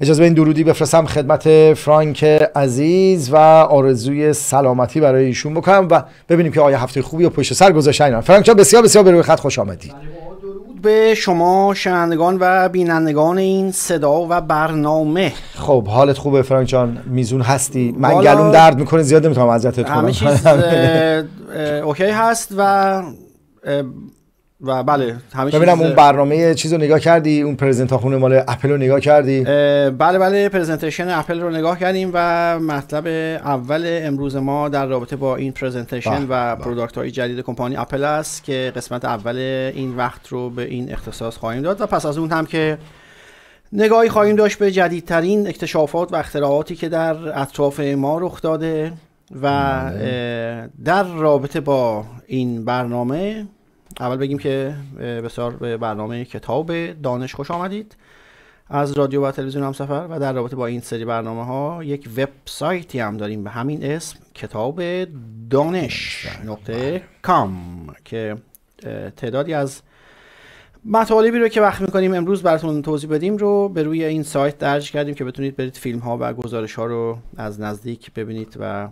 اجازه این درودی بفرستم خدمت فرانک عزیز و آرزوی سلامتی برای ایشون بکنم و ببینیم که آیا هفته خوبی و پشت سر گذاشتن فرانک جان بسیار بسیار به روی خط خوش آمدی. درود به شما شنوندگان و بینندگان این صدا و برنامه. خب حالت خوبه فرانک جان؟ میزون هستی؟ من گلوم درد می‌کنه زیاد نمی‌تونم اذیتت کنم. همه چیز اوکی هست و و بله همه ببینم اون برنامه چیز رو نگاه کردی؟ اون presentationen مال اپل رو نگاه کردی؟ بله بله presentation اپل رو نگاه کردیم و مطلب اول امروز ما در رابطه با این presentation و product های جدید کمپانی اپل است که قسمت اول این وقت رو به این اختصاص خواهیم داد و پس از اون هم که نگاهی خواهیم داشت به جدیدترین اکتشافات و اختراعاتی که در اطراف ما رخ داده و بله. در رابطه با این برنامه اول بگیم که بسیار به برنامه کتاب دانش خوش آمدید. از رادیو و تلویزیون هم سفر و در رابطه با این سری برنامه ها یک وبسایتی هم داریم به همین اسم کتاب دانش نقطه کام که تعدادی از مطالبی رو که وقت می‌کنیم امروز براتون توضیح بدیم رو به روی این سایت درج کردیم که بتونید برید فیلم ها و گزارش ها رو از نزدیک ببینید و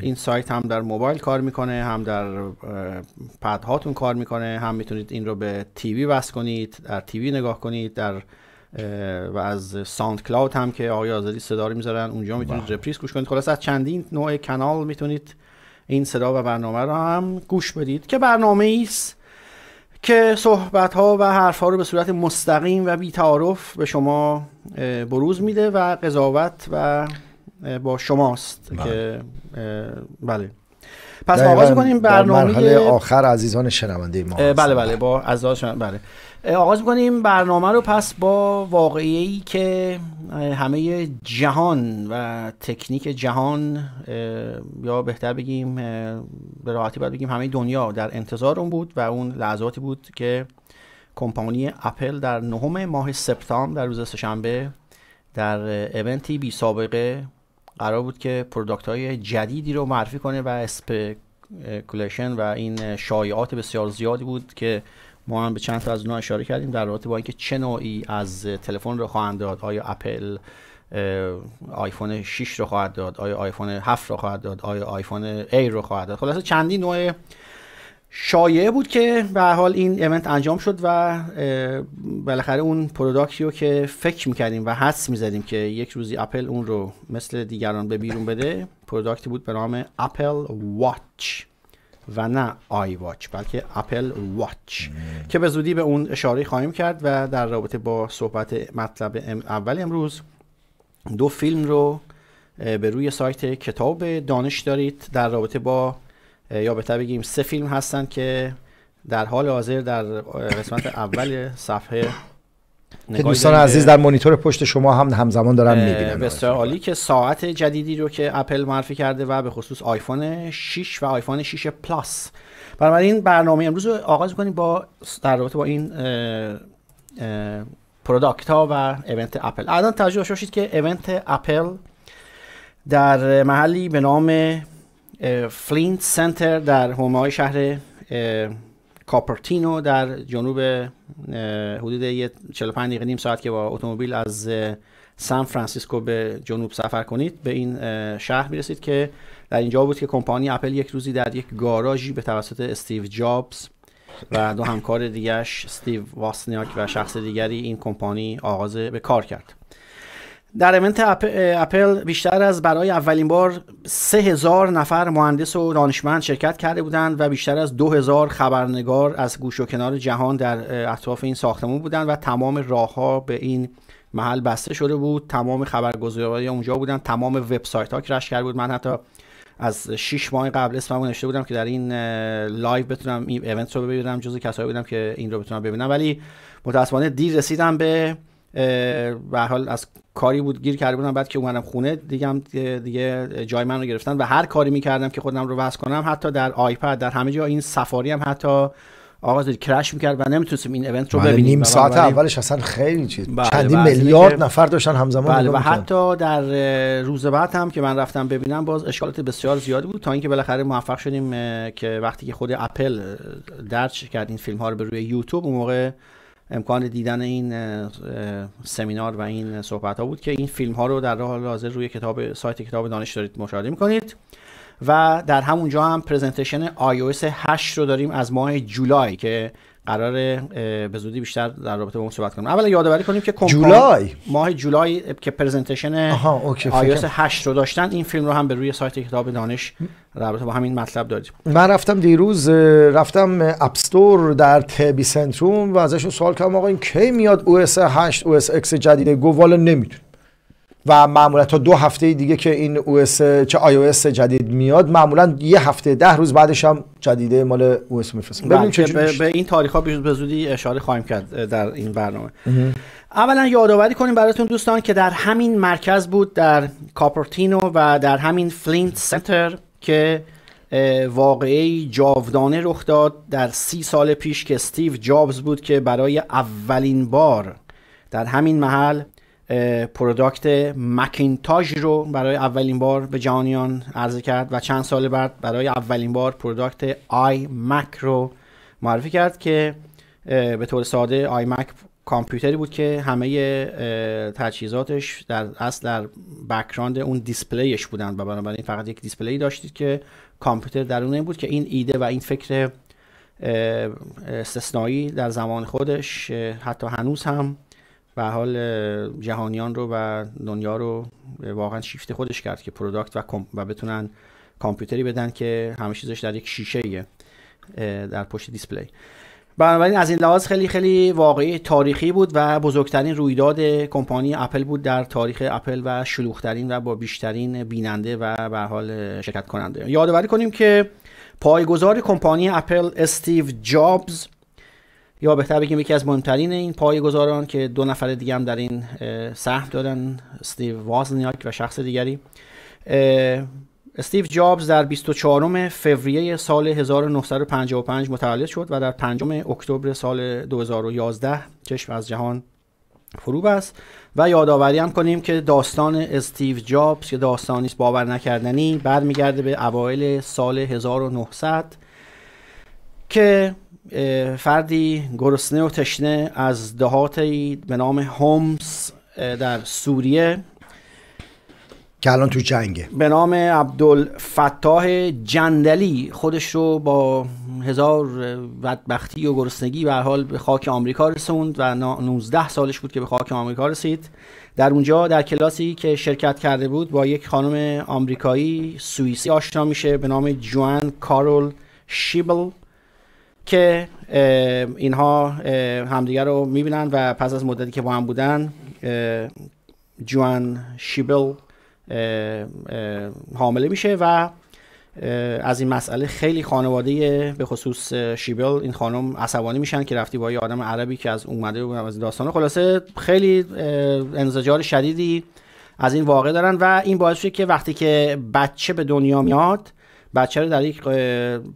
این سایت هم در موبایل کار می‌کنه هم در پد هاتون کار می‌کنه هم می‌تونید این رو به TV وصل کنید در TV نگاه کنید در و از SoundCloud هم که آقای آزادی صدا رو می‌ذارن اونجا می‌تونید repris گوش کنید. خلاص از چندین نوع کانال می‌تونید این صدا و برنامه رو هم گوش بدید که برنامه است که صحبت ها و حرف ها رو به صورت مستقیم و بی تعارف به شما بروز میده و قضاوت و با شماست بله. که بله. پس آغاز کنیم برنامه مرحله آخر عزیزان شنونده ما بله بله با عزیزان بله. آغاز کنیم برنامه رو پس با واقعی که همه جهان و تکنیک جهان یا بهتر بگیم به راحتی باید بگیم همه دنیا در انتظار اون بود و اون لحظاتی بود که کمپانی اپل در نهم ماه سپتامبر در روز سهشنبه در event ی بی سابقه قرار بود که product های جدیدی رو معرفی کنه و speculation و این شایعات بسیار زیادی بود که ما هم به چند تا از اونها اشاره کردیم در رابطه با اینکه چه نوعی از تلفن رو خواهند داد آیا اپل آیفون 6 رو خواهد داد آیا آیفون 7 رو خواهد داد آیا آیفون ای رو خواهد داد. خلاصه چندی نوع شایعه بود که به حال این event انجام شد و بالاخره اون product ی رو که فکر می‌کردیم و حدس می‌زدیم که یک روزی اپل اون رو مثل دیگران به بیرون بده product ی بود به نام Apple Watch و نه iWatch بلکه Apple Watch که به زودی به اون اشاره خواهیم کرد و در رابطه با صحبت مطلب اول امروز دو فیلم رو به روی سایت کتاب دانش دارید در رابطه با یا بهتر بگیم سه فیلم هستن که در حال حاضر در قسمت اول صفحه که دوستان عزیز در مانیتور پشت شما هم همزمان دارن می‌بینن. بسیار عالی که ساعت جدیدی رو که اپل معرفی کرده و به خصوص آیفون 6 و آیفون 6 پلاس. بنابراین برنامه امروز رو آغاز کنیم با در رابطه با این پروداکت ها و event اپل. الان توجه داشته که event اپل در محلی به نام Flint Center در حومه شهر کاپرتینو در جنوب حدود 45 دقیقه نیم ساعت که با اتومبیل از سان فرانسیسکو به جنوب سفر کنید به این شهر می‌رسید که در اینجا بود که کمپانی اپل یک روزی در یک گاراژی به توسط استیو جابز و دو همکار دیگرش استیو وازنیاک و شخص دیگری این کمپانی آغاز به کار کرد. در event اپل بیشتر از برای اولین بار سه هزار نفر مهندس و دانشمند شرکت کرده بودند و بیشتر از دو هزار خبرنگار از گوش و کنار جهان در اطراف این ساختمون بودند و تمام راه ها به این محل بسته شده بود. تمام خبرگزاری اونجا بودن تمام وبسایت ها crash کرده بود. من حتی از 6 ماه قبل اسممو نوشته بودم که در این live بتونم این event رو ببینم. جزو کسایی بودم که این رو بتونم ببینم. ولی متاسفانه دیر رسیدم به به حال از کاری بود گیر کرده بودم بعد که اومدم خونه دیگه هم دیگه جای من رو گرفتن و هر کاری می‌کردم که خودم رو وصل کنم حتی در آیپد در همه جا این سفاری هم حتی آغاز کرش می‌کرد و نمی‌تونستیم این ایونت رو بله، ببینیم. نیم ساعت اولش اصلا خیلی چیز بله چندین میلیارد نفر داشتن همزمان بله و حتی در روز بعد هم که من رفتم ببینم باز اشکالات بسیار زیادی بود تا اینکه بالاخره موفق شدیم که وقتی که خود اپل درج کرد این فیلم ها رو به روی یوتیوب اون موقع امکان دیدن این سمینار و این صحبت ها بود که این فیلم ها رو در حال حاضر روی کتاب سایت کتاب دانش دارید مشاهده می‌کنید و در همونجا هم پرزنتیشن iOS 8 رو داریم از ماه جولای که قرار به زودی بیشتر در رابطه با اون صحبت کنیم اولا یادآوری کنیم که جولای. ماه جولای که پرزنتیشن iOS 8 رو داشتن این فیلم رو هم به روی سایت کتاب دانش در رابطه با همین مطلب داریم من رفتم دیروز رفتم اپستور در تبی سنتروم و ازشون سوال کردم آقا این کی میاد OS 8 OS X جدیده؟ گفت والا نمی‌دونم و معمولا تا دو هفته دیگه که این OS چه iOS جدید میاد معمولا یه هفته ده روز بعدش هم جدیده مال OS میفرستم ببینیم چه به, به این تاریخ ها به زودی اشاره خواهیم کرد در این برنامه. اولا یادآوری کنیم براتون دوستان که در همین مرکز بود در کاپرتینو و در همین فلینت سنتر که واقعی جاودانه رخ داد. در سی سال پیش که استیو جابز بود که برای اولین بار در همین محل product مکینتاش رو برای اولین بار به جهانیان عرضه کرد و چند سال بعد برای اولین بار product آی مک رو معرفی کرد که به طور ساده آی مک کامپیوتری بود که همه تجهیزاتش در اصل در background اون display ش بودن و بنابراین فقط یک display داشتید که کامپیوتر درون این بود که این ایده و این فکر استثنایی در زمان خودش حتی هنوز هم به حال جهانیان رو و دنیا رو واقعا شیفته خودش کرد که product و, و بتونن کامپیوتری بدن که همه چیزش در یک شیشه در پشت display. بنابراین از این لحاظ خیلی خیلی واقعی تاریخی بود و بزرگترین رویداد کمپانی اپل بود در تاریخ اپل و شلوغترین و با بیشترین بیننده و به حال شرکت کننده یادآوری کنیم که پایه‌گذار کمپانی اپل استیو جابز یا بهتر بگیم یکی از مهمترین این پایه‌گذاران که دو نفر دیگه هم در این سهم دارن استیو وازنیاک و شخص دیگری. استیو جابز در 24 فوریه سال 1955 متولد شد و در 5 اکتبر سال 2011 چشم از جهان فرو بست. و یادآوری هم کنیم که داستان استیو جابز که داستانی است باور نکردنی برمیگرده به اوایل سال 1900 که فردی گرسنه و تشنه از دهاتی به نام هومز در سوریه. که الان تو جنگه. به نام عبدالفتاح جندلی خودش رو با هزار بدبختی و گرسنگی به حال به خاک آمریکا رسوند و 19 سالش بود که به خاک آمریکا رسید. در اونجا در کلاسی که شرکت کرده بود با یک خانم آمریکایی سوئیسی آشنا میشه به نام جوان کارول شیبل. که اینها همدیگر رو می‌بینن و پس از مدتی که با هم بودن جوان شیبل حامله میشه و از این مسئله خیلی خانواده به خصوص شیبل این خانم عصبانی میشن که رفتی با یه آدم عربی که از اومده و از داستان. خلاصه خیلی انزجار شدیدی از این واقع دارن و این باعث شده که وقتی که بچه به دنیا میاد بچه رو در یک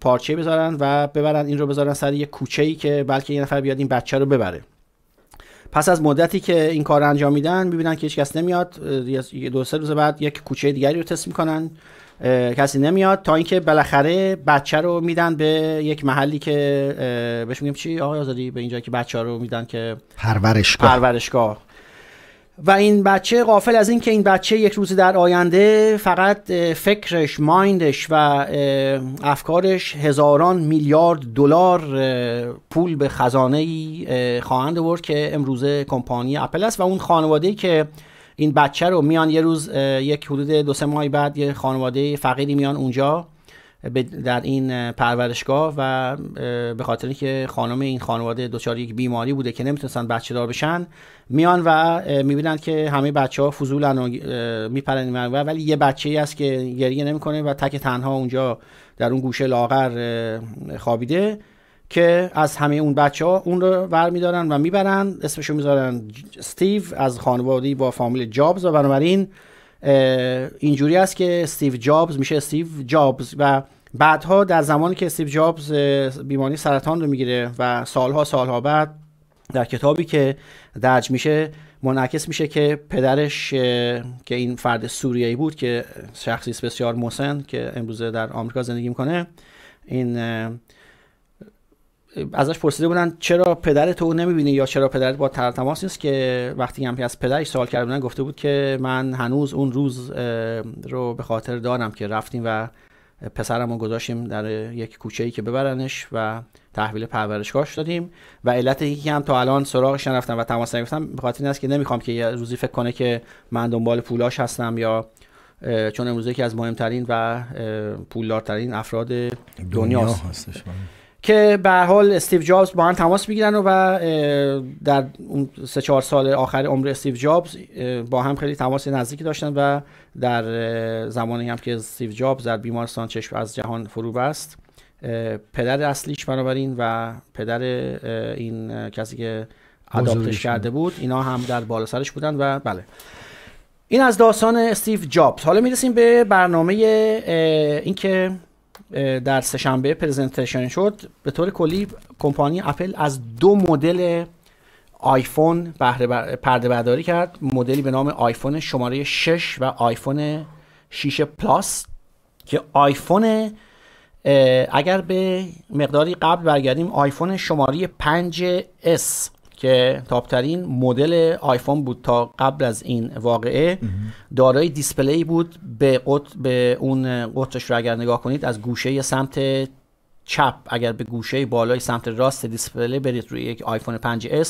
پارچه بذارن و ببرن این رو بذارن سر یک کوچه ای که بلکه یه نفر بیاد این بچه رو ببره. پس از مدتی که این کار انجام میدن می‌بینن که هیچ کس نمیاد دو سه روز بعد یک کوچه دیگری رو تست می‌کنن. کسی نمیاد تا اینکه بالاخره بچه رو میدن به یک محلی که بهش میگیم چی؟ آقای آزادی به اینجا که بچه رو میدن که پرورشگاه. پرورشگاه. و این بچه غافل از این که این بچه یک روز در آینده فقط فکرش مایندش و افکارش هزاران میلیارد دلار پول به خزانه ای خواهند آورد که امروزه کمپانی اپل است و اون خانواده که این بچه رو میان یه روز یک حدود دو سه ماه بعد یه خانواده فقیری میان اونجا در این پرورشگاه و به خاطر که خانم این خانواده دچار یک بیماری بوده که نمی‌تونستن بچه دار بشن میان و می‌بینن که همه بچه ها فضولن و میپرن و ولی یه بچه ای هست که گریه نمی‌کنه و تک تنها اونجا در اون گوشه لاغر خوابیده که از همه اون بچه ها اون رو ور میدارن و می‌برن اسمشو می‌ذارن استیو از خانواده با فامیل جابز و بنابراین اینجوری است که استیو جابز میشه استیو جابز و بعدها در زمانی که استیو جابز بیماری سرطان رو می‌گیره و سالها سالها بعد در کتابی که درج میشه منعکس میشه که پدرش که این فرد سوریایی بود که شخصی بسیار مسن که امروزه در آمریکا زندگی می‌کنه این ازش پرسیده بودن چرا پدر تو نمی‌بینی یا چرا پدرت با تر تماس نیست که وقتی هم از پدرش سوال کرده بودن گفته بود که من هنوز اون روز رو به خاطر دارم که رفتیم و پسرم رو گذاشتیم در یک کوچه ای که ببرنش و تحویل پرورشگاهش دادیم و علت یکی هم تا الان سراغش نرفتم و تماس نگرفتم به خاطر این است که نمی‌خوام که یه روزی فکر کنه که من دنبال پولاش هستم یا چون امروز یکی از مهمترین و پولدارترین افراد دنیا هستش بله. که به حال استیو جابز با هم تماس می‌گیرن و در اون سه چهار سال آخر عمر استیو جابز با هم خیلی تماس نزدیکی داشتن و در زمانی هم که استیو جابز در بیمارستان چشم از جهان فرو بست پدر اصلیش بنابراین و پدر این کسی که adopt ش کرده بود اینا هم در بالا سرش بودن و بله. این از داستان استیو جابز. حالا می‌رسیم به برنامه اینکه در سهشنبه presentation شد. به طور کلی کمپانی اپل از دو مدل آیفون پرده برداری کرد. مدلی به نام آیفون شماره 6 و آیفون 6 پلاس که آیفون اگر یه مقداری قبل برگردیم آیفون شماره 5 S که top ترین مدل آیفون بود تا قبل از این واقعه. دارای display بود. به, قط... به اون قطرش رو اگر نگاه کنید از گوشه سمت چپ اگر به گوشه بالای سمت راست display برید روی یک آیفون 5S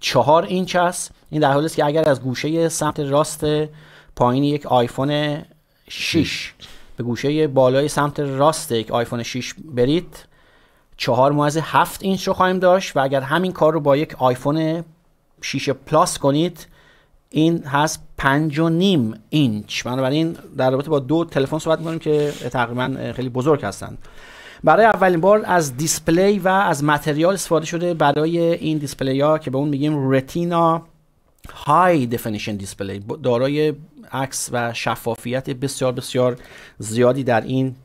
چهار اینچ است. این در حالی است که اگر از گوشه سمت راست پایین یک آیفون 6 به گوشه بالای سمت راست یک آیفون 6 برید چهار ممیز هفت اینچ رو خواهیم داشت و اگر همین کار رو با یک آیفون 6 پلاس کنید این هست پنج و نیم اینچ. بنابراین در رابطه با دو تلفن صحبت می‌کنیم که تقریبا خیلی بزرگ هستند. برای اولین بار از display و از material استفاده شده برای این display ها که به اون میگیم Retina high definition display دارای عکس و شفافیت بسیار بسیار زیادی در این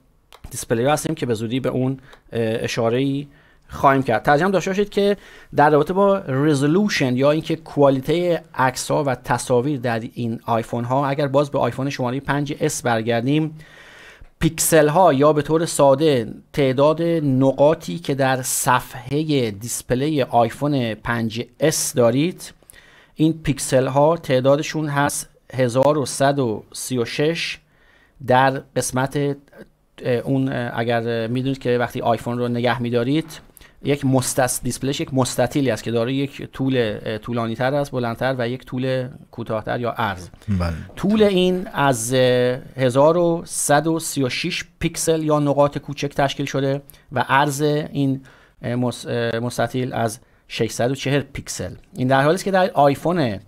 display هستیم که به زودی به اون اشاره ای خواهیم کرد. ترجمه داشته باشید که در رابطه با resolution یا اینکه کوالیته عکس ها و تصاویر در این آیفون ها اگر باز به آیفون شماره 5S برگردیم پیکسل ها یا به طور ساده تعداد نقاطی که در صفحه display آیفون 5S دارید این پیکسل ها تعدادشون هست 1136 در قسمت اون اگر می‌دونید که وقتی آیفون رو نگه میدارید یک مستس display ش یک مستطیلی است که داره یک طول طولانی تر است بلندتر و یک طول کوتاهتر یا عرض بله. طول این از 1136 پیکسل یا نقاط کوچک تشکیل شده و عرض این مستطیل از 640 پیکسل این در حالی است که در آیفون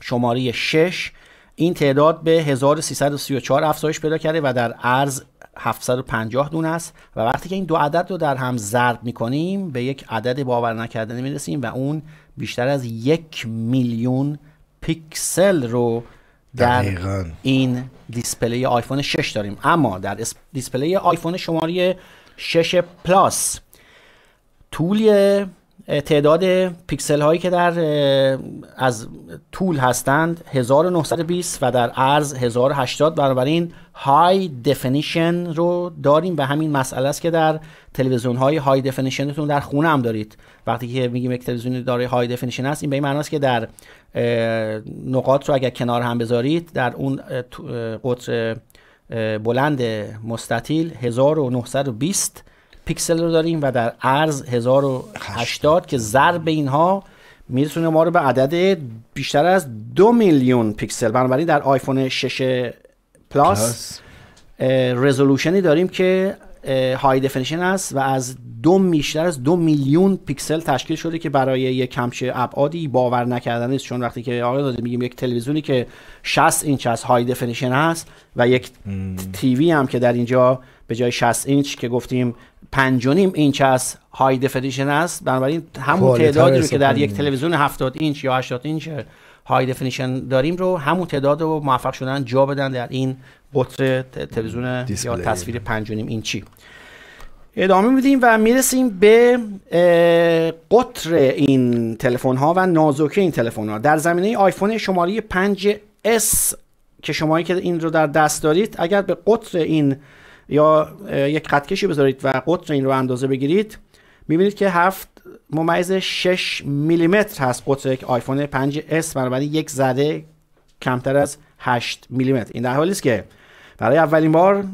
شماره 6 این تعداد به 1334 افزایش پیدا کرده و در عرض 750 دونه است و وقتی که این دو عدد رو در هم ضرب می‌کنیم به یک عدد باور نکردنی می‌رسیم و اون بیشتر از یک میلیون پیکسل رو در دقیقا. این display آیفون 6 داریم اما در display آیفون شماره 6 پلاس طول تعداد پیکسل هایی که در از طول هستند 1920 و در عرض 1080 بنابراین high definition رو داریم و همین مسئله است که در تلویزیون های high definition تون در خونه هم دارید. وقتی که میگیم یک تلویزیون داره high definition است این به این معنی است که در نقاط رو اگر کنار هم بذارید در اون قطر بلند مستطیل 1920 پیکسل رو داریم و در عرض 1080 که ضرب اینها میرسونه ما رو به عدد بیشتر از دو میلیون پیکسل. بنابراین در آیفون 6 پلاس resolution ی داریم که high definition است و از دو بیشتر از دو میلیون پیکسل تشکیل شده که برای یک همچه ابعادی باور نکردنی است. چون وقتی که آقا داده میگیم یک تلویزیونی که 60 اینچ از high definition هست و یک TV هم که در اینجا به جای 60 اینچ که گفتیم 5 اینچ از high definition است. بنابراین همون تعدادی رو که در یک تلویزیون 70 اینچ یا 80 اینچ high definition داریم رو همون تعداد رو موفق شدن جا بدن در این قطر تلویزیون یا تصویر 5 اینچی. ادامه میدیم و می‌رسیم به قطر این تلفن ها و نازکی این تلفن ها در زمینه آیفون شماره 5S که شمایی که این رو در دست دارید اگر به قطر این یا یک خطکشی بذارید و قطر این رو اندازه بگیرید. می‌بینید که 7 ممیز 6 میلیمتر هست قطر یک آیفون 5 اس بنابراین یک زده کمتر از 8 میلیمتر. این در حالی است که برای اولین بار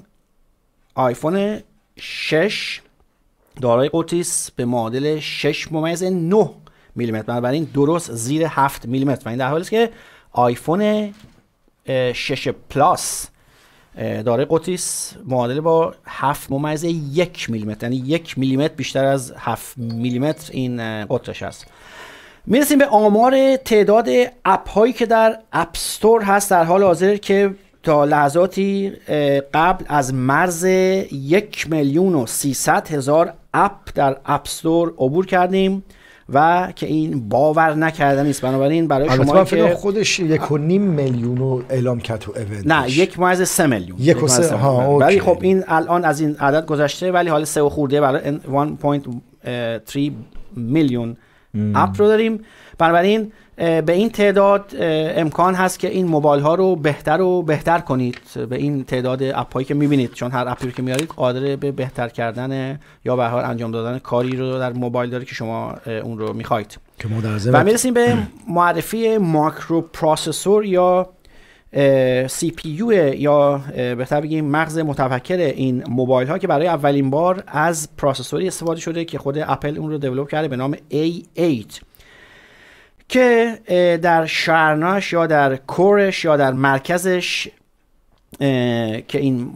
آیفون 6 دارای قطری به معادل 6 ممیز 9 میلیمتر بنابراین درست زیر 7 میلیمتر. و این در حالی است که آیفون 6 پلاس داره قطری معادل با 7 ممیز 1 میلیمتر یعنی 1 میلیمتر بیشتر از 7 میلیمتر این قطرش است می‌رسیم به آمار تعداد app هایی که در App Store هست. در حال حاضر که تا لحظاتی قبل از مرز یک میلیون و سیصد هزار app در App Store عبور کردیم. و که این باور نکردنی است بنابراین برای شما که خودش یک و نیم میلیون رو اعلام کرد تو ایونت نه یک مایز سه میلیون. یک و سه ها ولی خب این الان از این عدد گذشته ولی حالا سه و خورده برای 1.3 میلیون اپ رو داریم. بنابراین به این تعداد امکان هست که این موبایل ها رو بهتر و بهتر کنید. به این تعداد اپ هایی که می‌بینید چون هر اپی که میارید قادر به بهتر کردن یا به حال انجام دادن کاری رو در موبایل داره که شما اون رو می‌خواید و می‌رسیم به معرفی microprocessor یا CPU یا بهتر بگیم مغز متفکر این موبایل ها که برای اولین بار از processor ی استفاده شده که خود اپل اون رو develop کرده به نام A8 که در شرناش یا در core ش یا در مرکزش که این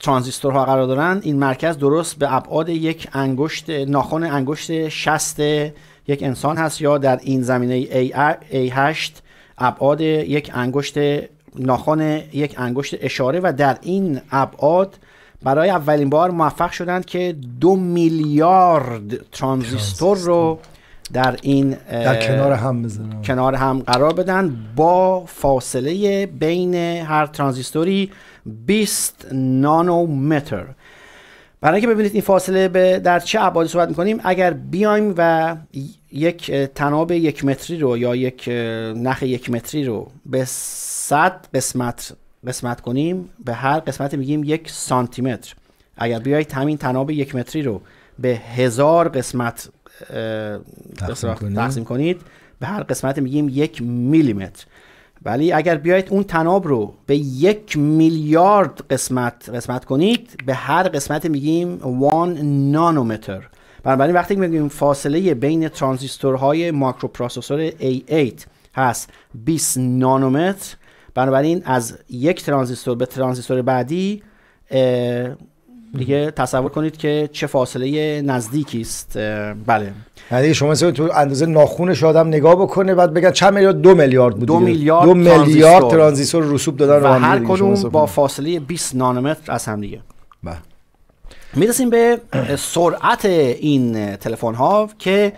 ترانزیستورها قرار دارن این مرکز درست به ابعاد یک انگشت ناخن انگشت شست یک انسان هست یا در این زمینه A8 ابعاد یک انگشت ناخن یک انگشت اشاره و در این ابعاد برای اولین بار موفق شدند که دو میلیارد ترانزیستور رو در این در کنار هم بزنن کنار هم قرار بدن. با فاصله بین هر ترانزیستوری 20 نانومتر. برای اینکه ببینید این فاصله به در چه ابعادی صحبت می‌کنیم اگر بیایم و یک تناب یک متری رو یا یک نخ یک متری رو به صد قسمت قسمت کنیم به هر قسمت میگیم یک سانتی متر. اگر بیایید همین تناب یک متری رو به هزار قسمت تقسیم, کنید؟ به هر قسمت میگیم یک میلیمتر. ولی اگر بیایید اون تناب رو به یک میلیارد قسمت قسمت کنید به هر قسمت میگیم 1 نانومتر بنابراین وقتی میگیم فاصله بین ترانزیستورهای ماکروپروسسور A8 هست 20 نانومتر بنابراین از یک ترانزیستور به ترانزیستور بعدی دیگه تصور کنید که چه فاصله نزدیکی است بله. یعنی شما تو اندازه ناخونش آدم نگاه بکنه بعد بگن چند میلیارد؟ دو میلیارد بود دو میلیارد دو میلیارد ترانزیستور. رسوب دادن و هر کدوم با فاصله 20 نانومتر از هم دیگه. بله. می‌رسیم به سرعت این تلفن ها که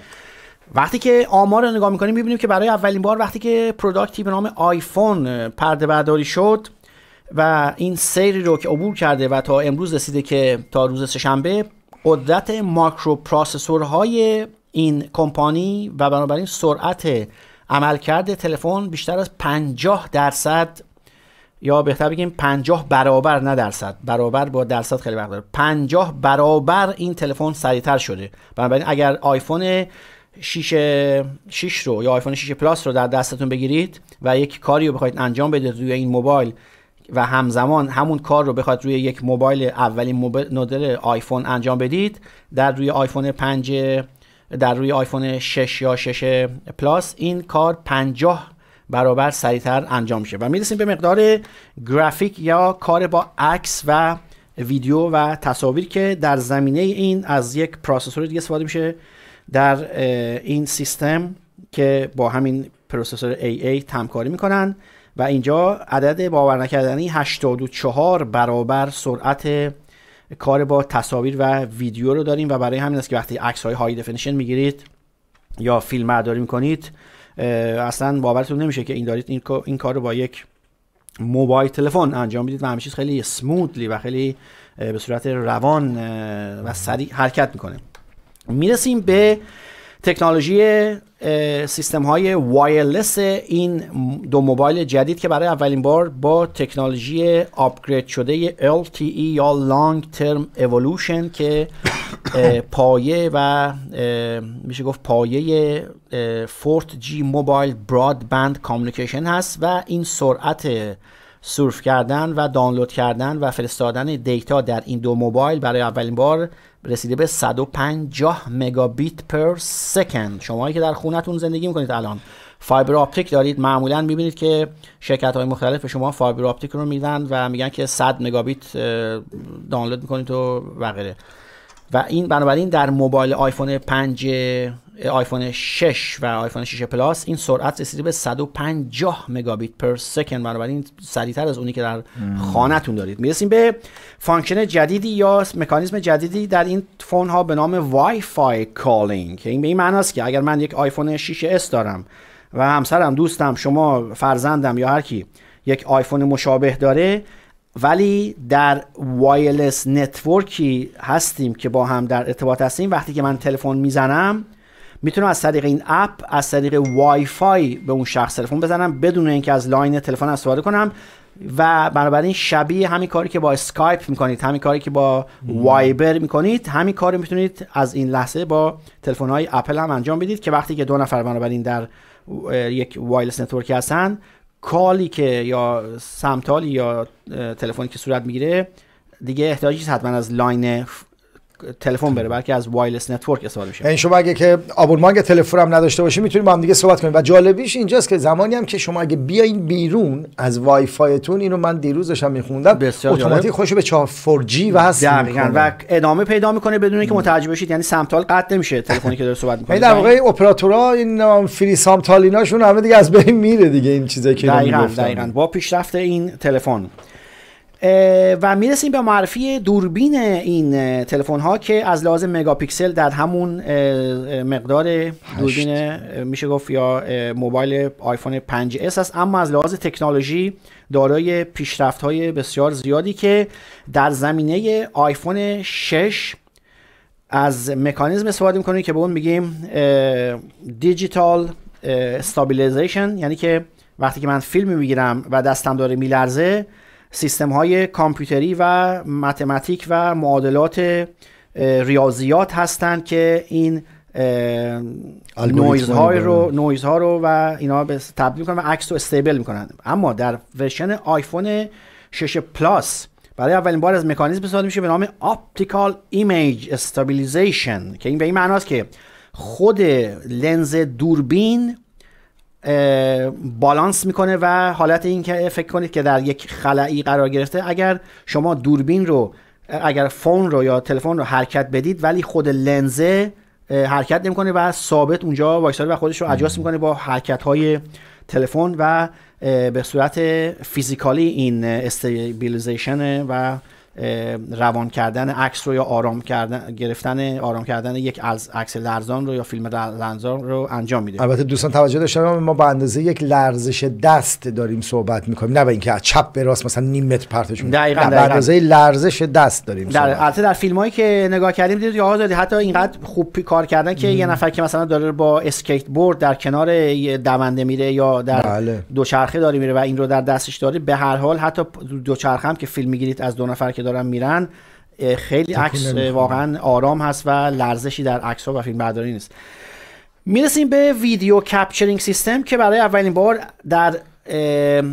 وقتی که آمار رو نگاه می‌کنیم می‌بینیم که برای اولین بار وقتی که product ی به نام آیفون پرده برداری شد و این سیری رو که عبور کرده و تا امروز رسیده که تا روز سهشنبه قدرت microprocessor های این کمپانی و بنابراین سرعت عملکرد تلفن بیشتر از 50 درصد یا بهتر بگیم 50 برابر نه درصد برابر با درصد خیلی وقت داره. 50 برابر این تلفن سریعتر شده. بنابراین اگر آیفون 6 6 رو یا آیفون 6 پلاس رو در دستتون بگیرید و یک کاری رو بخواید انجام بدید روی این موبایل و همزمان همون کار رو بخواد روی یک موبایل اولین مدل آیفون انجام بدید در روی آیفون 5 در روی آیفون 6 یا 6 پلاس این کار 50 برابر سریعتر انجام میشه. و می‌رسیم به مقدار گرافیک یا کار با عکس و ویدیو و تصاویر که در زمینه این از یک processor دیگه استفاده میشه در این سیستم که با همین processor A8 همکاری می‌کنن. و اینجا عدد باور نکردنی 84 برابر سرعت کار با تصاویر و ویدیو رو داریم و برای همین است که وقتی عکس های های دفنیشن می‌گیرید یا فیلم برداری می‌کنید اصلا باورتون نمیشه که این دارید این, کار رو با یک موبایل تلفن انجام می‌دید و همه چیز خیلی سموتلی و خیلی به صورت روان و سریع حرکت می‌کنه. می‌رسیم به تکنولوژی سیستم های وایرلس این دو موبایل جدید که برای اولین بار با تکنولوژی آپگرید شده LTE یا Long Term Evolution که پایه و میشه گفت پایه 4G mobile broadband communication هست و این سرعت surf کردن و دانلود کردن و فرستادن data در این دو موبایل برای اولین بار رسیده به 150 megabit per second. شما که در خونتون زندگی می‌کنید الان fiber optic دارید معمولا می‌بینید که شرکت های مختلف به شما fiber optic رو میدن و میگن که 100 مگابیت دانلود می‌کنید و غیره و این بنابراین در موبایل آیفون 5 آیفون 6 و آیفون 6 پلاس این سرعت رسیده به 150 megabit per second. بنابراین سریعتر از اونی که در خانهتون دارید. می‌رسیم به function جدیدی یا مکانیزم جدیدی در این phone ها به نام Wi-Fi calling که این به این معناست که اگر من یک آیفون 6 اس دارم و همسرم دوستم شما فرزندم یا هر کی یک آیفون مشابه داره ولی در wireless network ی هستیم که با هم در ارتباط هستیم. وقتی که من تلفن می‌زنم می‌تونم از طریق این app از طریق وای فای به اون شخص تلفن بزنم بدون اینکه از line تلفن استفاده کنم. و بنابراین شبیه همین کاری که با اسکایپ می‌کنید همین کاری که با Viber می‌کنید همین کاری می‌تونید از این لحظه با تلفن های اپل هم انجام بدید که وقتی که دو نفر بنابراین در یک wireless network ی هستن call ی که یا samtal ی یا تلفنی که صورت می‌گیره دیگه احتیاجی حتما از line تلفن بره بلکه از wireless network استفاده میشه. این شما اگه که آبونمان تلفن هم نداشته باشی می‌تونیم با هم دیگه صحبت کنیم. و جالبیش اینجاست که زمانی هم که شما اگه بیاین بیرون از وای فایتون اینو من دیروز داشتم میخوندم اتوماتیک خودش به 4 4G وصل دقیقاً و ادامه پیدا می‌کنه بدون اینکه متوجه بشید. یعنی samtal قطع نمیشه تلفنی که داره صحبت می‌کنه. در واقع اپراتورها این فری سامتالیناشون همه دیگه از بین میره دیگه این چیزایی که دقیقاً دقیقاً. با پیشرفت این تلفن. و می‌رسیم به معرفی دوربین این تلفن ها که از لحاظ مگاپیکسل در همون مقدار دوربین میشه گفت یا موبایل آیفون 5S است. اما از لحاظ تکنولوژی دارای پیشرفت های بسیار زیادی که در زمینه آیفون 6 از مکانیزم استفاده می‌کنه که به اون میگیم digital stabilization یعنی که وقتی که من فیلم می‌گیرم و دستم داره میلرزه سیستم های کامپیوتری و mathematic و معادلات ریاضیات هستند که این نویز های رو. نویز ها رو و اینا به تبدیل کنن و عکس رو stable می‌کنن. اما در version آیفون 6 پلاس برای اولین بار از مکانیزم استفاده میشه به نام optical image stabilization که این به این معناست که خود لنز دوربین بالانس می‌کنه و حالت این که فکر کنید که در یک خلایی قرار گرفته اگر شما دوربین رو اگر phone رو یا تلفن رو حرکت بدید ولی خود لنزه حرکت نمی‌کنه و ثابت اونجا وایساده و خودش رو adjust می‌کنه با حرکت های تلفن و به صورت فیزیکالی این stabilization و روان کردن عکس رو یا آرام کردن گرفتن آرام کردن یک از عکس لرزان رو یا فیلم لرزان رو انجام میده. البته دوستان توجه داشتن ما با اندازه یک لرزش دست داریم صحبت می‌کنیم. نه به اینکه از چپ به راست مثلا نیم متر پرتشون دقیقاً به اندازه لرزش دست داریم در البته در فیلم هایی که نگاه کردیم دیدید یا دادی حتی اینقدر خوب کار کردن که یه نفر که مثلا داره با اسکیت بورد در کنار دونده میره یا در بله. دوچرخه داره میره و این رو در دستش داره به هر حال حتی دوچرخه هم که فیلم می‌گیرید از دو نفر که دارن میرن خیلی عکس واقعا آرام هست و لرزشی در عکس ها و فیلم برداری نیست. می‌رسیم به video capturing system که برای اولین بار در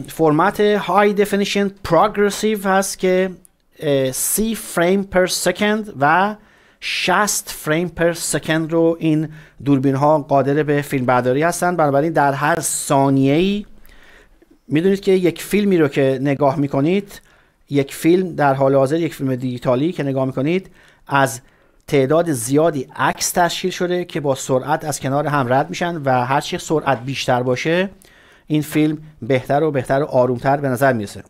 فرمت high definition progressive هست که 30 frame per second و 60 frame per second رو این دوربین ها قادر به فیلم برداری هستند بنابراین در هر ثانیه ای می‌دونید که یک فیلمی رو که نگاه می‌کنید یک فیلم در حال حاضر یک فیلم دیجیتالی که نگاه می‌کنید از تعداد زیادی عکس تشکیل شده که با سرعت از کنار هم رد میشن و هرچی سرعت بیشتر باشه این فیلم بهتر و بهتر و آرومتر به نظر می‌رسه.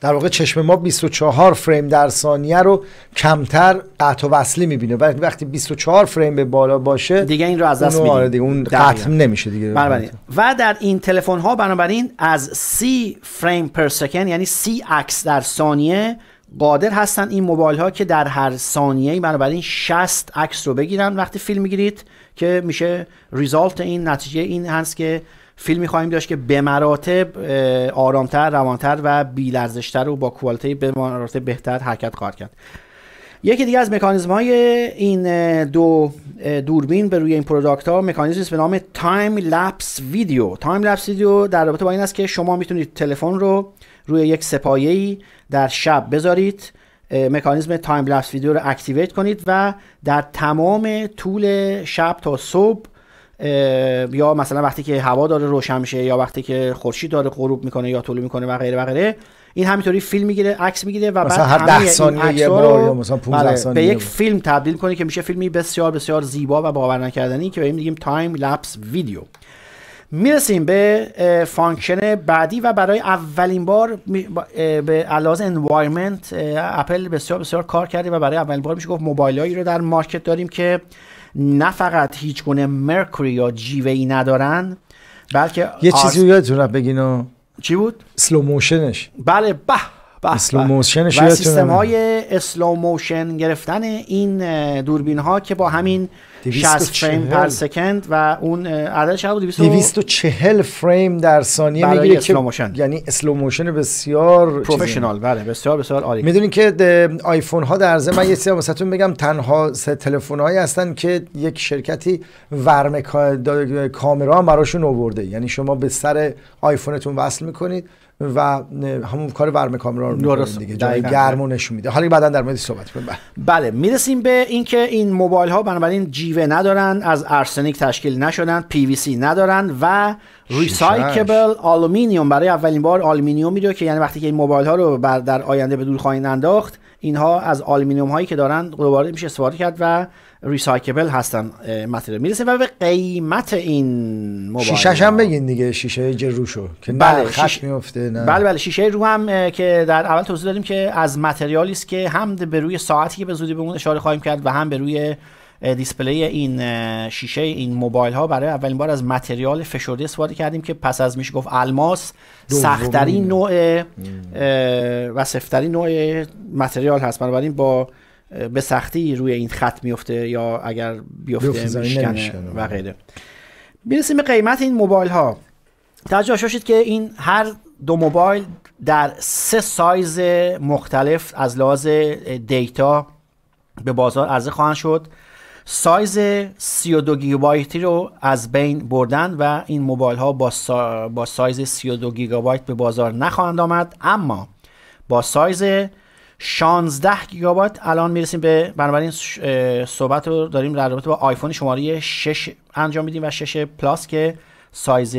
در واقع چشم ما 24 فریم در ثانیه رو کمتر قطع و وصلی می‌بینه. ولی وقتی 24 فریم به بالا باشه دیگه این رو از دست میدیم. آره اون قطع نمیشه دیگه. بنابراین. و در این تلفن ها بنابراین از 30 فریم پر سکند یعنی 30 عکس در ثانیه قادر هستن این موبایل ها که در هر ثانیه بنابراین 60 عکس رو بگیرن. وقتی فیلم می‌گیرید که میشه ریزالت این نتیجه این هست که فیلمی خواهیم داشت که به مراتب آرامتر روانتر و بیلرزشتر و با کوالیتی به مراتب بهتر حرکت خواهد کرد. یکی دیگه از مکانیزم های این دو دوربین به روی این product ها مکانیزمی به نام time-lapse video. time-lapse video در رابطه با این است که شما می‌تونید تلفن رو روی یک سه‌پایه‌ای در شب بذارید مکانیزم time-lapse video رو activate کنید و در تمام طول شب تا صبح یا مثلا وقتی که هوا داره روشن میشه یا وقتی که خورشید داره غروب می‌کنه یا طلوع می‌کنه و غیره و غیره این همینطوری فیلم می‌گیره عکس می‌گیره و مثلا بعد هر 10 ثانیه یه بار یا مثلا 15 بله، ثانیه به یک. فیلم تبدیل کنه که میشه فیلمی بسیار بسیار زیبا و باور نکردنی که به این میگیم time-lapse video می‌رسیم به function بعدی و برای اولین بار به علاوه environment اپل بسیار بسیار کار کرده و برای اولین بار میشه گفت موبایلایی رو در market داریم که نه فقط هیچ گونه mercury یا جیوه ای ندارن بلکه یه آر- چیزی یادتون بگین و چی بود؟ slow motion ش بله به. و؟ سیستم های slow motion گرفتن این دوربین ها که با همین 60 فریم 240. per second و اون عددش بود 200 و- 240 فریم در ثانیه می‌گیره slow motion. یعنی slow motion بسیار. professional بله بسیار بسیار عالی می‌دونین که آیفون ها در ضمن من یه چیزی واسهتون بگم تنها سه تلفن هایی هستن که یک شرکتی värmekamera براشون آورده یعنی شما به سر آیفونتون وصل می‌کنید و همون کار värmekamera رو درست. دیگه جای دقیقاً. گرما رو نشون میده حالا بعدا در موردش صحبت کنیم بله. بله می‌رسیم به اینکه این موبایل ها بنابراین جیوه ندارن از ارسنیک تشکیل نشدن پی وی سی ندارن و recyclable آلومینیوم برای اولین بار آلومینیوم میره که یعنی وقتی که این موبایل ها رو بر در آینده به دور خواهید انداخت اینها از آلومینیوم هایی که دارن دوباره میشه استفاده کرد و recyclable هستن material می‌رسیم و به قیمت این موبایل شیشش ها. هم بگین دیگه شیشه جروشو که نه بله، خط شیش- میفته نه. بله بله شیشه رو هم که در اول توضیح دادیم که از material ی است که هم به روی ساعتی که به زودی به اون اشاره خواهیم کرد و هم به روی دیسپلی این شیشه این موبایل ها برای اولین بار از متریال فشرده استفاده کردیم که پس از میشه گفت الماس. سختترین نوع و سفترین نوع متریال هست. بنابراین با به سختی روی این خط میفته یا اگر بیفته میشکنه. و غیره. می‌رسیم به قیمت این موبایل ها. توجه داشته باشید که این هر دو موبایل در سه سایز مختلف از لحاظ دیتا به بازار عرضه خواهند شد. سایز 32 گیگابایتی رو از بین بردن و این موبایل ها با, سا... با سایز 32 گیگابایت به بازار نخواهند آمد. اما با سایز 16 گیگابایت. الان می‌رسیم به بنابراین صحبت رو داریم در رابطه با آیفون شماره 6 انجام میدیم و 6 Plus که سایز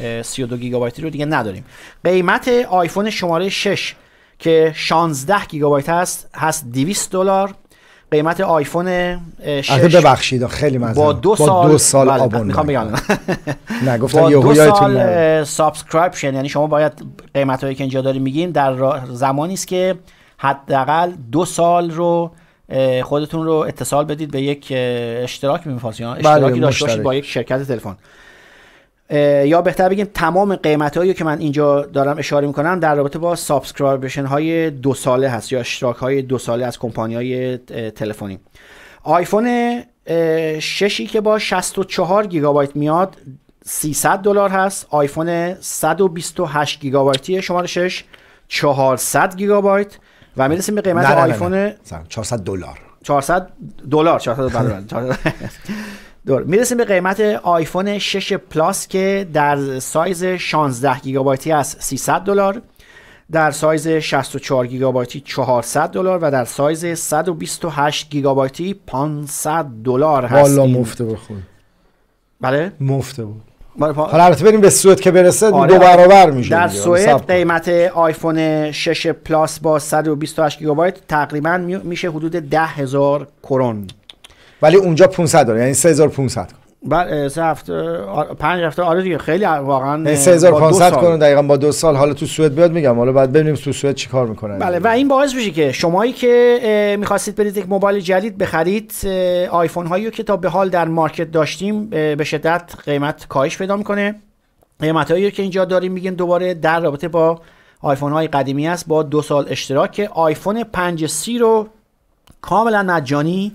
اه، 32 گیگابایتی رو دیگه نداریم. قیمت آیفون شماره 6 که 16 گیگابایت هست هست 200 دلار. قیمت آیفون اه، البته 6 ببخشید خیلی مزه با دو سال دو سال بله، آبون می‌خوام بگم. نه گفتم با یهو دو یادتون. subscription یعنی شما باید قیمت هایی که اینجا داریم میگیم در زمانی است که حداقل دو سال رو خودتون رو اتصال بدید به یک اشتراک میفاسی اشتراکی داشته باشید. با یک شرکت تلفن. یا بهتر بگیم تمام قیمت هایی که من اینجا دارم اشاره می‌کنم در رابطه با subscription های دو ساله هست یا اشتراک های دو ساله از کمپانی های تلفنی. آیفون ششی که با 64 گیگابایت میاد 300 دلار هست. آیفون 128 گیگابایتی شماره 6 400 گیگابایت. و می‌رسیم به قیمت نه، نه، نه، آیفون نه. 400 دلار. 400 دلار 400 بله، بله، 400 دلار می‌رسیم به قیمت آیفون 6 Plus که در سایز 16 گیگابایتی است 300 دلار در سایز 64 گیگابایتی 400 دلار و در سایز 128 گیگابایتی 500 دلار هست والا. مفته بخون. بله؟ مفته بود. حالا البته بریم به سوئد که برسه آره، دو آره. برابر میشه در. سوئد. قیمت آیفون 6 Plus با 128 گیگابایت تقریبا می- میشه حدود 10 هزار کرون ولی اونجا 500 دلاره یعنی 3500 بعد سه هفته پنج هفته آره دیگه خیلی واقعا یعنی با دو 3500 سال. کنه دقیقا با دو سال. حالا تو سوئد بیاد میگم. حالا بعد ببینیم تو سوئد چیکار می‌کنن. بله و این باعث میشه که شمایی که می‌خواستید برید یک موبایل جدید بخرید آیفون هایی که تا به حال در market داشتیم به شدت قیمت کاهش پیدا می‌کنه. قیمت هایی که اینجا داریم میگیم دوباره در رابطه با آیفون های قدیمی است. با دو سال اشتراک. که آیفون 5C رو کاملا مجانی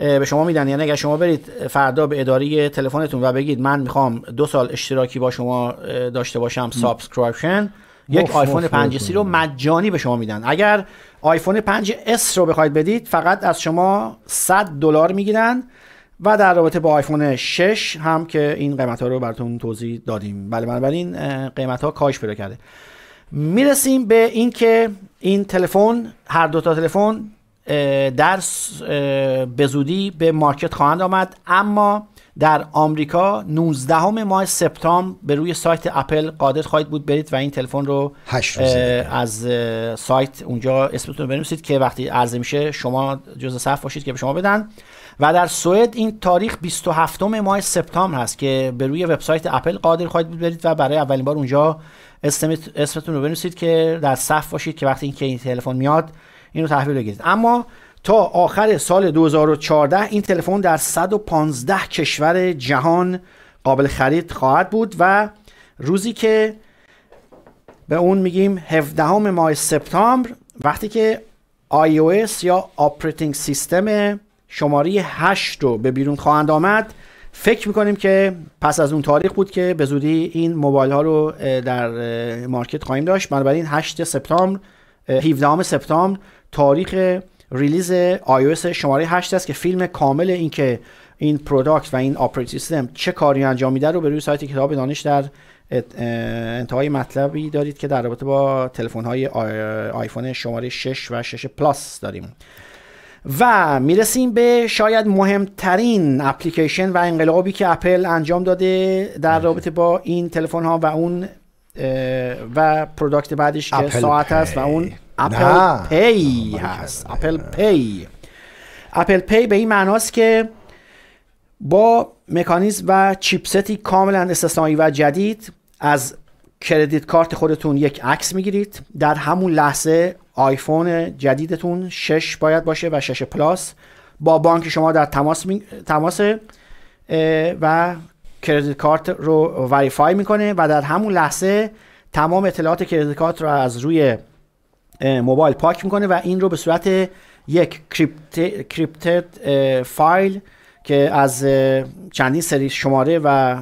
به شما میدن. یعنی اگر شما برید فردا به اداره تلفنتون و بگید من می‌خوام دو سال اشتراکی با شما داشته باشم subscription یک آیفون مفت 5C رو مجانی به شما میدن. اگر آیفون 5S رو بخواید بدید فقط از شما 100 دلار می‌گیرن و در رابطه با آیفون 6 هم که این قیمت ها رو براتون توضیح دادیم. بله بنابراین قیمت ها کاهش پیدا کرده. می‌رسیم به اینکه این تلفن هر دو تا تلفن در به زودی به مارکت خواهند آمد. اما در آمریکا 19 ماه سپتامبر به روی سایت اپل قادر خواهید بود برید و این تلفن رو از سایت اونجا اسمتون رو بنویسید که وقتی عرضه میشه شما جزء صف باشید که به شما بدن. و در سوئد این تاریخ 27 ماه سپتامبر هست که به روی وبسایت اپل قادر خواهید بود برید و برای اولین بار اونجا اسمتون رو بنویسید که در صف باشید که وقتی اینکه این تلفن میاد اینو تحویل بگیرید. اما تا آخر سال 2014 این تلفن در 115 کشور جهان قابل خرید خواهد بود و روزی که به اون میگیم 17 ماه سپتامبر وقتی که iOS یا operating system شماره 8 رو به بیرون خواهند آمد فکر می‌کنیم که پس از اون تاریخ بود که به زودی این موبایل ها رو در market خواهیم داشت. بنابراین 8 سپتامبر 17 سپتامبر تاریخ release iOS شماره 8 است که فیلم کامل این که این product و این operating system چه کاری انجام میده رو به روی سایت کتاب دانش در انتهای مطلبی دارید که در رابطه با تلفن های آیفون شماره 6 و 6 Plus داریم. و می‌رسیم به شاید مهمترین اپلیکیشن و انقلابی که اپل انجام داده در رابطه با این تلفن ها و اون و product بعدش که ساعت است و اون Apple Pay هست. Apple Pay Apple Pay به این معناست که با مکانیزم و chipset ی کاملا استثنایی و جدید از credit card خودتون یک عکس می‌گیرید. در همون لحظه آیفون جدیدتون 6 باید باشه و 6 Plus. با بانک شما در تماس می... تماس و credit card رو verify می‌کنه و در همون لحظه تمام اطلاعات credit card رو از روی موبایل پاک می‌کنه و این رو به صورت یک crypted file که از چندین سری شماره و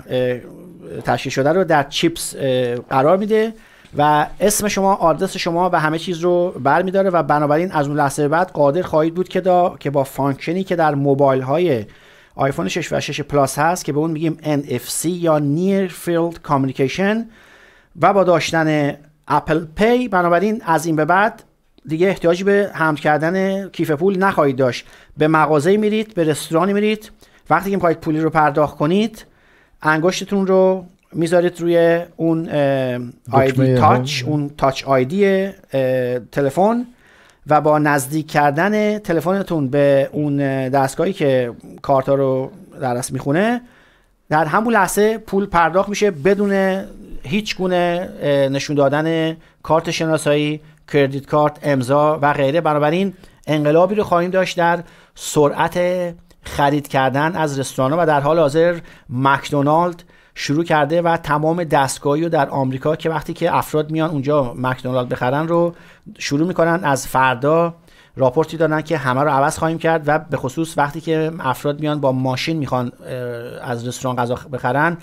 تشکیل شده رو در chipset قرار میده و اسم شما آدرس شما و همه چیز رو برمیداره و بنابراین از اون لحظه بعد قادر خواهید بود که, دا که با function ی که در موبایل های آیفون 6 و 6 Plus هست که به اون میگیم NFC یا Near Field Communication و با داشتن Apple Pay بنابراین از این به بعد دیگه احتیاجی به حمل کردن کیف پول نخواهید داشت. به مغازه میرید به رستورانی میرید. وقتی که می‌خواهید پولی رو پرداخت کنید انگشتتون رو می‌ذارید روی اون ID touch اون Touch ID تلفن. و با نزدیک کردن تلفنتون به اون دستگاهی که کارتا رو درس می‌خونه در همون لحظه پول پرداخت میشه بدون هیچ گونه نشون دادن کارت شناسایی کردیت کارت امضا و غیره. بنابراین انقلابی رو خواهیم داشت در سرعت خرید کردن از رستوران و در حال حاضر مکدونالد شروع کرده و تمام دستگاهی رو در آمریکا که وقتی که افراد میان اونجا مکدونالد بخرن رو شروع می‌کنن از فردا راپورتی دادن که همه رو عوض خواهیم کرد و به خصوص وقتی که افراد میان با ماشین می‌خوان از رستوران غذا بخرن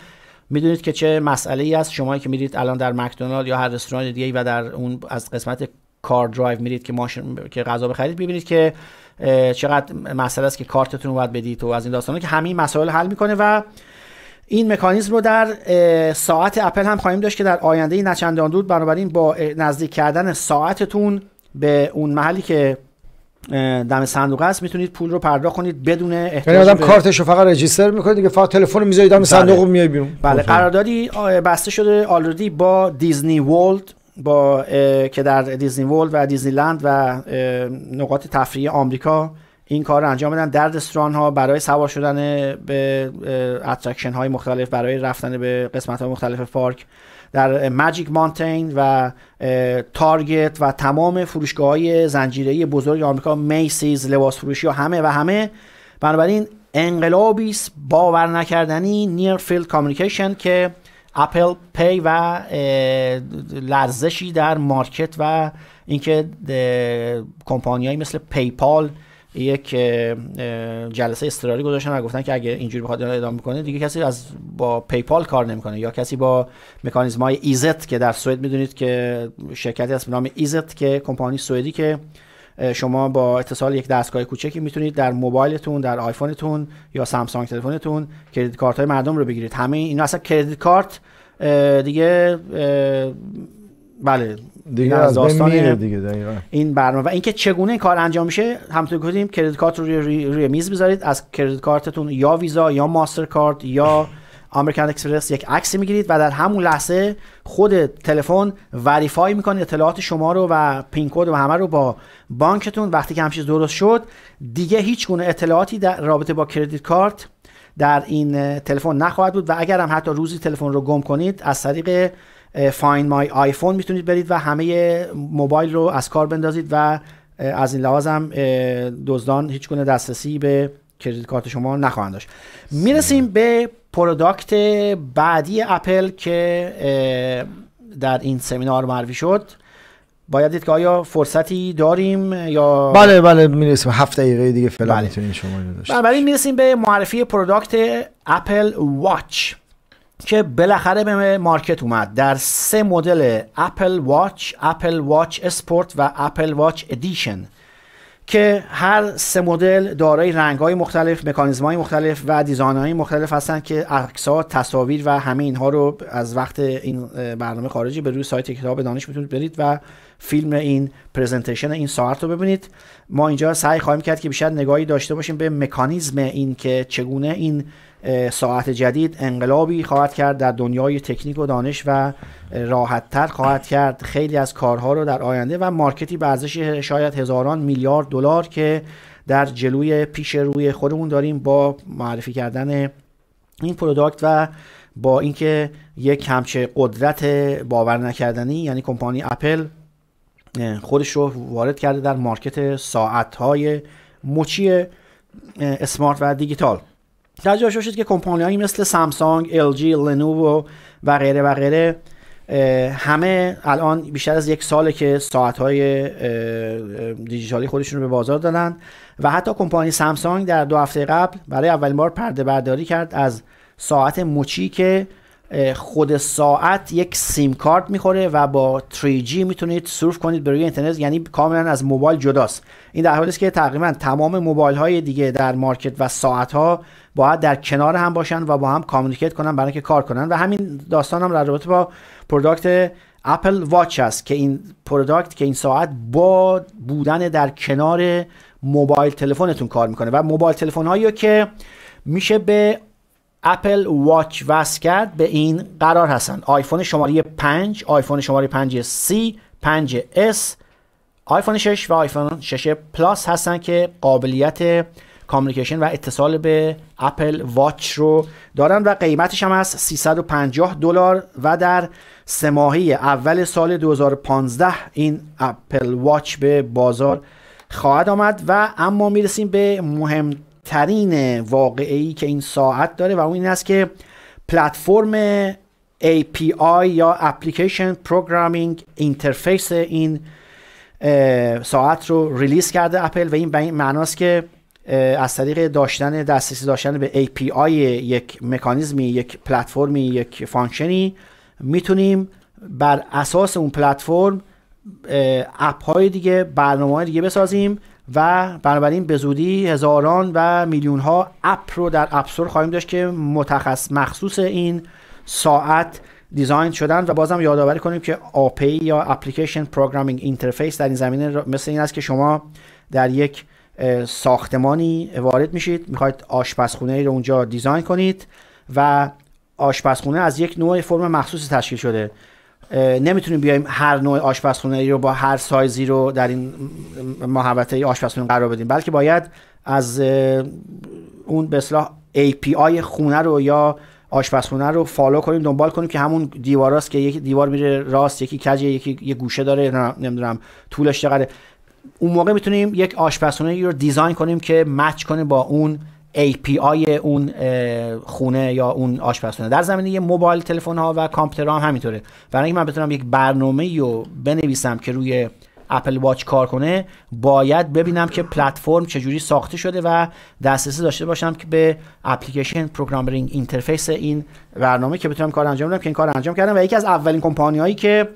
می‌دونید که چه مسئله ای است. شما که میرید الان در مکدونالد یا هر رستوران دیگه و در اون از قسمت car drive میرید که ماشین که غذا بخرید ببینید که چقدر مسئله است که کارتتون رو باید بدید و از این داستانا که همین مسائل حل می‌کنه و این مکانیزم رو در ساعت اپل هم خواهیم داشت که در آینده نچندان دور بنابراین با نزدیک کردن ساعتتون به اون محلی که دم صندوق است می‌تونید پول رو پرداخت کنید بدون احتیاج یعنی آدم کارتش رو فقط register می‌کنه دیگه فقط تلفن رو می‌ذارید دم بله. صندوق رو میای بیرون بله قراردادی بسته شده already با دیزنی ورلد با که در دیزنی ورلد و دیزنی لند و نقاط تفریحی آمریکا این کار رو انجام بدن. در رستوران ها برای سوار شدن به attraction های مختلف برای رفتن به قسمت های مختلف پارک در Magic Mountain و تارگت و تمام فروشگاه های زنجیره بزرگ آمریکا Macy's لباس فروشی و همه و همه. بنابراین انقلابی است باور نکردنی Near Field Communication که Apple Pay و لرزشی در market و اینکه کمپانیایی مثل پیپال یک جلسه اضطراری گذاشتن و گفتن که اگه اینجوری بخواد ادامه می‌کنه دیگه کسی از با پیپال کار نمی‌کنه. یا کسی با مکانیزم های iZettle که در سوئد می‌دونید که شرکتی هست به نام iZettle که کمپانی سوئدی که شما با اتصال یک دستگاه کوچکی می‌تونید در موبایلتون در آیفونتون یا سامسونگ تلفنتون credit card های مردم رو بگیرید. همه این اصلا credit card دیگه بله دیگه از داستان دیگه دقیقا. این برنامه. و اینکه چگونه این کار انجام میشه همونطور گفتیم credit card رو روی, روی میز بذارید از credit card تون یا ویزا یا ماستر کارت یا آمریکن اکسپرس یک عکس می‌گیرید و در همون لحظه خود تلفن verify می‌کنه اطلاعات شما رو و PIN code و همه رو با بانکتون. وقتی که همه چیز درست شد دیگه هیچ گونه اطلاعاتی در رابطه با credit card در این تلفن نخواهد بود. و اگر هم حتی روزی تلفن رو گم کنید از طریق Find My iPhone می‌تونید برید و همه موبایل رو از کار بندازید و از این لحاظ هم دزدان هیچ گونه دسترسی به credit card شما نخواهند داشت. می‌رسیم به product بعدی اپل که در این سمینار معرفی شد. باید دید که آیا فرصتی داریم یا؟ بله بله می‌رسیم. هفت دقیقه دیگه فعلا بله. می‌تونید شما داشت. بله می‌رسیم به معرفی product Apple Watch که بالاخره به market اومد. در سه مدل Apple Watch Apple Watch Sport و Apple Watch Edition که هر سه مدل دارای رنگ‌های مختلف، مکانیزم‌های مختلف و دیزاین‌های مختلف هستند که عکس‌ها، تصاویر و همه اینها رو از وقت این برنامه خارجی به روی سایت کتاب دانش می‌تونید برید و فیلم این پرزنتیشن این ساعت رو ببینید. ما اینجا سعی خواهیم کرد که بیشتر نگاهی داشته باشیم به مکانیزم این که چگونه این ساعت جدید انقلابی خواهد کرد در دنیای تکنیک و دانش و راحتتر خواهد کرد. خیلی از کارها رو در آینده و مارکتی به ارزش شاید هزاران میلیارد دلار که در جلوی پیش روی خودمون داریم با معرفی کردن این product و با اینکه یک همچه قدرت باور نکردنی یعنی کمپانی اپل خودش رو وارد کرده در market ساعت مچی smart و دیجیتال. در شد که کمپانی مثل سامسونگ، جی، لنوو و غیره و غیره همه الان بیشتر از یک ساله که ساعت های دیجیتالی خودشون رو به بازار دادن و حتی کمپانی سامسونگ در دو هفته قبل برای اولین بار پرده برداری کرد از ساعت مچی که خود ساعت یک سیم کارت می‌خوره و با 3G می‌تونید سرف کنید به روی اینترنت یعنی کاملا از موبایل جداست. این در حالی است که تقریبا تمام موبایل های دیگه در مارکت و ساعت ها باید در کنار هم باشن و با هم کامیکیت کنن برای اینکه کار کنن. و همین داستان هم در رابطه با product اپل واچ است که این product که این ساعت با بودن در کنار موبایل تلفنتون کار می‌کنه. و موبایل تلفن هایی که میشه به اپل واچ وصل کرد به این قرار هستن آیفون شماره 5 آیفون شماره 5 C 5 S آیفون 6 و آیفون 6 پلاس هستن که قابلیت communication و اتصال به اپل واچ رو دارن و قیمتش هم از 350 دلار و در سه ماهی اول سال 2015 این اپل واچ به بازار خواهد آمد و اما می‌رسیم به مهمترین واقعی که این ساعت داره و اون این است که پلتفرم API یا Application Programming Interface این ساعت رو ریلیز کرده اپل و این به این معناست که از طریق داشتن دسترسی داشتن به API یک مکانیزمی یک پلتفرمی یک function ی می‌تونیم بر اساس اون پلتفرم اپ های دیگه برنامه های دیگه بسازیم و بنابراین به زودی هزاران و میلیون ها اپ رو در اپستور خواهیم داشت که متخص مخصوص این ساعت design شدن و بازم یادآوری کنیم که API یا application programming interface در این زمینه مثل این است که شما در یک ساختمانی وارد میشید می‌خواید آشپزخونه رو اونجا دیزاین کنید و آشپزخونه از یک نوع فرم مخصوص تشکیل شده. نمی‌تونیم بیایم هر نوع آشپزخونه رو با هر سایزی رو در این محوطه آشپزخونه قرار بدیم. بلکه باید از اون به اصطلاح API خونه رو یا آشپزخونه رو فالو کنیم دنبال کنیم که همون دیواراست که یک دیوار میره راست یکی کج یکی یه گوشه داره نمی‌دونم طولش چقدره. اون موقع می‌تونیم یک آشپزخونه رو design کنیم که match کنه با اون API اون خونه یا اون آشپزخونه. در زمینه موبایل تلفن ها و کامپیوترها هم همینطوره. برای اینکه من بتونم یک برنامه رو بنویسم که روی اپل واچ کار کنه باید ببینم که پلتفرم چجوری ساخته شده و دسترسی داشته باشم که به application programming interface این برنامه که بتونم کار انجام بدم که این کار انجام کردم. و یکی از اولین کمپانی هایی که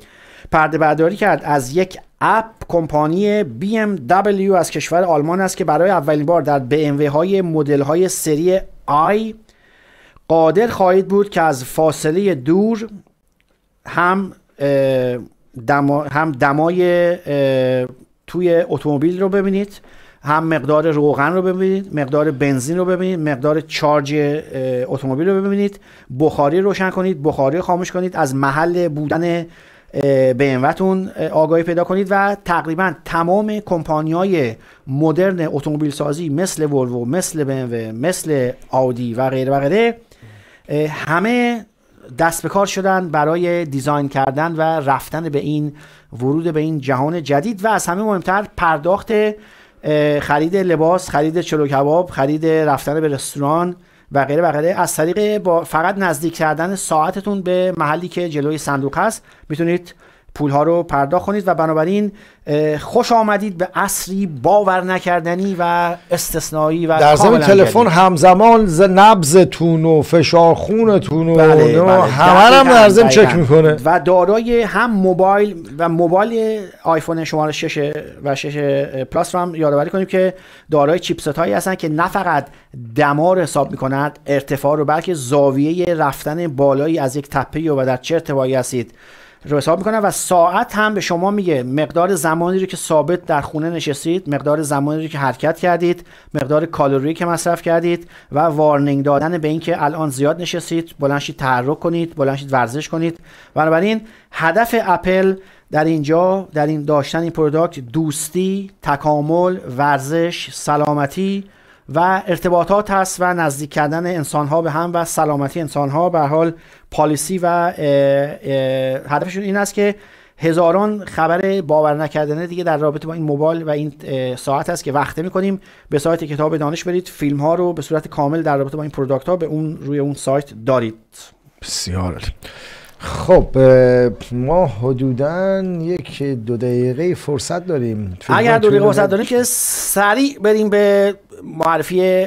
پرده برداری کرد از یک اپ کمپانی BMW از کشور آلمان است که برای اولین بار در BMW های مدل های سری آی قادر خواهید بود که از فاصله دور هم هم دمای توی اتومبیل رو ببینید هم مقدار روغن رو ببینید مقدار بنزین رو ببینید مقدار چارج اتومبیل رو ببینید بخاری روشن کنید بخاری خاموش کنید از محل بودن BMWتون آگاهی پیدا کنید و تقریبا تمام کمپانی های مدرن اتومبیل سازی مثل ولوو مثل BMW مثل آودی و غیره و غیره همه دست به کار شدن برای دیزاین کردن و رفتن به این ورود به این جهان جدید و از همه مهمتر پرداخت خرید لباس خرید چلو کباب خرید رفتن به رستوران و غیره و غیره. از طریق با فقط نزدیک کردن ساعتتون به محلی که جلوی صندوق هست می‌تونید پول ها رو پرداخت کنید و بنابراین خوش آمدید به عصری باور نکردنی و استثنایی و در ضمن تلفن همزمان ز نبضتون و فشار خونتون و بله بله. همه هم در ضمن چک می‌کنه. و دارای هم موبایل و موبایل آیفون شماره 6 و 6 پلاس رو هم یادآوری کنیم که دارای chipset هایی هستن که نه فقط دما رو حساب می‌کنند ارتفاع رو بلکه زاویه رفتن بالایی از یک تپه و در چه ارتفاعی هستید. رو حساب می‌کنن و ساعت هم به شما میگه. مقدار زمانی رو که ثابت در خونه نشستید مقدار زمانی رو که حرکت کردید مقدار کالری که مصرف کردید و warning دادن به اینکه الان زیاد نشستید بلند شید تحرک کنید بلند شید ورزش کنید. بنابراین هدف اپل در اینجا در این داشتن این product دوستی تکامل ورزش سلامتی و ارتباطات هست و نزدیک کردن انسان ها به هم و سلامتی انسان ها به حال policy و هدفشون این است که هزاران خبر باور نکردنی دیگه در رابطه با این موبایل و این ساعت است که وقته می‌کنیم. به سایت کتاب دانش برید. فیلم ها رو به صورت کامل در رابطه با این product ها به اون روی اون سایت دارید. بسیار خب ما حدودا یک دو دقیقه فرصت داریم. اگر دو دقیقه فرصت داریم که سریع بریم به معرفی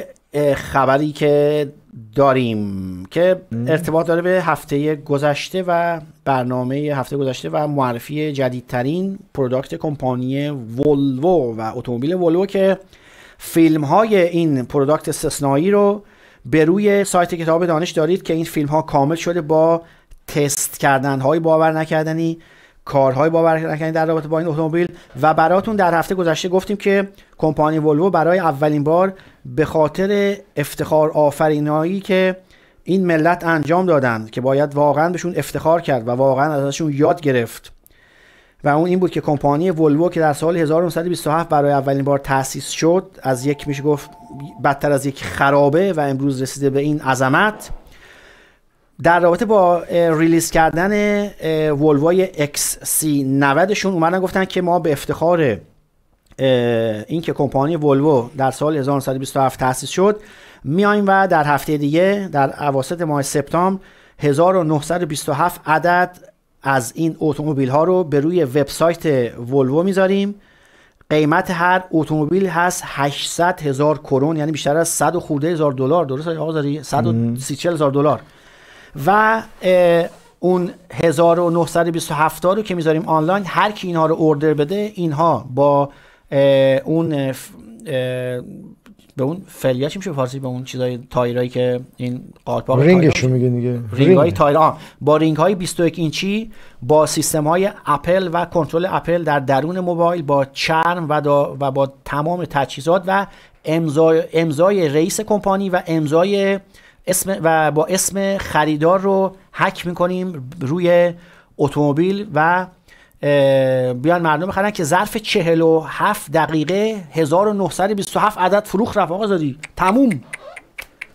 خبری که داریم که ارتباط داره به هفته گذشته و برنامه هفته گذشته و معرفی جدیدترین product کمپانی ولوو و اتومبیل ولوو که فیلم های این product استثنایی رو به روی سایت کتاب دانش دارید که این فیلم ها کامل شده با تست کردن های باور نکردنی کارهای باور نکردنی در رابطه با این اتومبیل و براتون در هفته گذشته گفتیم که کمپانی ولوو برای اولین بار به خاطر افتخار آفرینایی که این ملت انجام دادند که باید واقعا بهشون افتخار کرد و واقعا ازشون یاد گرفت. و اون این بود که کمپانی ولوو که در سال 1927 برای اولین بار تأسیس شد از یک میشه گفت بدتر از یک خرابه و امروز رسیده به این عظمت در رابطه با ریلیز کردن ولوای XC90 شون اومدن گفتن که ما به افتخار اینکه کمپانی ولوو در سال 1927 تأسیس شد. میایم و در هفته دیگه در اواسط ماه سپتامبر 1927 عدد از این اتومبیل ها رو به روی وبسایت ولوو می‌ذاریم. قیمت هر اتومبیل هست 800 هزار کرون یعنی بیشتر از 100 خورده هزار دلار. درست آقا 130 هزار دلار. و اون 1927 رو که می‌ذاریم آنلاین هر کی اینها رو order بده اینها با اون به اون fälg ها چی میشه فارسی به اون چیزای تایرایی که این قالپاق رینگشو میگه دیگه. رینگ. های تایر با رینگ های 21 اینچی با سیستم های اپل و کنترل اپل در درون موبایل با چرم و, و با تمام تجهیزات و امضای امضای رئیس کمپانی و امضای اسم و با اسم خریدار رو حک می‌کنیم روی اتومبیل و بیان مردم بخرن که ظرف 47 دقیقه 1927 عدد فروخ رفت آقا زادی. تموم.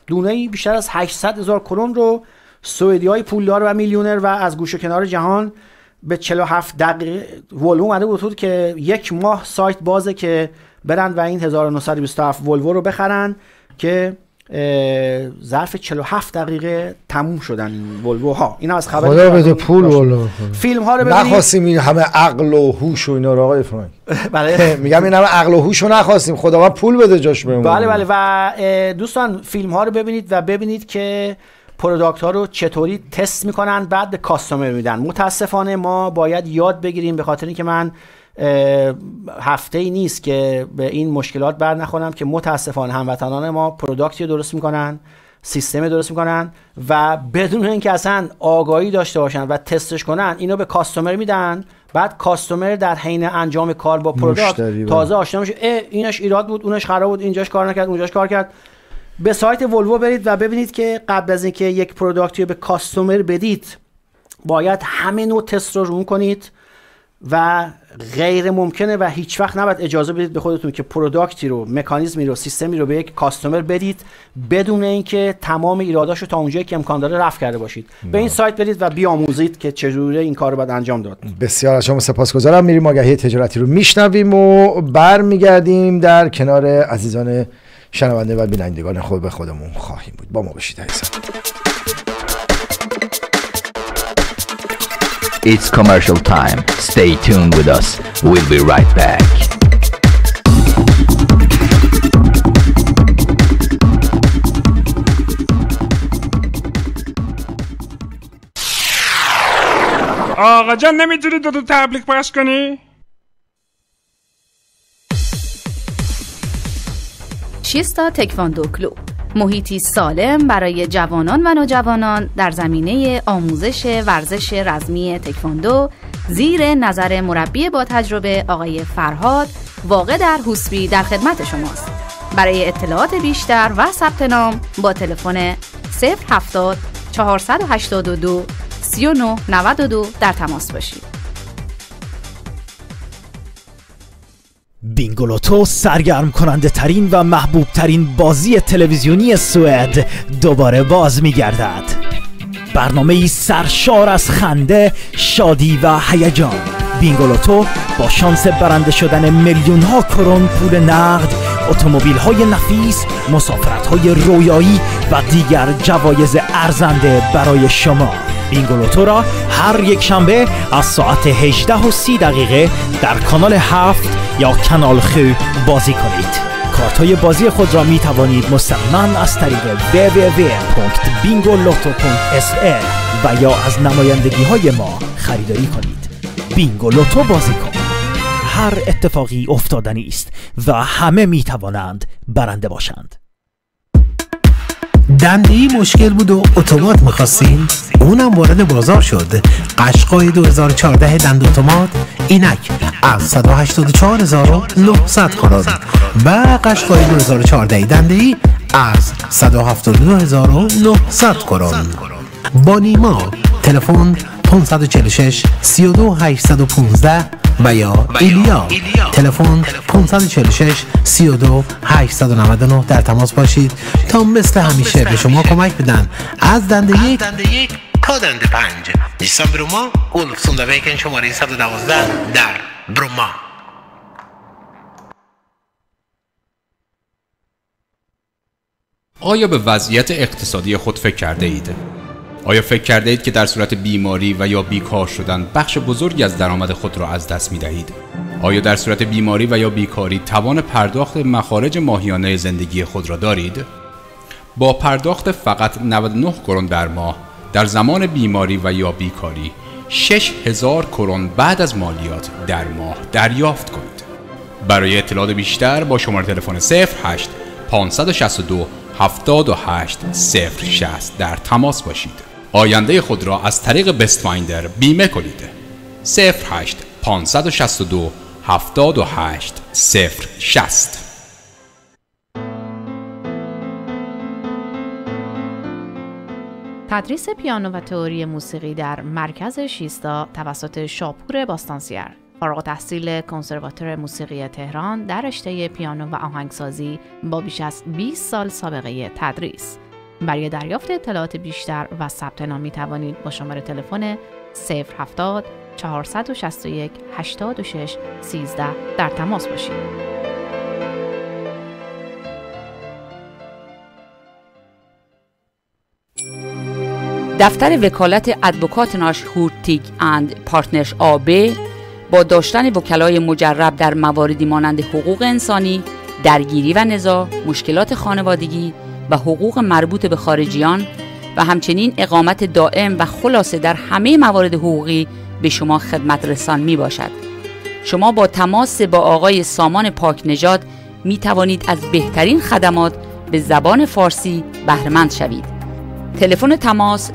دونه بیشتر از 800 هزار کرون رو سوئدی های پولدار و میلیونر و از گوش و کنار جهان به 47 دقیقه ولو اومده بود که یک ماه سایت بازه که برن و این 1927 ولوو رو بخرن که ظرف 47 دقیقه تموم شدن این ولوو ها اینا از خبر خدا بده پول والا فیلم ها رو ببینید. نخواستیم این همه عقل و هوش و اینا رو آقای فرانک بله. میگم این همه عقل و هوش رو نخواستیم. خدا پول بده جاش بهمون بله بله. و دوستان فیلم ها رو ببینید و ببینید که product ها رو چطوری تست می‌کنن بعد به customer میدن. متاسفانه ما باید یاد بگیریم به خاطر اینکه من هفته ای نیست که به این مشکلات بر نخورم که متاسفانه هموطنان ما product ی رو درست می‌کنن سیستم درست می‌کنن و بدون اینکه اصلا آگاهی داشته باشن و تستش کنن اینو به customer میدن. بعد customer در حین انجام کار با product تازه آشنا میشه. اینش ایراد بود اونش خراب بود اینجاش کار نکرد اونجاش کار کرد. به سایت ولوو برید و ببینید که قبل از اینکه یک product ی رو به customer بدید باید همه نوع تست رو رون کنید. و غیر ممکنه و هیچ وقت نباید اجازه بدید به خودتون که پروداکتی رو مکانیزمی رو سیستمی رو به یک کاستومر بدید بدون اینکه تمام ایراداشو تا اونجایی که امکان داره رفع کرده باشید. به این سایت برید و بیاموزید که چجوری این کار رو باید انجام داد. بسیار از شما سپاسگزارم. میریم آگهی تجارتی رو میشنویم و برمیگردیم در کنار عزیزان شنونده و بینندگان خود به خودمون خواهیم بود. با ما باشید عزیزان. It's commercial time. Stay tuned with us. We'll be right back. آقا جان نمیتونی دو تبلیغ پخش کنی؟ شیستا تکواندو کلوب محیطی سالم برای جوانان و نوجوانان در زمینه آموزش ورزش رزمی تکواندو زیر نظر مربی با تجربه آقای فرهاد واقع در حوسبی در خدمت شماست. برای اطلاعات بیشتر و ثبت نام با تلفن 070 482 3992 در تماس باشید. بینگولوتو سرگرم کننده ترین و محبوب ترین بازی تلویزیونی سوئد دوباره باز می گردد برنامه سرشار از خنده، شادی و هیجان. بینگولوتو با شانس برنده شدن میلیون ها کرون پول نقد اتومبیل های نفیس مسافرت های رویایی و دیگر جوایز ارزنده برای شما. بینگولوتو را هر یک شنبه از ساعت 18 و 30 دقیقه در کانال 7 یا کانال خو بازی کنید. کارت های بازی خود را می توانید مستقیما از طریق www.bingolotto.sl و یا از نمایندگی های ما خریداری کنید. بینگو لوتو بازی کن. هر اتفاقی افتادنی است و همه می توانند برنده باشند. دنده مشکل بود و اتومات می‌خواستین اونم وارد بازار شد. قشقای 2014 دند اتومات اینک از 184900 کرون و قشقای 2014 دنده ای از 172900 کرون با نیما تلفن 546 32 815 و یا ایلیا. تلفن 546 32 899 در تماس باشید تا مثل همیشه به شما کمک بدن. از دنده یک تا دنده پنج. نیستان بروما اولف سوندویکن شماره 112 در بروما آیا به وضعیت اقتصادی خود فکر کرده اید؟ آیا فکر کرده اید که در صورت بیماری و یا بیکار شدن بخش بزرگی از درآمد خود را از دست می دهید؟ آیا در صورت بیماری و یا بیکاری توان پرداخت مخارج ماهیانه زندگی خود را دارید؟ با پرداخت فقط 99 کرون در ماه در زمان بیماری و یا بیکاری 6000 کرون بعد از مالیات در ماه دریافت کنید. برای اطلاعات بیشتر با شماره تلفن 08 562 78 060 در تماس باشید. آینده خود را از طریق بست فایندر بیمه کنید. 08 562 78 060 تدریس پیانو و تئوری موسیقی در مرکز شیستا توسط شاپور باستانسیر. فارغ تحصیل کنسرواتور موسیقی تهران در رشته پیانو و آهنگسازی با بیش از 20 سال سابقه تدریس. برای دریافت اطلاعات بیشتر و ثبت نام می توانید با شماره تلفن 070 461 86 13 در تماس باشید. دفتر وکالت ادوکاتناش هورتیگ اند پارتنرش آب با داشتن وکلای مجرب در مواردی مانند حقوق انسانی، درگیری و نزاع، مشکلات خانوادگی، و حقوق مربوط به خارجیان و همچنین اقامت دائم و خلاصه در همه موارد حقوقی به شما خدمت رسان می باشد. شما با تماس با آقای سامان پاک نژاد می توانید از بهترین خدمات به زبان فارسی بهره‌مند شوید. تلفن تماس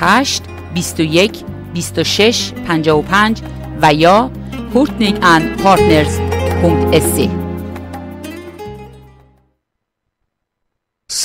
08 21 26 55 و یا Partners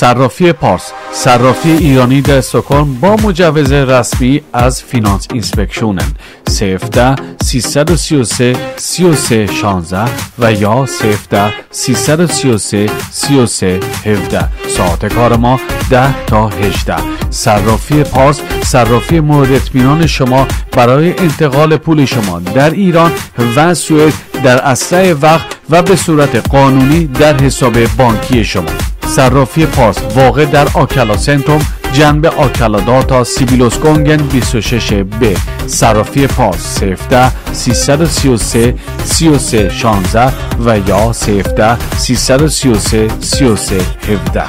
صرافی پارس صرافی ایرانی در استکهلم با مجوز رسمی از Finansinspektionen 13 333 33 16 و یا 13 333 33 17 ساعت کار ما 10 تا 18 صرافی پارس صرافی مورد اطمینان شما برای انتقال پول شما در ایران و سوئد در اسرع وقت و به صورت قانونی در حساب بانکی شما. صرافی پاس واقع در آکلا سنتوم جنب آکلا داتا سیبیلوس گونگن 26 ب. صرافی پاس 17 333 33 16 و یا 17 333 33 17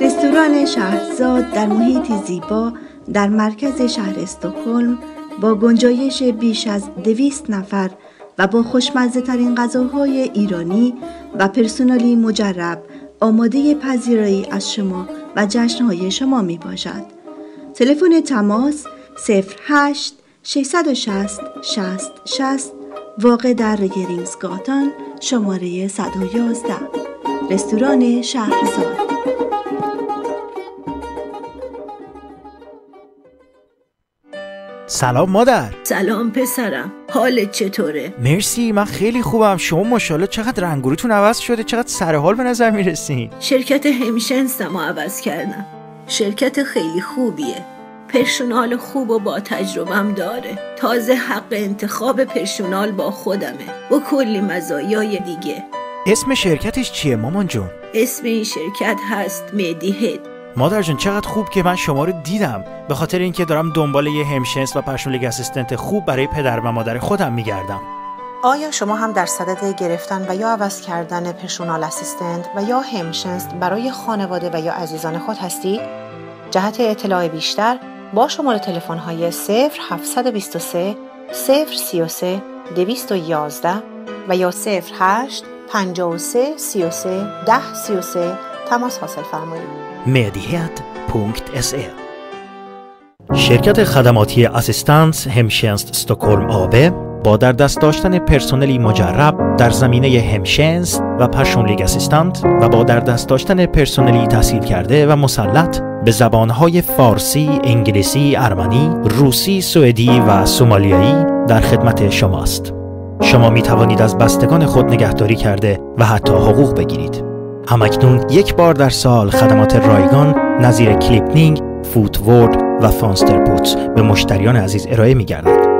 رستوران شهرزاد در محیطی زیبا در مرکز شهر استکهلم با گنجایش بیش از دویست نفر و با خوشمزه ترین غذاهای ایرانی و پرسنلی مجرب آماده پذیرایی از شما و جشنهای شما می باشد. تلفن تماس 08 660 60 60 واقع در گرینگزگاتان شماره 111 رستوران شهرزاد سلام مادر. سلام پسرم. حالت چطوره؟ مرسی من خیلی خوبم. شما ماشاءالله چقدر رنگوریتون عوض شده چقدر سر حال به نظر می‌رسین. شرکت همشنسم عوض کردم. شرکت خیلی خوبیه. پرشونال خوب و با تجربم داره. تازه حق انتخاب پرشونال با خودمه. و کلی مزایای دیگه. اسم شرکتش چیه مامان جون؟ اسم این شرکت هست مدی هد مادر جون چقدر خوب که من شما رو دیدم به خاطر اینکه دارم دنبال یه همشنس و پرسونل اسیستنت خوب برای پدر و مادر خودم میگردم آیا شما هم در صدد گرفتن و یا عوض کردن پرسونال اسیستنت و یا همشنس برای خانواده و یا عزیزان خود هستید؟ جهت اطلاع بیشتر با شماره تلفن های 0723 033 211 و یا 08 53 33 10 33 تماس حاصل فرمایید. medihet.se شرکت خدماتی اسیستانس همشنست استکهلم آبه با در دست داشتن پرسنلی مجرب در زمینه hemtjänst و personlig assistans و با در دست داشتن پرسنلی تحصیل کرده و مسلط به زبانهای فارسی، انگلیسی، ارمنی، روسی، سوئدی و سومالیایی در خدمت شماست. شما می توانید از بستگان خود نگهداری کرده و حتی حقوق بگیرید. همکنون یک بار در سال خدمات رایگان نظیر klippning، fotvård و fönsterputs به مشتریان عزیز ارائه می گردد.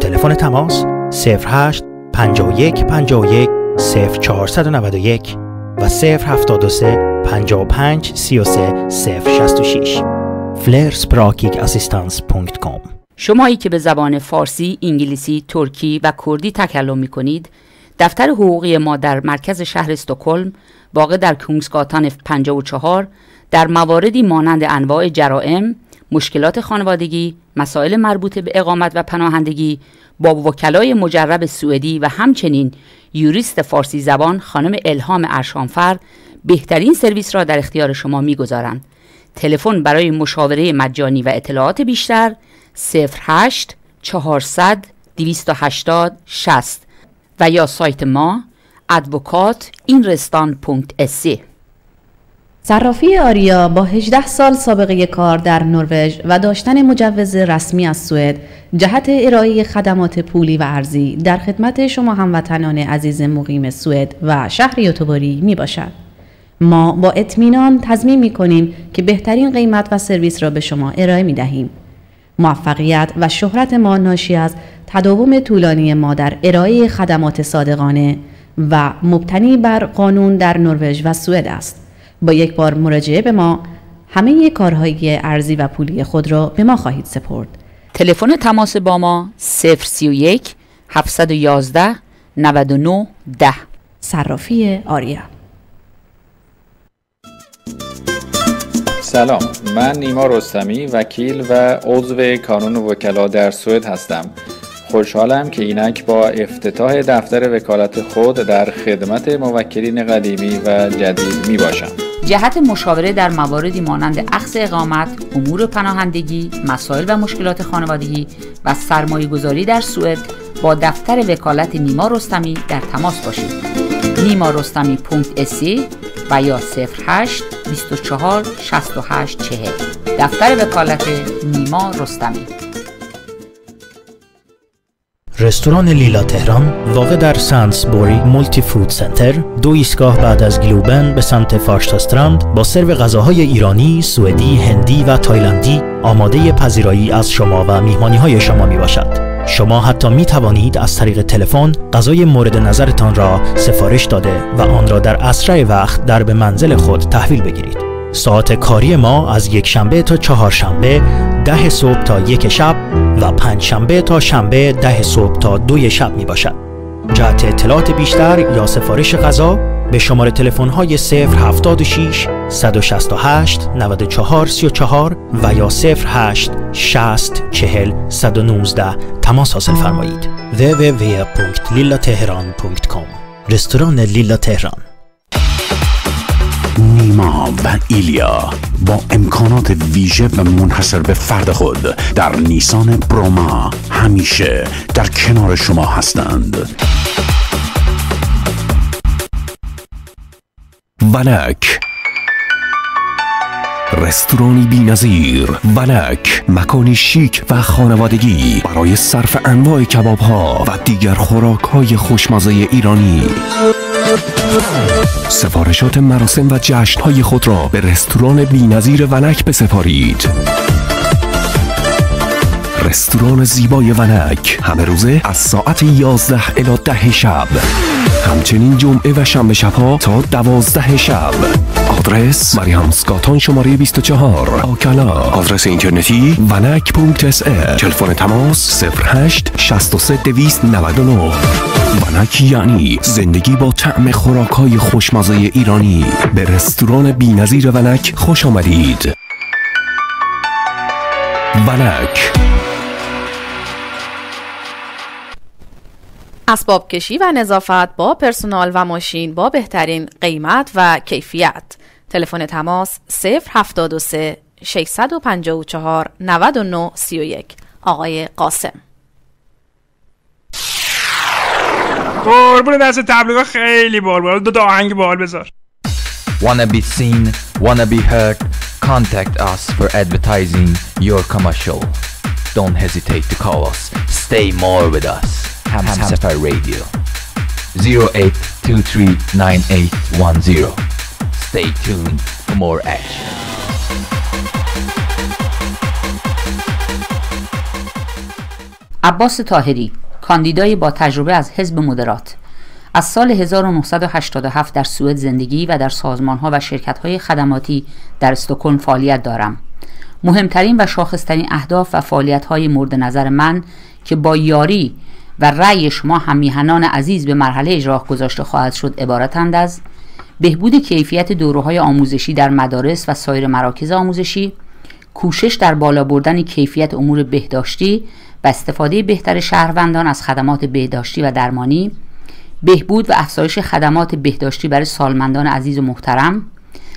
تلفن تماس 08 51 51 0491 و 073 55 33 066 flaresprakigassistans.com شمایی که به زبان فارسی، انگلیسی، ترکی و کردی تکلم می کنید دفتر حقوقی ما در مرکز شهر استکهلم واقع در کونگسگاتان 54 در مواردی مانند انواع جرائم، مشکلات خانوادگی، مسائل مربوط به اقامت و پناهندگی با وکلای مجرب سوئدی و همچنین یوریست فارسی زبان خانم الهام ارشانفر بهترین سرویس را در اختیار شما می‌گذارند. تلفن برای مشاوره مجانی و اطلاعات بیشتر 08 400 280 60 و یا سایت ما این رستان صرافی آریا با 18 سال سابقه کار در نروژ و داشتن مجوز رسمی از سوئد جهت ارائه خدمات پولی و ارزی در خدمت شما هموطنان عزیز مقیم سوئد و شهر یوتوباری می باشد. ما با اطمینان تضمین می کنیم که بهترین قیمت و سرویس را به شما ارائه می دهیم. موفقیت و شهرت ما ناشی از تداوم طولانی ما در ارائه خدمات صادقانه و مبتنی بر قانون در نروژ و سوئد است. با یک بار مراجعه به ما همه کارهای ارزی و پولی خود را به ما خواهید سپرد. تلفن تماس با ما 031 711 99 10 صرافی آریا سلام من نیما رستمی وکیل و عضو کانون وکلا در سوئد هستم خوشحالم که اینک با افتتاح دفتر وکالت خود در خدمت موکلین قدیمی و جدید می باشم جهت مشاوره در مواردی مانند اخذ اقامت، امور پناهندگی، مسائل و مشکلات خانوادگی و سرمایه گذاری در سوئد با دفتر وکالت نیما رستمی در تماس باشید. نیما رستمی و یا 08 24 68 40 دفتر وکالت نیما رستمی. رستوران لیلا تهران واقع در سانسبوری Multi Food Center دو ایستگاه بعد از گلوبن به سمت فارشتاستراند با سرو غذاهای ایرانی، سوئدی، هندی و تایلندی آماده پذیرایی از شما و میهمانی های شما می باشد. شما حتی می توانید از طریق تلفن غذای مورد نظرتان را سفارش داده و آن را در اسرع وقت در به منزل خود تحویل بگیرید. ساعت کاری ما از یک شنبه تا چهار شنبه ده صبح تا یک شب و پنج شنبه تا شنبه ده صبح تا دوی شب می باشد. جهت اطلاعات بیشتر یا سفارش غذا به شماره تلفن های 076 168 94 34 و یا 08 60 40 119 تماس حاصل فرمایید. www.lillateheran.com رستوران لیلا تهران. نیما و ایلیا با امکانات ویژه و منحصر به فرد خود در نیسان بروما همیشه در کنار شما هستند. ونک رستورانی بی نظیر ونک مکانی شیک و خانوادگی برای صرف انواع کباب ها و دیگر خوراک های خوشمزه ایرانی. سفارشات مراسم و جشن های خود را به رستوران بی نظیر ونک بسپارید. رستوران زیبای ونک همه روزه از ساعت 11 الی 10 شب. همچنین جمعه و شنبه شبها تا 12 شب. آدرس مریم سکاتان شماره 24 آکلا آدرس اینترنتی ونک.s تلفن تماس 08 63 299 ونک یعنی زندگی با طعم خوراک های خوشمزه ایرانی. به رستوران بینظیر ونک خوش آمدید. ونک. اسباب کشی و نظافت با پرسونال و ماشین با بهترین قیمت و کیفیت تلفن تماس 073 654 99 31 آقای قاسم قربون دست تبلیغ خیلی بال بال دو تا آهنگ بال بذار Wanna be seen, wanna be heard? Contact us for advertising your commercial. Don't hesitate to call us. Stay more with us. Hamsafar Radio 08239810. Stay tuned for more action. عباس تاهری کاندیدایی با تجربه از حزب مدرات از سال 1987 در سوئد زندگی و در سازمانها و شرکتهای خدماتی در استکهلم فعالیت دارم مهمترین و شاخصترین اهداف و فعالیت‌های مورد نظر من که با یاری و رأی شما هم میهنان عزیز به مرحله اجرا گذاشته خواهد شد عبارتند از بهبود کیفیت دوره آموزشی در مدارس و سایر مراکز آموزشی کوشش در بالا بردن کیفیت امور بهداشتی و استفاده بهتر شهروندان از خدمات بهداشتی و درمانی بهبود و افزایش خدمات بهداشتی برای سالمندان عزیز و محترم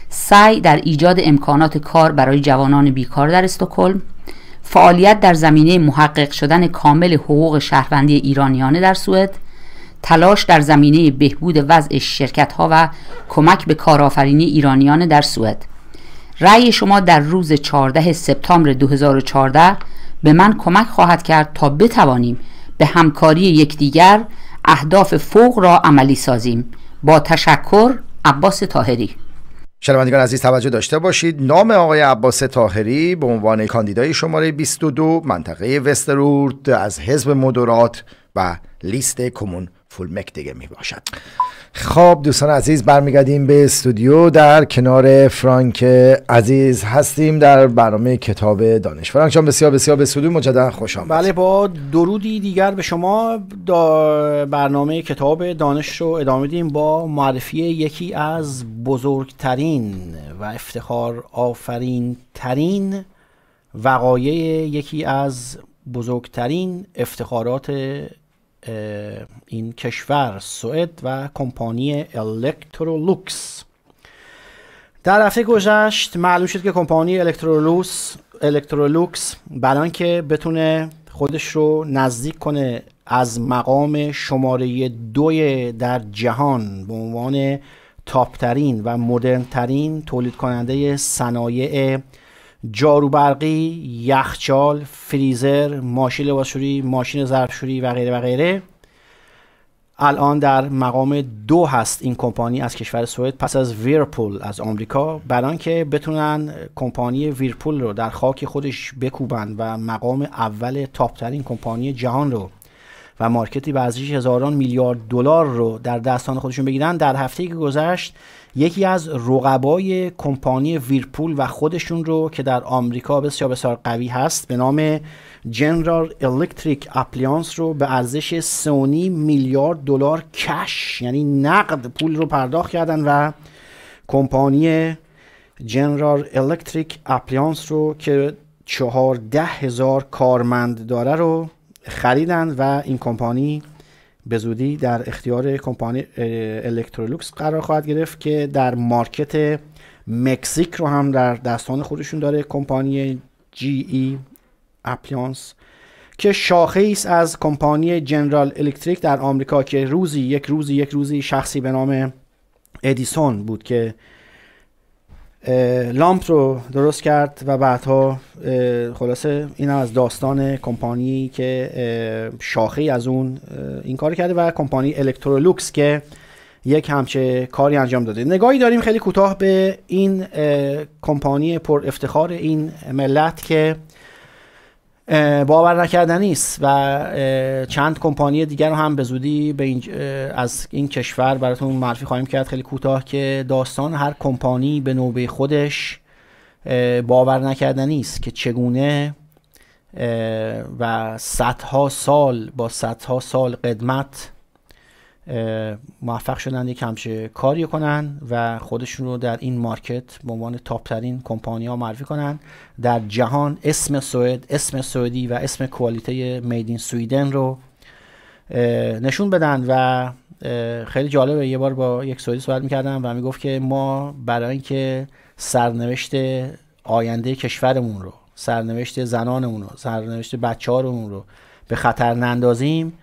سعی در ایجاد امکانات کار برای جوانان بیکار در استکهلم فعالیت در زمینه محقق شدن کامل حقوق شهروندی ایرانیانه در سوئد تلاش در زمینه بهبود وضع شرکت ها و کمک به کارآفرینی ایرانیان در سوئد. رأی شما در روز 14 سپتامبر 2014 به من کمک خواهد کرد تا بتوانیم به همکاری یکدیگر اهداف فوق را عملی سازیم. با تشکر عباس تاهری شنوندگان عزیز توجه داشته باشید. نام آقای عباس تاهری به عنوان کاندیدای شماره 22 منطقه وسترورد از حزب مدورات و لیست کمون فول مک دیگه می باشد. خب دوستان عزیز برمیگردیم به استودیو. در کنار فرانک عزیز هستیم در برنامه کتاب دانش فرانک جان بسیار بسیار به استودیو مجددا خوش آمد بله با درودی دیگر به شما برنامه کتاب دانش رو ادامه دیم با معرفی یکی از بزرگترین و افتخار آفرین ترین وقایع یکی از بزرگترین افتخارات این کشور سوئد و کمپانی الکترولوکس در هفته گذشت معلوم شد که کمپانی الکترولوکس الکترولوکس برای که بتونه خودش رو نزدیک کنه از مقام شماره دوی در جهان به عنوان top ترین و مدرنترین تولید کننده صنایع جارو برقی، یخچال، فریزر، ماشین لباسشویی، ماشین ظرفشویی و غیره و غیره. الان در مقام دو هست این کمپانی از کشور سوئد پس از ویرپول از آمریکا برای که بتونن کمپانی ویرپول رو در خاک خودش بکوبن و مقام اول تاپترین کمپانی جهان رو و مارکتی به هزاران میلیارد دلار رو در دستان خودشون بگیرن. در هفته که گذشت یکی از رقبای کمپانی ویرپول و خودشون رو که در آمریکا بسیار بسیار قوی هست به نام جنرال الکتریک Appliance رو به ارزش 3.5 میلیارد دلار cash یعنی نقد پول رو پرداخت کردن و کمپانی جنرال الکتریک Appliance رو که چهارده هزار کارمند داره رو خریدن و این کمپانی به زودی در اختیار کمپانی الکترولوکس قرار خواهد گرفت که در market مکزیک رو هم در دستان خودشون داره کمپانی GE Appliance که شاخه است از کمپانی جنرال الکتریک در آمریکا که روزی یک روزی یک روزی شخصی به نام ادیسون بود که لامپ رو درست کرد و بعدها خلاصه این از داستان کمپانی که شاخه از اون این کار کرده و کمپانی الکترولوکس که یک همچه کاری انجام داده. نگاهی داریم خیلی کوتاه به این کمپانی پر افتخار این ملت که باور نکردنی است و چند کمپانی دیگر رو هم به زودی به این از این کشور براتون معرفی خواهیم کرد خیلی کوتاه که داستان هر کمپانی به نوبه خودش باور نکردنی است که چگونه و صدها سال با صدها سال قدمت موفق شدن یک همچه کاری کنن و خودشون رو در این مارکت به عنوان تاپ ترین کمپانی ها معرفی کنن. در جهان اسم سوئد اسم سوئدی و اسم کوالیته میدین سویدن رو نشون بدن و خیلی جالبه. یه بار با یک سوئدی صحبت می‌کردم و می‌گفت که ما برای اینکه سرنوشت آینده کشورمون رو سرنوشت زنانمون رو سرنوشت بچه رو به خطر نندازیم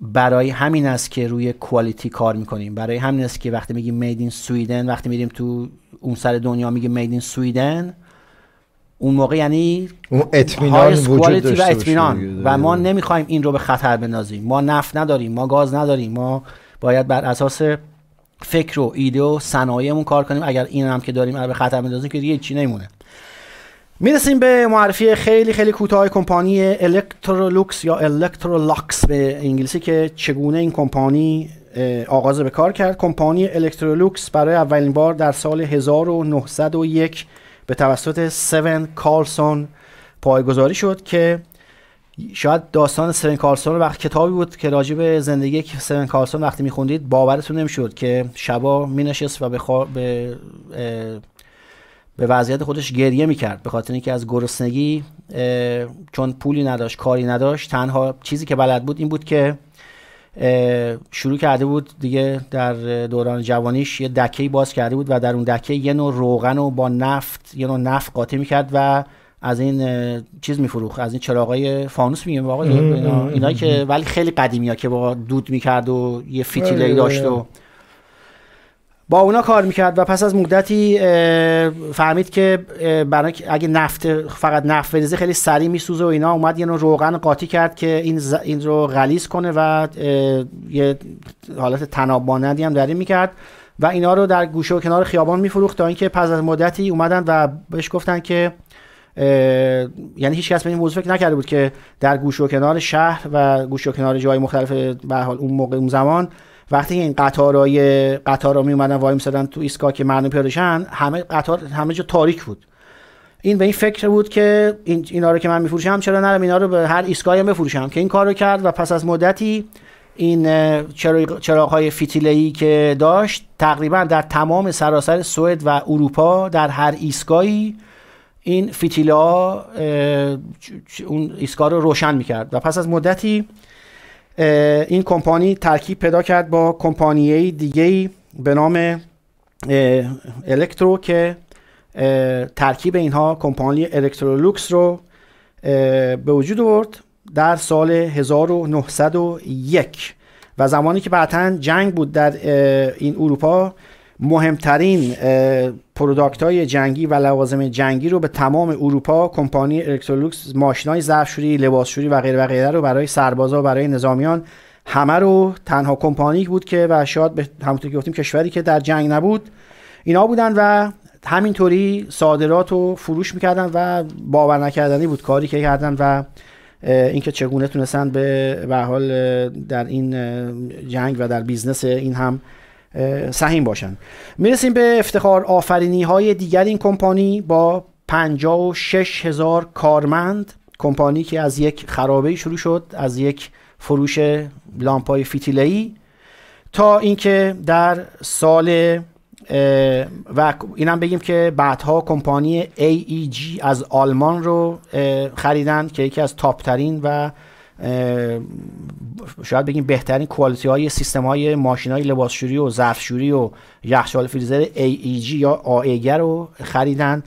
برای همین است که روی کوالیتی کار می‌کنیم. برای همین است که وقتی میگیم مید این سویدن وقتی میریم تو اون سر دنیا میگیم مید این سویدن اون موقع یعنی اون اطمینان وجود و اطمینان. و ما نمی‌خوایم این رو به خطر بنازیم ما نفت نداریم ما گاز نداریم. ما باید بر اساس فکر و ایده و صنایعمون کار کنیم. اگر این هم که داریم به خطر بندازیم که دیگه چی نمونه می‌رسیم به معرفی خیلی خیلی کوتاه کمپانی الکترولوکس یا الکترولاکس به انگلیسی که چگونه این کمپانی آغاز به کار کرد. کمپانی الکترولوکس برای اولین بار در سال 1901 به توسط سون کارلسون پایگذاری شد که شاید داستان سون کارلسون وقت کتابی بود که راجع به زندگی سون کارلسون وقتی میخوندید باورتون نمی‌شد که شبا مینشست و به, به به وضعیت خودش گریه می‌کرد به خاطر اینکه از گرسنگی چون پولی نداشت کاری نداشت تنها چیزی که بلد بود این بود که شروع کرده بود دیگه در دوران جوانیش یه دکه باز کرده بود و در اون دکه یه نوع روغن رو با نفت یه نوع نفت قاطی می‌کرد و از این چیز میفروخت از این چراغای فانوس میگیم واقعا اینا اینا که ولی خیلی قدیمی ها که با دود می‌کرد و یه فیتیله آره، داشت و آره. با اونا کار می‌کرد و پس از مدتی فهمید که برای اگه نفت فقط نفت بریزه خیلی سریع میسوزه و اینا اومد یه نوع روغن قاطی کرد که این, این رو غلیظ کنه و یه حالت تناب مانندی هم در می‌کرد و اینا رو در گوشه و کنار خیابان میفروخت تا اینکه پس از مدتی اومدن و بهش گفتن که یعنی هیچ کس به این موضوع فکر نکرده بود که در گوش و کنار شهر و گوش و کنار جای مختلف به حال اون موقع اون زمان وقتی این قطارای قطارا می اومدن وای میسادن تو ایستگاه که مردم پیادهشن همه قطار همه جا تاریک بود. این به این فکر بود که این اینا رو که من میفروشم چرا نرم؟ اینا رو به هر ایستگاهی بفروشم که این کار رو کرد و پس از مدتی این چراغ های ای که داشت تقریبا در تمام سراسر سوئد و اروپا در هر ایستگاهی این ها اون ایستگاه رو روشن می‌کرد و پس از مدتی این کمپانی ترکیب پیدا کرد با کمپانی دیگه به نام الکترو که ترکیب اینها کمپانی الکترولوکس رو به وجود آورد در سال 1901 و زمانی که بعدا جنگ بود در این اروپا مهمترین product های جنگی و لوازم جنگی رو به تمام اروپا کمپانی الکترولوکس ماشین های ظرفشویی لباسشویی و غیره و غیره رو برای سربازا و برای نظامیان همه رو تنها کمپانی بود که و شاید به همونطور که گفتیم کشوری که در جنگ نبود. اینا بودن و همینطوری صادرات رو فروش می‌کردن و باور نکردنی بود کاری که کردن و اینکه چگونه تونستن به به حال در این جنگ و در business این هم سهیم باشن. می‌رسیم به افتخار آفرینی های دیگر. این کمپانی با 56 هزار کارمند کمپانی که از یک خرابه شروع شد از یک فروش لامپای ای تا اینکه در سال و اینم بگیم که بعدها کمپانی AEG از آلمان رو خریدن که یکی از تاپ ترین و شاید بگیم بهترین کوالیتی های سیستم های ماشین های لباسشوری و ظرفشوری و یخچال فریزر AEG یا AEG رو خریدن.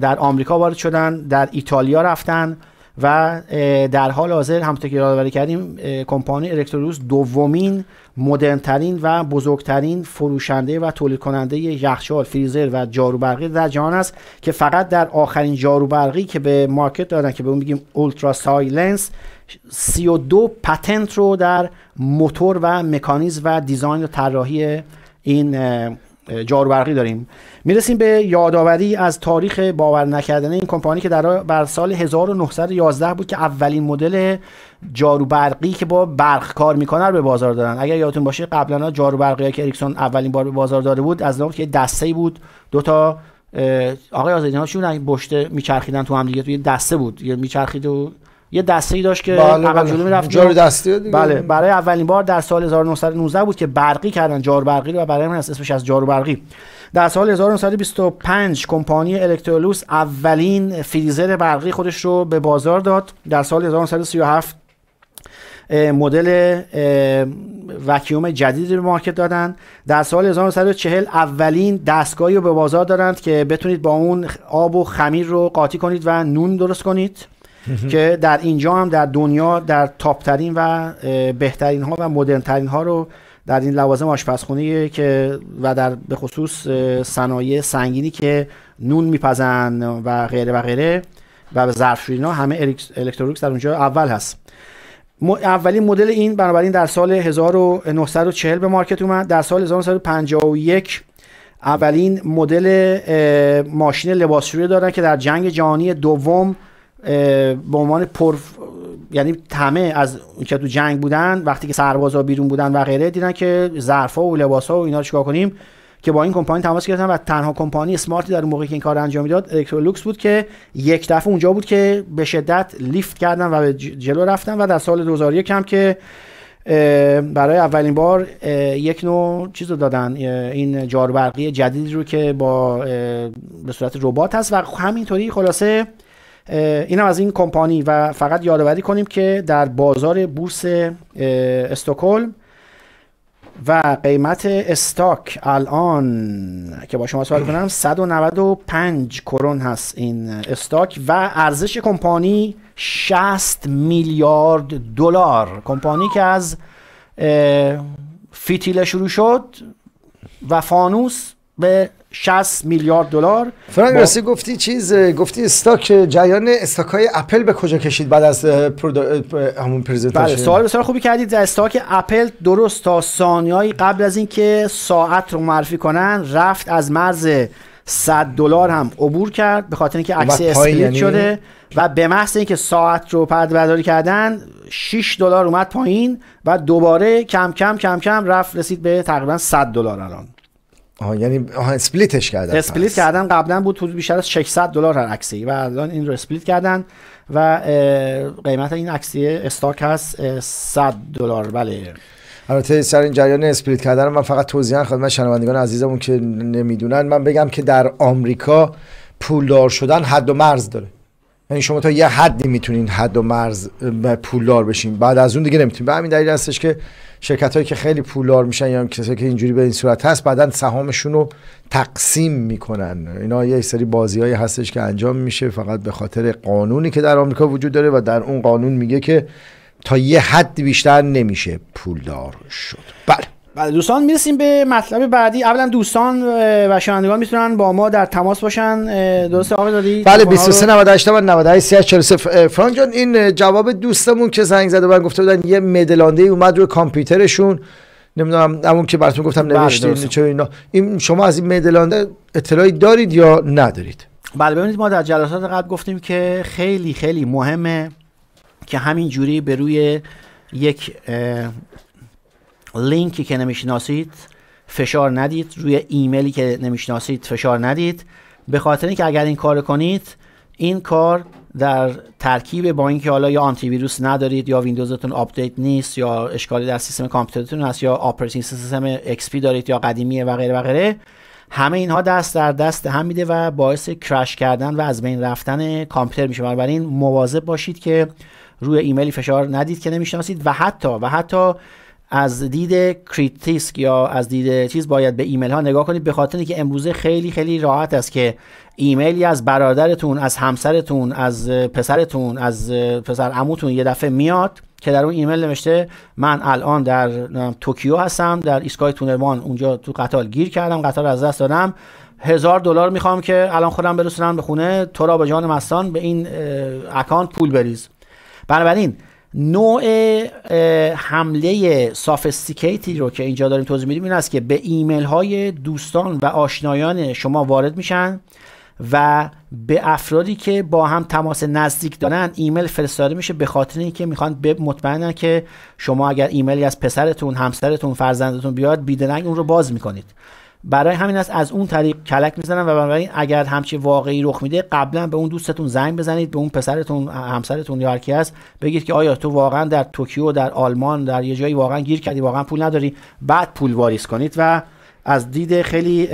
در آمریکا وارد شدن در ایتالیا رفتن. و در حال حاضر همونطور که یادآوری کردیم کمپانی الکترولوکس دومین مدرنترین و بزرگترین فروشنده و تولید کننده یخچال فریزر و جارو برقی در جهان است که فقط در آخرین جارو برقی که به market دادن که به اون میگیم Ultra Silence 32 patent رو در موتور و مکانیزم و design و طراحی این جاروبرقی داریم. می‌رسیم به یادآوری از تاریخ باور نکردن این کمپانی که در بر سال 1911 بود که اولین مدل جاروبرقی که با برق کار می‌کنه رو به بازار دادن. اگر یادتون باشه قبلا جاروبرقی که اریکسون اولین بار به بازار داده بود از نوع که دسته بود. دو تا آقای آزادی ها بشته میچرخیدن تو هم دیگه تو یه دسته بود. یه میچرخید و یه دسته ای داشت که بله عقب بله. جلو می‌رفت جار دستی دیگه. بله برای اولین بار در سال 1919 بود که برقی کردن جارو برقی و برای من اسمش از جارو برقی. در سال 1925 کمپانی الکترولوس اولین فریزر برقی خودش رو به بازار داد. در سال 1937 مدل وکیوم جدیدی رو مارکت دادن. در سال 1940 اولین دستگاهی رو به بازار دادند که بتونید با اون آب و خمیر رو قاطی کنید و نون درست کنید. که در اینجا هم در دنیا در تاپترین و بهترین ها و مدرن ترین ها رو در این لوازم آشپزخونه که و در به خصوص صنایع سنگینی که نون میپزن و غیره و غیره و ظرفشویی همه الکترولیکس در اونجا اول هست. اولین مدل این بنابراین در سال 1940 به مارکت اومد. در سال 1951 اولین مدل ماشین لباسشویی دادن که در جنگ جهانی دوم به عنوان پر یعنی همه از که تو جنگ بودن وقتی که سربازا بیرون بودن و غیره دیدن که ظرفا و لباسا و اینا رو چیکار کنیم؟ که با این کمپانی تماس گرفتن و تنها کمپانی اسمارتی در اون موقعی که این کار انجام می‌داد الکترولوکس بود که یک دفعه اونجا بود که به شدت لیفت کردن و به جلو رفتن و در سال 2001 هم که برای اولین بار یک نوع چیز رو دادن این جاربرقی جدیدی رو که با به صورت ربات هست و همینطوری خلاصه این از این کمپانی و فقط یادآوری کنیم که در بازار بورس استکهلم و قیمت استاک الان که با شما سوال کنم 195 کرون هست این استاک و ارزش کمپانی 60 میلیارد دلار. کمپانی که از فیتیل شروع شد و فانوس به 60 میلیارد دلار فرانک با... راستی گفتی چیز گفتی stock جریان stock های اپل به کجا کشید بعد از. همون presentation بله سوال بسیار خوبی کردید stock اپل درست تا ثانیه‌ای قبل از اینکه ساعت رو معرفی کنن رفت از مرز 100 دلار هم عبور کرد به خاطر اینکه aktie split یعنی؟ شده و به محض اینکه ساعت رو پرده برداری کردن 6 دلار اومد پایین و دوباره کم کم کم کم رفت رسید به تقریبا 100 دلار الان آها یعنی آها split ش کردن اسپلیت کردن قبلا بود حدود بیشتر از 600 دلار هر aktie. و الان این رو split کردن و قیمت این aktie stock هست اه، 100 دلار. بله. البته سر این جریان split کردن من فقط توضیح خدمت شنوندگان عزیزمون که نمی‌دونن. من بگم که در آمریکا پولدار شدن حد و مرز داره. یعنی شما تا یه حدی می‌تونین حد و مرز پولدار بشین. بعد از اون دیگه نمی‌تونین. به همین دلیل هستش که شرکت هایی که خیلی پولدار میشن یا کسایی که اینجوری به این صورت هست بعدا سهامشون رو تقسیم می‌کنن. اینا یه سری بازی هایی هستش که انجام میشه فقط به خاطر قانونی که در آمریکا وجود داره و در اون قانون میگه که تا یه حدی بیشتر نمیشه پولدار شد. بله. بله دوستان می‌رسیم به مطلب بعدی. اولا دوستان و شنوندگان می‌تونن با ما در تماس باشن. اه، درسته آقای دادی بله تلفن‌ها رو- 23 98 و 98 30 فرانک جان این جواب دوستمون که زنگ زده بودن گفته بودن یه مدلانده اومد روی کامپیوترشون. نمی‌دونم همون که براتون گفتم بله، نوشتین. چه اینا. این شما از این مدلانده اطلاعی دارید یا ندارید؟ بله ببینید ما در جلسات قبل گفتیم که خیلی خیلی مهمه که همین جوری به روی یک لینکی که نمی‌شناسید فشار ندید. روی ایمیلی که نمی‌شناسید فشار ندید. به خاطر اینکه اگر این کار کنید این کار در ترکیب با اینکه حالا یا آنتی ویروس ندارید یا ویندوزتون آپدیت نیست یا اشکالی در سیستم کامپیوترتون هست یا operating system XP دارید یا قدیمیه و غیره و غیره همه اینها دست در دست هم میده و باعث crash کردن و از بین رفتن کامپیوتر میشه. بنابراین مواظب باشید که روی ایمیلی فشار ندید که نمی‌شناسید و حتی و حتی از دید kritisk یا از دید چیز باید به ایمیل ها نگاه کنید به خاطر اینکه امروزه خیلی خیلی راحت است که ایمیلی از برادرتون از همسرتون از پسرتون از پسر عموتون یه دفعه میاد که در اون ایمیل نوشته من الان در توکیو هستم در ایستگاه تونرمان اونجا تو قطار گیر کردم قطار از دست دادم. هزار دلار می‌خوام که الان خودم برسونم به خونه تو را به جان مستان به این اکانت پول بریز. بنابراین نوع حمله sophisticated ی رو که اینجا داریم توضیح میدیم این است که به ایمیل های دوستان و آشنایان شما وارد میشن و به افرادی که با هم تماس نزدیک دارن ایمیل فرستاده میشه به خاطر اینکه می‌خوان به مطمئنن که شما اگر ایمیلی از پسرتون همسرتون فرزندتون بیاد بیدرنگ اون رو باز می‌کنید. برای همین است از اون طریق کلک می‌زنن و بنابراین اگر همچی واقعی رخ میده قبلا به اون دوستتون زنگ بزنید به اون پسرتون همسرتون یا هر کی هست بگید که آیا تو واقعا در توکیو در آلمان در یه جایی واقعا گیر کردی واقعا پول نداری بعد پول واریز کنید و از دید خیلی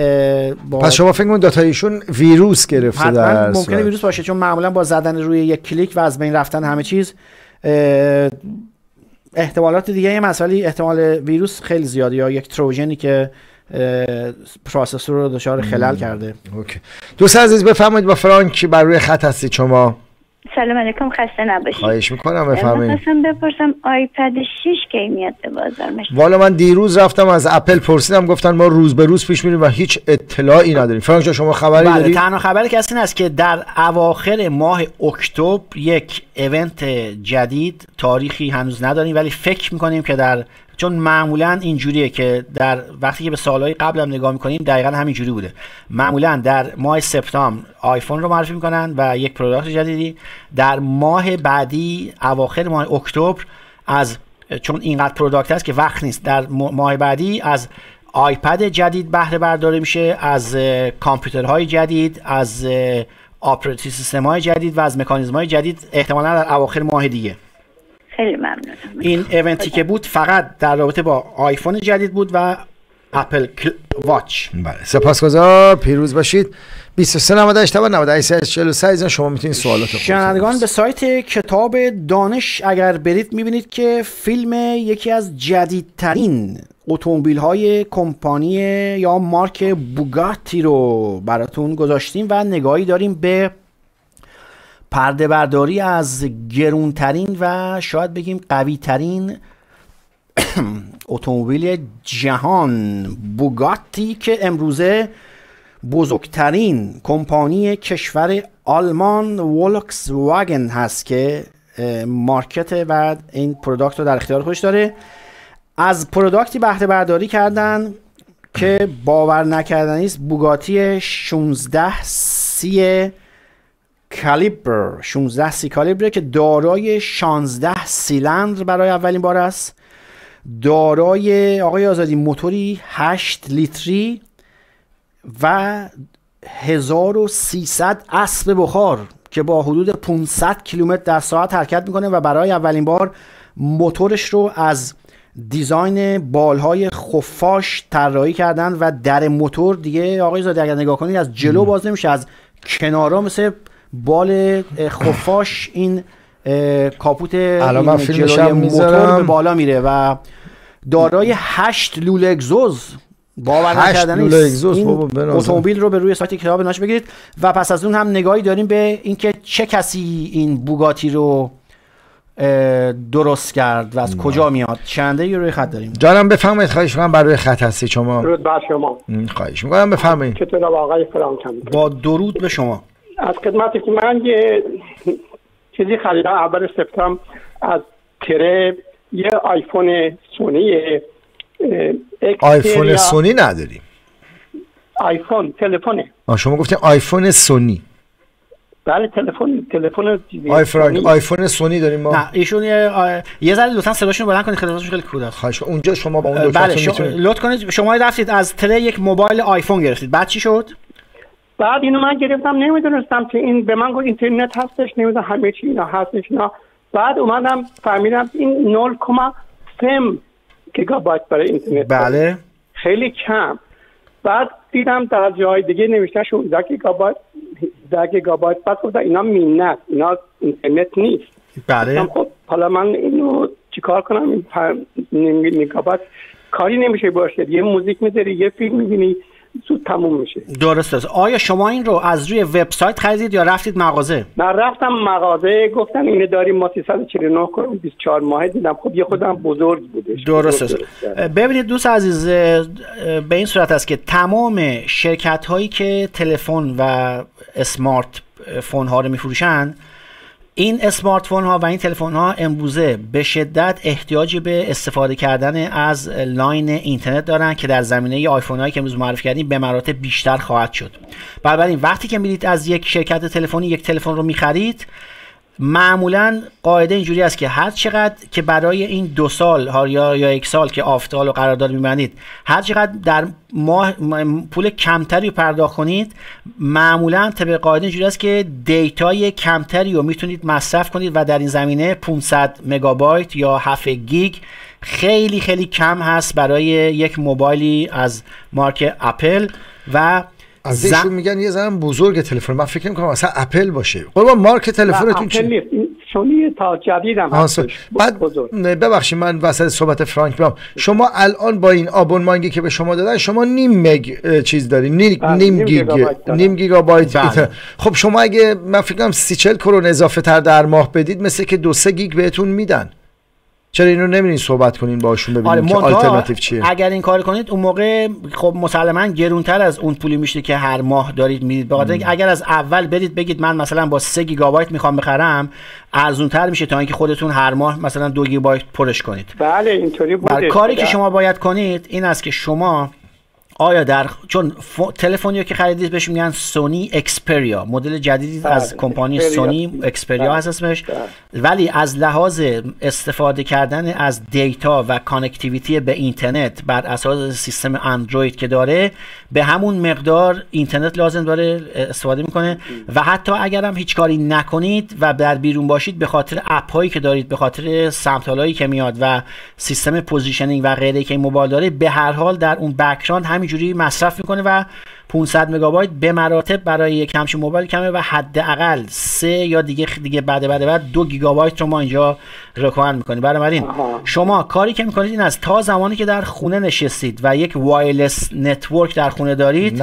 با پس شما فکر کنید داتایشون ویروس گرفته در ممکنه. ویروس باشه چون معمولا با زدن روی یک کلیک و از بین رفتن همه چیز احتمالات دیگه یه مسئله احتمال ویروس خیلی زیاده یا یک trojan ی که processor رو دچار خلل کرده. اوکی. دوست عزیز بفرمایید با فرانک بر روی خط هستید شما. سلام علیکم خسته نباشید. خواهش می‌کنم بفرمایید. می‌خواستم بپرسم آیپد 6 کی میاد به بازار؟ مش والا من دیروز رفتم از اپل پرسیدم گفتن ما روز به روز پیش میریم و هیچ اطلاعی نداریم. فرانک جان شما خبری بله دارید تنها خبری که هست این است که در اواخر ماه اکتبر یک event جدید تاریخی هنوز نداریم ولی فکر می‌کنیم که در چون معمولا اینجوریه که در وقتی که به سالهای قبل هم نگاه می‌کنیم دقیقا همینجوری بوده. معمولا در ماه سپتامبر آیفون رو معرفی می‌کنن و یک product جدیدی. در ماه بعدی اواخر ماه اکتبر از چون اینقدر product هست که وقت نیست در ماه بعدی از آیپد جدید بهره برداری میشه از کامپیوترهای جدید از اه، operating system های جدید و از مکانیزم های جدید احتمالا در اواخر ماه دیگه. خیلی ممنونم. این event ی که بود فقط در رابطه با آیفون جدید بود و اپل کل- واچ. بله. سپاسگزار. پیروز باشید. 23 98 و 98 43 شما می‌تونید سوالات رو شنوندگان به سایت کتاب دانش اگر برید می‌بینید که فیلم یکی از جدیدترین اتومبیل های کمپانی یا مارک بوگاتی رو براتون گذاشتیم و نگاهی داریم به پرده برداری از گرونترین و شاید بگیم قویترین اتومبیل جهان بوگاتی که امروزه بزرگترین کمپانی کشور آلمان وولکس واگن هست که market و این product رو در اختیار خودش داره. از product ی بهره برداری کردن که باور نکردنی است بوگاتی 16 سی کالیبر 16 سی کالیبر که دارای 16 سیلندر برای اولین بار است. دارای آقای آزادی موتوری 8 لیتری و 1300 اسب بخار که با حدود 500 کیلومتر در ساعت حرکت می‌کنه و برای اولین بار موتورش رو از دیزاین بالهای خفاش طراحی کردن و در موتور دیگه آقای زاده اگر نگاه کنید از جلو باز نمیشه از کنارا مثل بال خفاش این کاپوت الان جلوی موتور به بالا میره و دارای هشت لوله اگزوز. باور نکردنی این اتومبیل رو به روی سایت کتاب ناش بگیرید و پس از اون هم نگاهی داریم به اینکه چه کسی این بوگاتی رو درست کرد و از کجا میاد. چنده یه روی خط داریم. جانم بفرمایید. خواهش می‌کنم برای خط هستی شما. درود بر شما. خواهش می‌کنم. بفرمایید. چطور آقای فرانکم. با درود به شما. از خدمت من یه چیزی خریدم. اول سپتامبر از تره یه آیفون سونی آیفون سونی نداریم. آیفون تلفنه شما گفتین آیفون سونی. بله تلفن تلفن آیفون آیفون سونی داریم ما. نه ایشون یه یه ذره لطفا صداشون بلند کنید خدمتشون خیلی کود است. خواهش اونجا شما با اون دو بله شما لطف کنید شما رفتید از تله یک موبایل آیفون گرفتید. بعد چی شد؟ بعد اینو من گرفتم نمی‌دونستم که این به من گفت اینترنت هستش نمی‌دونم همه چی اینا هستش اینا. بعد اومدم فهمیدم این 0.5 گیگابایت برای اینترنت بله. خیلی کم. بعد دیدم در جای دیگه نوشته 16 گیگابایت 10 گیگابایت بعد گفتم اینا مینت اینا اینترنت نیست. بله. خب حالا من اینو چیکار کنم؟ این گیگابایت کاری نمیشه باشه. یه موزیک می‌ذاری یه فیلم می‌بینی. زود تموم میشه. درست است. آیا شما این رو از روی وبسایت خریدید یا رفتید مغازه؟ من رفتم مغازه گفتن اینو داریم ما 349 کنیم 24 ماه دیدم خب یه خودم بزرگ بودش. درست است. ببینید دوست عزیز به این صورت است که تمام شرکت هایی که تلفن و smartphone ها رو میفروشند این smartphone ها و این تلفن ها امروزه به شدت احتیاجی به استفاده کردن از line اینترنت دارن که در زمینه آیفون هایی که امروز معرفی کردیم به مراتب بیشتر خواهد شد. بنابراین وقتی که میرید از یک شرکت تلفنی یک تلفن رو می‌خرید معمولا قاعده اینجوری است که هر چقدر که برای این دو سال یا یا یک سال که avtal و قرارداد میبندید هر چقدر در ماه پول کمتری پرداخت کنید معمولا طبق قاعده اینجوری است که data ی کمتری رو می‌تونید مصرف کنید و در این زمینه 500 مگابایت یا 7 گیگ خیلی خیلی کم هست برای یک موبایلی از مارک اپل و از ایشون میگن یه زن بزرگ تلفن. من فکر می‌کنم اصلا اپل باشه. قربان مارک تلفنتون چی سونی تا جدیدم هست بعد ببخشید من وسط صحبت فرانک بیام شما الان با این abonnemang ی که به شما دادن شما نیم مگ چیز دارین. نیم, نیم گیگ نیم گیگابایت. بله. خب شما اگه من فکر کنم 30 40 کرون اضافه تر در ماه بدید مثل که دو سه گیگ بهتون میدن. چرا اینو نمیرین صحبت کنین باشون ببینیم آره که آلترناتیو چیه؟ اگر این کار کنید اون موقع خب مسلما گرونتر از اون پولی میشه که هر ماه دارید می‌دید. بخاطر اگر از اول برید بگید من مثلا با 3 گیگابایت می‌خوام بخرم ارزونتر میشه تا اینکه خودتون هر ماه مثلا 2 گیگابایت پرش کنید. بله اینطوری بوده. کاری که شما باید کنید این است که شما آیا در چون تلفنی که خریدید بهش میگن سونی اکسپریا مدل جدیدی بله. از کمپانی سونی اکسپریا هست اسمش بله. ولی از لحاظ استفاده کردن از data و connectivity به اینترنت بر اساس سیستم اندروید که داره به همون مقدار اینترنت لازم داره استفاده می‌کنه و حتی اگر هم هیچ کاری نکنید و در بیرون باشید به خاطر app هایی که دارید به خاطر سمت که میاد و سیستم positioning و غیره که این موبایل داره به هر حال در اون background همینجوری مصرف می‌کنه و 500 مگابایت به مراتب برای یک همچین موبایل کمه و حداقل سه یا دیگه دیگه بعد بعد بعد دو گیگابایت رو ما اینجا recommend می‌کنیم. بنابراین شما کاری که می‌کنید این از تا زمانی که در خونه نشستید و یک wireless network در خونه دارید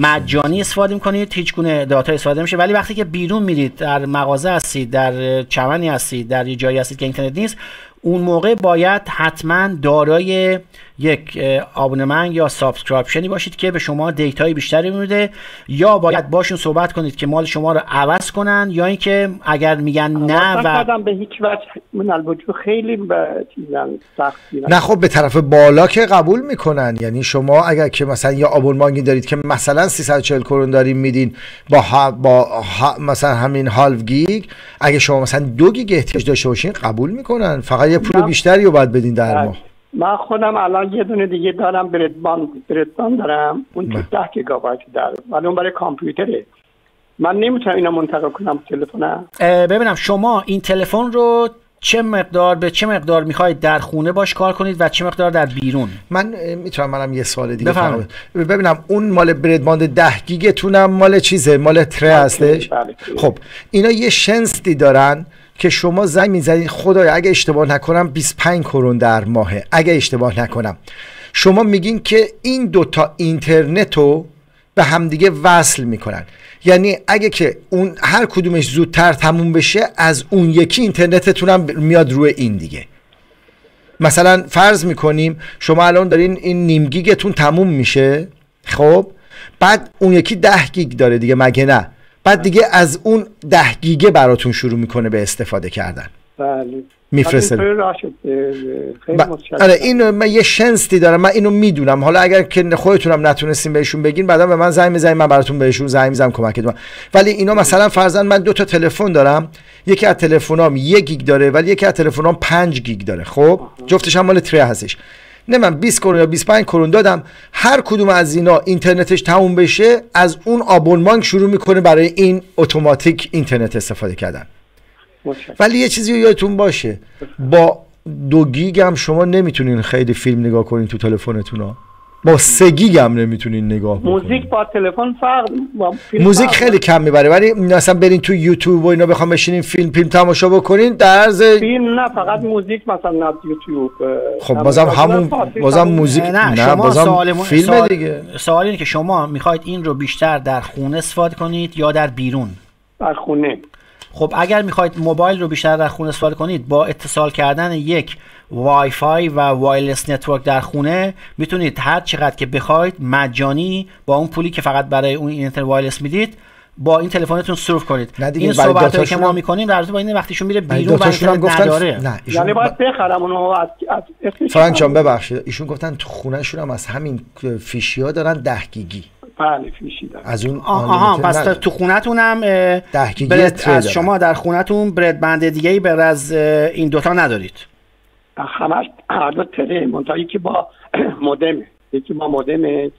مجانی استفاده می‌کنید هیچ گونه data استفاده میشه ولی وقتی که بیرون میرید در مغازه هستید در چمنی هستید در یه جایی هستید که اینترنت نیست اون موقع باید حتما دارای یک abonnemang یا subscription ی باشید که به شما data ی بیشتری میده یا باید باشون صحبت کنید که مال شما رو عوض کنن یا اینکه اگر میگن نه و به هیچ وجه من خیلی به سختی نه خب به طرف بالا که قبول می‌کنن. یعنی شما اگر که مثلا یا آبونمانی دارید که مثلا 340 کرون داریم میدین با ها با ها مثلا همین half گیگ اگه شما مثلا دو گیگ احتیاج داشته باشین قبول می‌کنن. فقط یه پول. بیشتری رو باید بدین در ماه. من خودم الان یه دونه دیگه دارم bredband bredband دارم. اون تو ده گیگابایت داره ولی اون برای کامپیوتره. من نمی‌تونم اینو منتقل کنم به تلفنم. ببینم شما این تلفن رو چه مقدار به چه مقدار می‌خواید در خونه باش کار کنید و چه مقدار در بیرون؟ من می‌تونم منم یه سوال دیگه. فقط ببینم اون مال بردباند ده گیگتونم مال چیزه؟ مال تره هستش؟ بله. خب اینا یه شنستی دارن که شما زنگ می‌زنید خدایا اگه اشتباه نکنم 25 کرون در ماهه. اگه اشتباه نکنم. شما میگین که این دوتا اینترنت رو به همدیگه وصل می‌کنن. یعنی اگه که اون هر کدومش زودتر تموم بشه از اون یکی اینترنتتون هم میاد روی این دیگه. مثلا فرض می‌کنیم شما الان دارین این نیم گیگتون تموم میشه خب؟ بعد اون یکی ده گیگ داره دیگه مگه نه؟ بعد دیگه از اون ده گیگه براتون شروع می‌کنه به استفاده کردن. بله. میفرسته. ب- آره اینو من یه شنستی دارم من اینو می‌دونم. حالا اگر که خودتونم نتونستین بهشون بگین بعدا به من زنگ بزنین من براتون بهشون زنگ می‌زنم کمکتون کنم. ولی اینا مثلا فرضاً من دو تا تلفن دارم. یکی از تلفنام یک گیگ داره ولی یکی از تلفنام 5 گیگ داره. خب؟ جفتش هم مال تری هستش. نه من 20 کرون یا 25 کرون دادم. هر کدوم از اینا اینترنتش تموم بشه از اون آبونمان شروع می‌کنه برای این اتوماتیک اینترنت استفاده کردن. متشکرم. ولی یه چیزی رو یادتون باشه. با دو گیگ هم شما نمی‌تونین خیلی فیلم نگاه کنین تو تلفنتون ها. با سه گیگ هم نمی‌تونین نگاه بکنین. موزیک با تلفن فرق موزیک فرق خیلی کم می‌بره ولی مثلا برین تو یوتیوب و اینا بخوام بشینین فیلم فیلم تماشا بکنین در عرض فیلم نه فقط موزیک مثلا نه یوتیوب خب نه، بازم همون بازم موزیک نه, نه شما بازم سوال فیلم سوال- دیگه. سوال اینه که شما می‌خواید این رو بیشتر در خونه استفاده کنید یا در بیرون؟ در خونه. خب اگر می‌خواید موبایل رو بیشتر در خونه استفاده کنید با اتصال کردن یک وای فای و wireless network در خونه می‌تونید هر چقدر که بخواید مجانی با اون پولی که فقط برای اون اینترنت wireless می‌دید با این تلفنتون surf کنید. نه دیگه، این صحبت که ما می‌کنیم در با این وقتی ایشون میره بیرون و اینترنت گفتن نداره. نه ایشون یعنی باید بخرم اونو از از فرانک جان ببخشید ایشون گفتن تو خونهشون هم از همین فیشیا دارن ده گیگی. بله فیشی از اون آه- آها unlimited پس نداره. تو خونتون هم ده گیگی از. شما در خونتون برد بند دیگه ای بر از این دوتا ندارید. همش هر دو تره منتها یکی با مودمه یکی با مودمه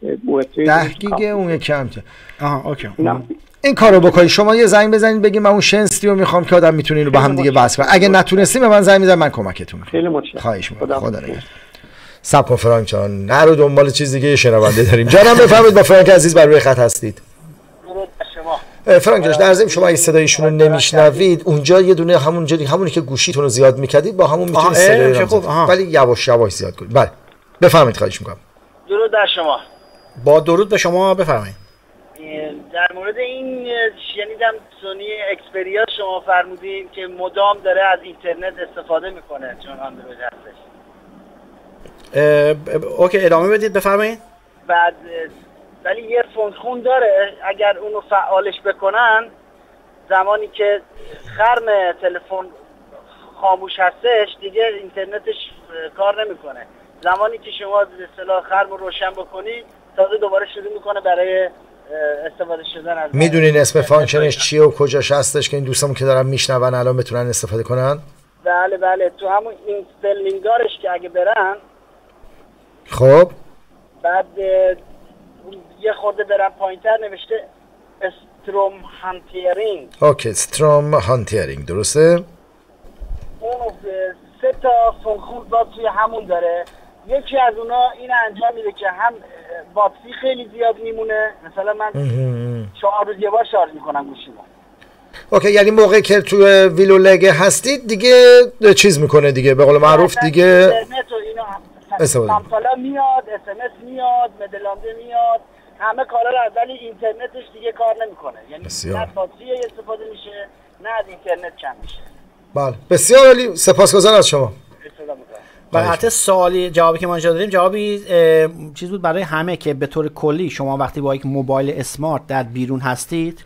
که ده گیگه اون یکی هم ته. آها اوکی. نه. این کارو بکنید شما یه زنگ بزنید بگید من اون شنستی رو می‌خوام که آدم می‌تونه اینو با هم دیگه وصل کنه اگه نتونستیم به من زنگ بزنید من کمکتون می‌کنم. خیلی متشکرم. خواهش می‌کنم. خدا نگهدار. سب کن فرانک جان. نرو دنبال چیز دیگه شنونده داریم. جانم بفرمایید با فرانک عزیز بر روی خط هستید. فرانک جان در ضمن شما اگه صدایشون رو نمیشنوید اونجا یه دونه همون جوری همونی که گوشیتون رو زیاد می‌کردید با همون می‌تونید صدای. ولی یواش یواش زیاد کنید. بله. بفرمایید خواهش می‌کنم. درود در شما. با درود به شما بفرمایید. در مورد این شنیدم سونی اکسپریا شما فرمودین که مدام داره از اینترنت استفاده می‌کنه چون اندروید هستش. OK ادامه بدید بفرمایید. بعد ولی یه funktion داره. اگر اونو فعالش بکنن زمانی که skärm تلفن خاموش هستش دیگه اینترنتش کار نمی‌کنه. زمانی که شما به اصطلاح skärm رو روشن بکنی تازه دوباره شروع می‌کنه برای استفاده شدن از می‌دونین اسم function ش چیه و کجاش هستش که این دوستمون که دارن میشنون الان بتونن استفاده کنن؟ بله بله. تو همون inställningar ش که اگه برن خب. بعد یه خورده برن پایینتر نوشته strömhantering. OK strömhantering درسته؟ اون سه تا funktion باز توی همون داره. یکی از اونا این انجام میده که هم باتری خیلی زیاد میمونه. مثلا من چهار روز یه بار شارژ می‌کنم گوشیمو OK یعنی موقعی که توی viloläge هستید دیگه چیز می‌کنه دیگه به قول معروف دیگه اینترنت و اینا میاد SMS میاد meddelande میاد. همه کارا رو از- ولی اینترنتش دیگه کار نمی‌کنه. یعنی بسیار. نه باتری استفاده میشه نه از اینترنت کم میشه. بله. بسیار عالی. سپاسگزار از شما. حتی سوالی جوابی که ما اینجا دادیم جوابی چیز بود برای همه که به طور کلی شما وقتی با یک موبایل smart در بیرون هستید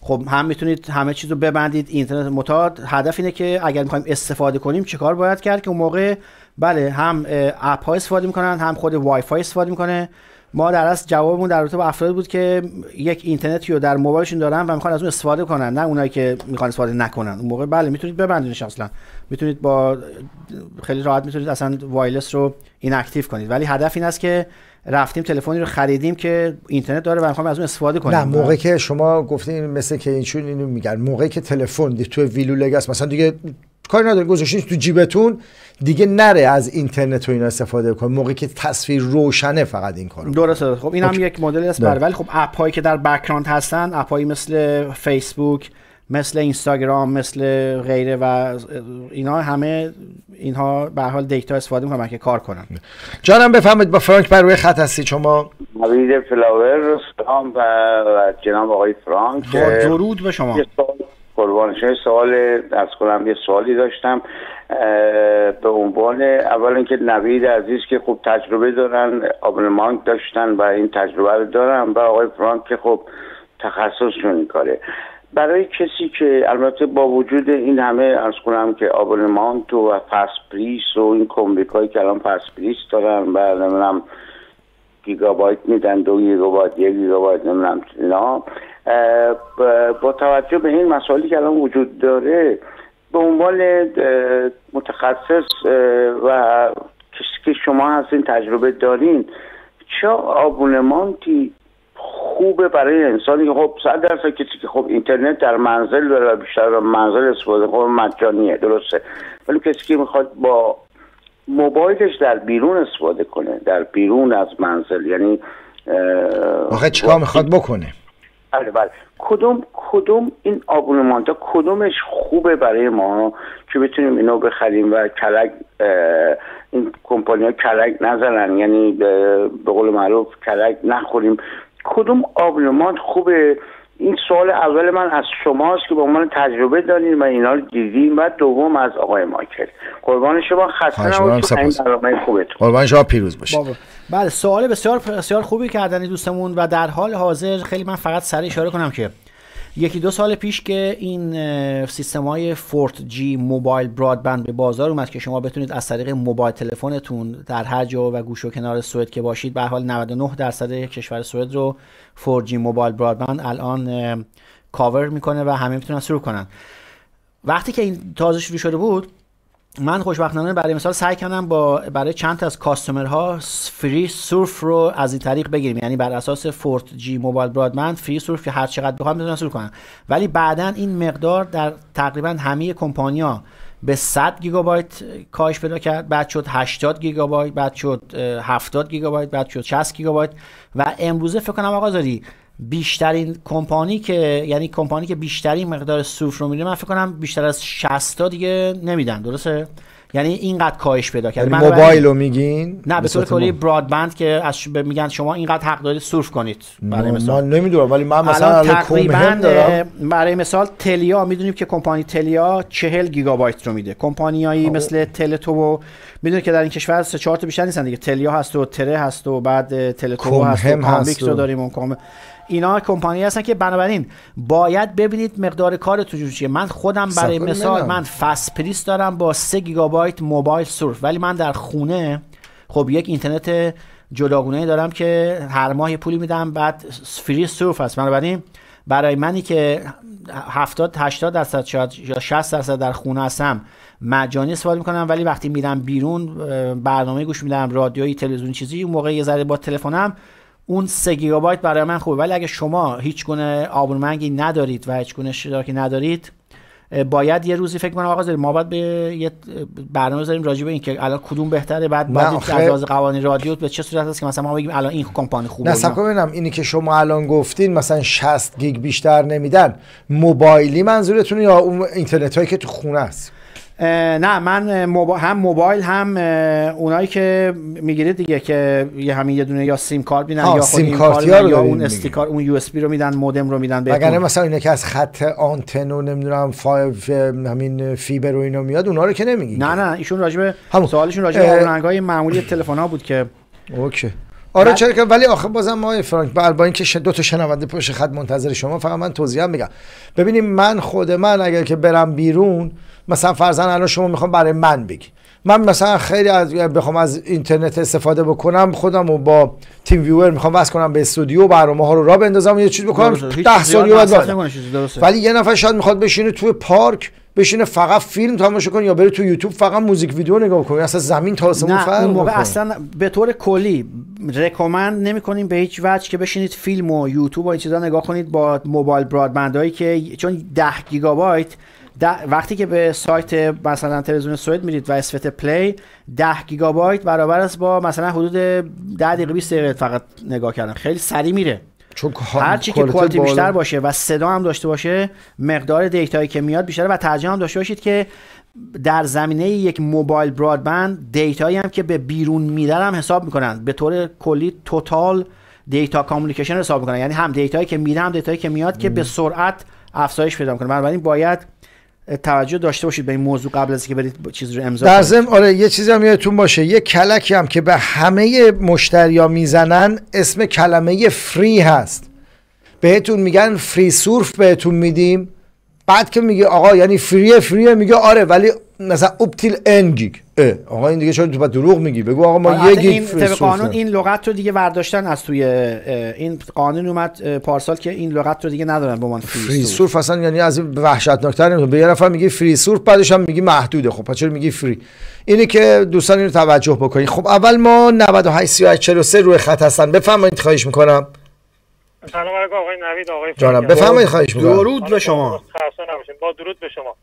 خب هم می‌تونید همه چیز رو ببندید اینترنت منتها هدف اینه که اگر می‌خوایم استفاده کنیم چیکار باید کرد؟ که اون موقع بله هم app ها استفاده می‌کنن هم خود وای فای استفاده می‌کنه. ما در اصل جوابمون در رابطه با افرادی بود که یک اینترنتی رو در موبایلشون دارن و می‌خوان از اون استفاده کنن نه اونایی که می‌خوان استفاده نکنن. اون موقع بله می‌تونید ببندینش اصلا می‌تونید با خیلی راحت می‌تونید اصلا wireless رو inactive کنید. ولی هدف این است که رفتیم تلفنی رو خریدیم که اینترنت داره و می‌خوام از اون استفاده کنیم. نه موقعی که شما گفتین مثل که اینشون اینو میگن موقعی که تلفن تو viloläge است مثلا دیگه کاری نداره گذاشتین تو جیبتون دیگه نره از اینترنت و اینا استفاده کن موقعی که تصویر روشنه فقط این کارو درسته خب این هم OK. یک مدلی است. نه. بله ولی خب app هایی که در background هستن app هایی مثل فیسبوک مثل Instagram مثل غیره و اینا همه اینها به هر حال data استفاده می‌کنن که کار کنن. جانم بفرمایید با فرانک بر روی خط هستی شما. نوید فلاور سلام و, جناب آقای فرانک. با درود به شما. یه سوال قربانش یه سوال از کنم. یه سوالی داشتم. به عنوان اول اینکه نوید عزیز که خوب تجربه دارن آبونمان داشتن و این تجربه رو دارن و آقای فرانک که خب تخصصشون این کاره. برای کسی که البته با وجود این همه از کنم که آبونمانت و فست پریس و این کمبیکایی که الان فست پریس دارن و نمی‌دونم گیگابایت میدن دو گیگابایت یک گیگابایت نمی‌دونم با توجه به این مسائلی که الان وجود داره به عنوان متخصص و کسی که شما هستین تجربه دارین چه آبونمانتی خوبه برای انسانی که خب صد درصد کسی که خب اینترنت در منزل داره و بیشتر در منزل استفاده خب مجانیه درسته. ولی کسی که می‌خواد با موبایلش در بیرون استفاده کنه در بیرون از منزل یعنی آخه چیکار می‌خواد بکنه؟ بله بله. کدوم کدوم این آبونمانت کدومش خوبه برای ما که بتونیم اینو بخریم و کلک این کمپانی ها کلک نزنن؟ یعنی به قول معروف کلک نخوریم. کدوم آبونمانت خوبه؟ این سوال اول من از شماست که به عنوان تجربه دارین و اینا رو دیدیم و دوم از آقای مایکل قربان شما خسته نباشید. قربان شما پیروز باشید. بله سوال بسیار بسیار خوبی کردن دوستمون و در حال حاضر خیلی من فقط سریع اشاره کنم که یکی دو سال پیش که این سیستم های فورت جی موبایل برادبند به بازار اومد که شما بتونید از طریق موبایل تلفنتون در هر جا و گوشه و کنار سوئد که باشید به حال 99 درصد کشور سوئد رو 4G موبایل برادبند الان کاور می‌کنه و همه می‌تونن شروع کنن. وقتی که این تازه شروع شده بود من خوشبختانه برای مثال سعی کردم با برای چند تا از customer ها fri surf رو از این طریق بگیریم. یعنی بر اساس 4G mobile broadband fri surf که هر چقدر بخوام بتونن شروع کنن. ولی بعدا این مقدار در تقریبا همه کمپانیا به 100 گیگابایت کاهش پیدا کرد. بعد شد 80 گیگابایت بعد شد اه، 70 گیگابایت بعد شد 60 گیگابایت. و امروزه فکر کنم آقا زاری بیشترین کمپانی که یعنی کمپانی که بیشترین مقدار surf رو میده من فکر کنم بیشتر از 60 تا دیگه نمیدن درسته؟ یعنی اینقدر کاهش پیدا کرد. یعنی بنابراین- موبایل رو میگین؟ نه به طور صورت کلی broadband که از میگن شما اینقدر حق دارید surf کنید. برای من مثال. نمی‌دونم ولی من مثلا الان تقریبا دارم. برای مثال Telia می‌دونیم که کمپانی Telia 40 گیگابایت رو میده. کمپانیایی مثل Tele2 و می‌دونید که در این کشور سه چهار تا بیشتر نیستن دیگه. Telia هست و Tre هست و بعد Tele2 هست و Comviq رو داریم و کام- اینا کمپانی هستن که بنابراین باید ببینید مقدار کارتون چیه. من خودم برای مثال منم. من fast pris دارم با 3 گیگابایت موبایل surf ولی من در خونه خب یک اینترنت جداگونه دارم که هر ماه پولی میدم بعد fri surf هست بنابراین برای منی که 70 80 درصد شاید یا 60 درصد در خونه هستم مجانی استفاده می‌کنم. ولی وقتی میرم بیرون برنامه گوش میدم رادیویی تلویزیون چیزی اون موقع یه ذره با تلفنم اون 3 گیگابایت برای من خوبه. ولی اگه شما هیچ گونه آبونمنگی ندارید و هیچ گونه اشتراکی ندارید باید یه روزی فکر کنم آقا زیر ما باید به یه برنامه بذاریم راجع به این که الان کدوم بهتره؟ بعد آخه- از لحاظ قوانین رادیو به چه صورت هست که مثلا ما بگیم الان این کمپانی خوبه نه. سب ببینم. اینی که شما الان گفتین مثلا 60 گیگ بیشتر نمیدن. موبایلی منظورتون یا اون اینترنت هایی که تو خونه است؟ نه من موبا- هم موبایل هم اونایی که می‌گیرید دیگه که یه همین یه دونه یا سیم کارت میدن یا خود سیم کارت یا اون. stickor اون USB رو میدن مودم رو میدن بهتون مثلا اینا که از خط آنتن و نمی‌دونم فایف همین فیبر و اینا میاد اونا رو که نمیگی نه نه ایشون راجبه. سوالشون راجبه اه، آهنگای معمولی تلفن ها بود که okay آره چرا که ولی آخه بازم ما فرانک بر با اینکه دو تا شنونده پشت خط منتظر شما فقط من توضیح میگم ببینیم من خود من اگر که برم بیرون مثلا فرضاً الان شما می‌خوام برای من بگی من مثلا خیلی از بخوام از اینترنت استفاده بکنم خودم رو با تیم ویور می‌خوام وصل کنم به استودیو برنامه ها رو را بندازم یه چیز بکنم درسته. هیچ 10 زیاد ثانیه بعد. ولی یه نفر شاید می‌خواد بشینه توی پارک بشینه فقط فیلم تماشا کنه یا بره تو یوتیوب فقط موزیک ویدیو نگاه کنه اصلا زمین تا آسمون فرق موقع. اصلا به طور کلی رکومند نمی کنیم به هیچ وجه که بشینید فیلم و یوتیوب و این چیزا نگاه کنید با موبایل برادبند هایی که چون 10 گیگابایت وقتی که به سایت مثلا تلویزیون سوئد میرید و SVT Play 10 گیگابایت برابر است با مثلا حدود 10 دقیقه 20 دقیقه فقط نگاه کردن. خیلی سریع میره. چون هر چی که quality بیشتر باشه و صدا هم داشته باشه مقدار data یی که میاد بیشتره و توجه هم داشته باشید که در زمینه یک mobile broadband data یی هم که به بیرون میدن هم حساب می‌کنن. به طور کلی total data communication حساب می‌کنن. یعنی هم data یی که میده هم data یی که میاد که به سرعت افزایش پیدا کنه بنابراین باید توجه داشته باشید به این موضوع قبل از که برید چیز رو امضا در کنید. ضمن آره یه چیزی هم یادتون باشه. یه کلکی هم که به همه مشتریا می‌زنن اسم کلمه fri هست. بهتون میگن fri surf بهتون میدیم. بعد که میگه آقا یعنی fri ه fri ه میگه آره ولی مثلا upp till en gig. آقا این دیگه چرا تو دروغ میگی؟ بگو آقا ما یه گیگ این قانون. این لغت رو دیگه برداشتن از توی این قانون اومد پارسال که این لغت رو دیگه ندارن به عنوان fri fri surf اصلا یعنی از وحشتناکتر نمی‌تونه به یه نفر میگی fri surf بعدش هم میگی محدوده. خب پس چرا میگی فری؟ اینی که دوستان اینو توجه بکنید خب اول ما 98 38 43 روی خط هستن. بفرمایید خواهش می‌کنم. سلام علیکم آقای نوید آقای جانم. بفرمایید خواهش می‌کنم. درود به شما. خسته نباشید با درود به شما.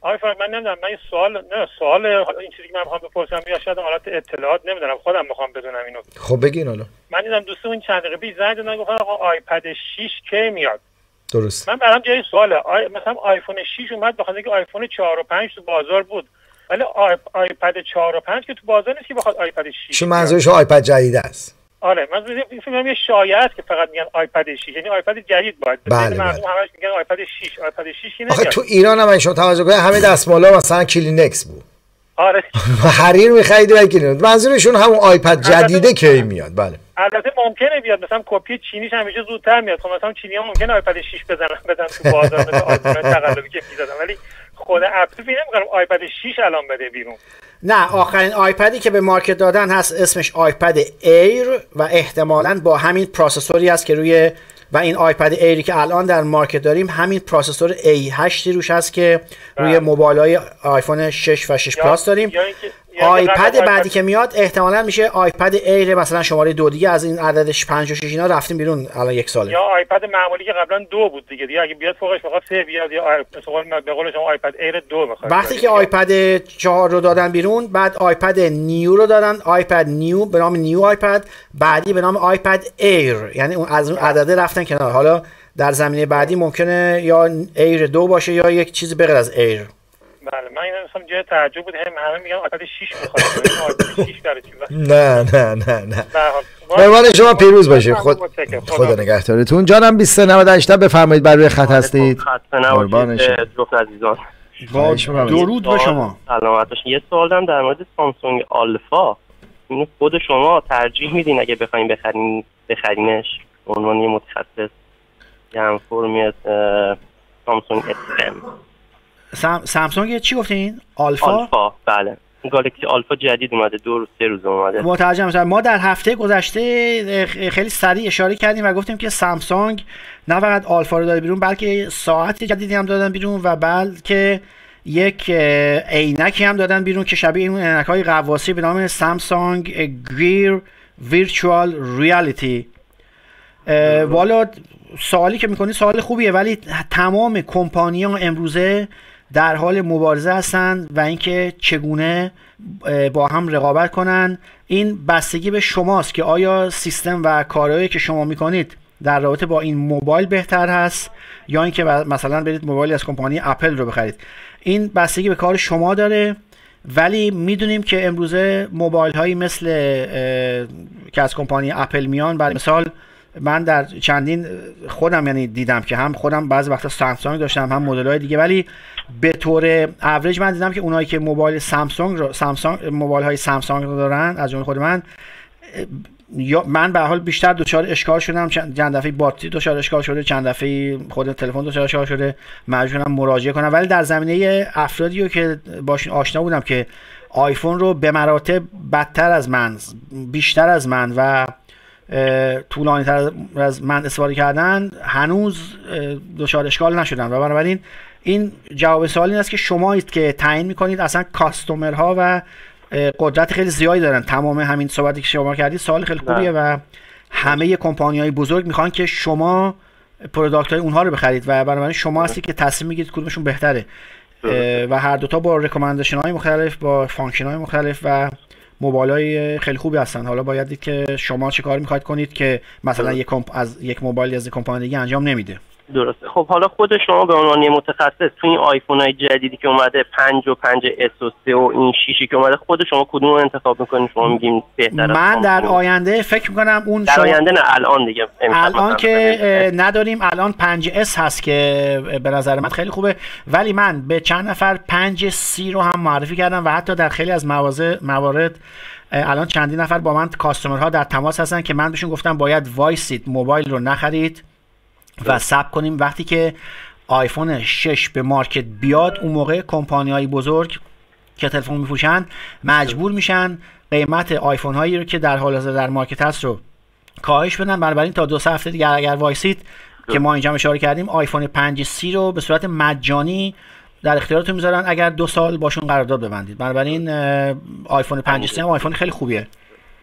آقای فرد من نمی‌دونم من این سوال نه سوال این چیزی که من می‌خوام بپرسم یا شاید حالت اطلاعات نمی‌دونم خودم می‌خوام بدونم اینو. خب بگین حالا. من دیدم دوستمون این چند دقیقه پیش زنگ زدن گفتن آقا آیپد 6 کی میاد؟ درست. من برام جای سواله. آی... مثلا آیفون 6 اومد بخاطر اینکه آیفون 4 و 5 تو بازار بود. ولی آی... آیپد 4 و 5 که تو بازار نیست که بخواد آیپد 6 چی منظورش آیپد جدید است؟ آره من این فکر یه شایعه است که فقط میگن آیپد 6 یعنی آیپد جدید باید بله، بله. مردم همش میگن آیپد 6 آیپد 6 کی آخه تو ایران هم شما توجه کنید همه دستمالا مثلا کلینکس بود. آره. حریر می‌خرید و کلینکس منظورشون همون آیپد جدیده کی میاد؟ بله. البته ممکنه بیاد. مثلا کپی چینیش همیشه زودتر میاد. خب مثلا چینی ها ممکنه آیپد 6 بزنن بدن تو بازار مثل آیفون تقلبی که می‌زدن ولی خود اپل فکر نمی‌کنم آیپد 6 الان بده بیرون. نه آخرین آیپدی که به market دادن هست اسمش آیپد Air و احتمالا با همین processor ی است که روی و این آیپد Air ی که الان در market داریم همین processor A8 روش هست که روی موبایل های آیفون 6 و 6 Plus داریم. یا اینکه آیپد بعدی که میاد احتمالا میشه آیپد Air مثلا شماره دو دیگه. از این عددش 5 و 6 اینا رفتیم بیرون الان یک ساله. یا آیپد معمولی که قبلا دو بود دیگه. دیگه اگه بیاد فوقش بخواد سه بیاد یا آی... به قول شما آیپد Air دو بخواد وقتی که آیپد 4 رو دادن بیرون بعد آیپد new رو دادن. آیپد new به نام new آیپد بعدی به نام آیپد Air یعنی اون از اون عدده رفتن کنار. حالا در زمینه بعدی ممکنه یا Air دو باشه یا یک چیز بغیر از Air بله من این مثلا جای تعجب بود هم همه میگن آیپد 6 می‌خواد. آیپد 6 برای چی؟ نه نه نه نه. مهمان شما پیروز باشه خود. خدا نگهدارتون. جانم 2398 بفرمایید بر روی خط هستید. قربان. جفت عزیزان. درود به شما. سلامت باشین. یه سوال دارم در مورد سامسونگ آلفا. اینو خود شما ترجیح میدین اگه بخواین بخرین بخرینش؟ به عنوان یه متخصص. یه هم فرمی از سامسونگ اس ام سم... سامسونگ چی گفتین؟ آلفا؟ آلفا بله. گالکسی آلفا جدید اومده دو روز سه روز اومده. مترجم. ما در هفته گذشته خیلی سریع اشاره کردیم و گفتیم که سامسونگ نه فقط آلفا رو داده بیرون بلکه ساعت جدیدی هم دادن بیرون و بلکه یک عینکی هم دادن بیرون که شبیه اون عینک های قواسی به نام سامسونگ گیر ویرچوال ریالیتی والا سوالی که می‌کنی سوال خوبیه ولی تمام کمپانی ها امروزه در حال مبارزه هستند و اینکه چگونه با هم رقابت کنن. این بستگی به شماست که آیا سیستم و کارهایی که شما می‌کنید در رابطه با این موبایل بهتر هست یا اینکه مثلا برید موبایلی از کمپانی اپل رو بخرید. این بستگی به کار شما داره ولی می‌دونیم که امروزه موبایل هایی مثل که از کمپانی اپل میان برای مثال من در چندین خودم یعنی دیدم که هم خودم بعضی وقتا سامسونگ داشتم هم مدل های دیگه ولی به طور اوریج من دیدم که اونایی که موبایل سامسونگ رو سامسونگ موبایل های سامسونگ رو دارن از جمله خود من یا من به حال بیشتر دچار اشکال شدم چند دفعه باتری دچار اشکال شده چند دفعه خود تلفن دچار اشکال شده مجبورم مراجعه کنم. ولی در زمینه افرادی که باشین آشنا بودم که آیفون رو به مراتب بدتر از من بیشتر از من و طولانی تر از من استفاده کردن هنوز دچار اشکال نشدن. و بنابراین این جواب سوال این است که شمایید که تعیین می‌کنید. اصلا کاستومرها و قدرت خیلی زیادی دارن. تمام همین صحبتی که شما کردید سوال خیلی خوبیه و همه کمپانی های بزرگ می‌خوان که شما product های اونها رو بخرید و بنابراین شما هستی که تصمیم می‌گیرید کدومشون بهتره. و هر دوتا با recommendation های مختلف با function های مختلف و موبایل های خیلی خوبی هستن. حالا باید دید که شما چه کار می‌خواید کنید که مثلا یک از یک موبایل از کمپانی دیگه انجام نمیده. درسته. خب حالا خود شما به عنوان متخصص تو این آیفون های جدیدی که اومده 5 و 5S و 3 و این شیشی که اومده خود شما کدوم رو انتخاب می‌کنید شما میگیم بهتره من در آینده فکر می‌کنم اون در آینده نه الان دیگه. الان که نداریم الان 5S هست که به نظر من خیلی خوبه. ولی من به چند نفر 5C رو هم معرفی کردم و حتی در خیلی از موارد الان چندین نفر با من customer ها در تماس هستن که من بهشون گفتم باید وایسید موبایل رو نخرید. و صبر کنیم. وقتی که آیفون 6 به market بیاد اون موقع کمپانی های بزرگ که تلفن میفروشند مجبور میشن قیمت آیفون هایی رو که در حال حاضر در market هست رو کاهش بدن. بنابراین تا دو سه هفته دیگه اگر وایسید که ما اینجا اشاره کردیم آیفون 5C رو به صورت مجانی در اختیارتون می‌ذارن. اگر دو سال باشون قرارداد ببندید. بنابراین آیفون 5C هم آیفون خیلی خوبیه.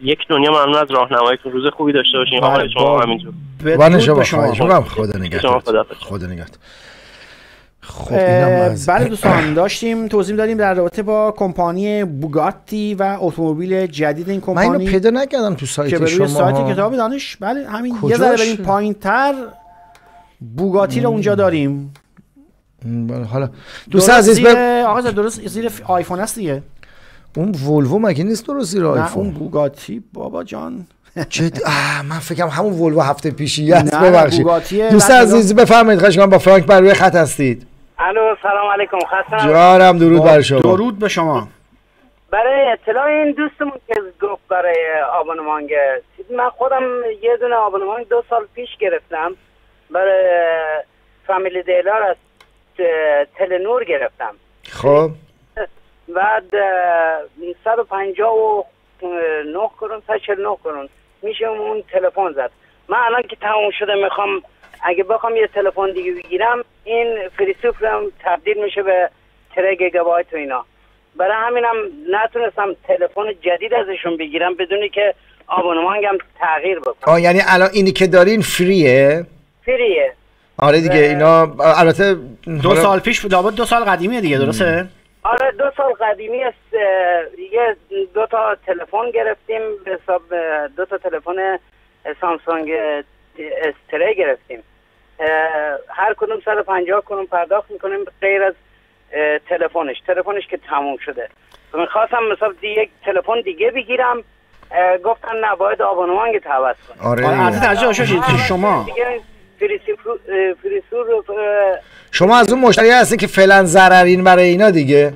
یک دنیا ممنون از راهنماییتون. روز خوبی داشته باشین. آقای شما همینجور. بدرود شما خدا نگهدار. خدا نگهدار. خب بله دوستان داشتیم توضیح دادیم در رابطه با کمپانی بوگاتی و اتومبیل جدید این کمپانی من اینو پیدا نکردم تو سایت که شما. سایت کتاب دانش. بله همین یه ذره بریم پایینتر بوگاتی رو اونجا داریم. بله حالا. دوست عزیز آقا درست زیر آیفون هست دیگه. اون ولوو مگه نیست درست زیر آیفون؟ نه اون بوگاتی بابا جان. جدی؟ من فکرم همون ولوو هفته پیشی است ببخشید. دوست عزیز بفرمایید خواهش با فرانک بر روی خط هستید. الو سلام علیکم خسته جانم درود بر شما. درود به شما. برای اطلاع این دوستمون که گفت برای آبونمانگ من خودم یه دونه آبونمانگ دو سال پیش گرفتم. برای فامیلی دیلار از تلنور گرفتم. خب. بعد 159 کرون 149 کرون میشه اون تلفن زد. من الان که تموم شده می‌خوام اگه بخوام یه تلفن دیگه بگیرم این فریسوفرم تبدیل میشه به 3 گیگابایت و اینا. برای همینم نتونستم تلفن جدید ازشون بگیرم بدونی که آبونمانگم تغییر بکنم آه یعنی الان اینی که دارین فریه؟ فریه. آره دیگه اینا البته دو سال پیش لابد دو سال قدیمیه دیگه درسته؟ آره دو سال قدیمی است یه دو تا تلفن گرفتیم به حساب دو تا تلفن سامسونگ استری گرفتیم. هر کدوم 150 کنون پرداخت می‌کنیم غیر از تلفنش. تلفنش که تموم شده. می‌خواستم مثلا یک تلفن دیگه بگیرم گفتن نه باید آبانوانگ عوض کنیم آره. شما؟ شما از اون مشتری هستی که فعلا ضررین برای اینا دیگه؟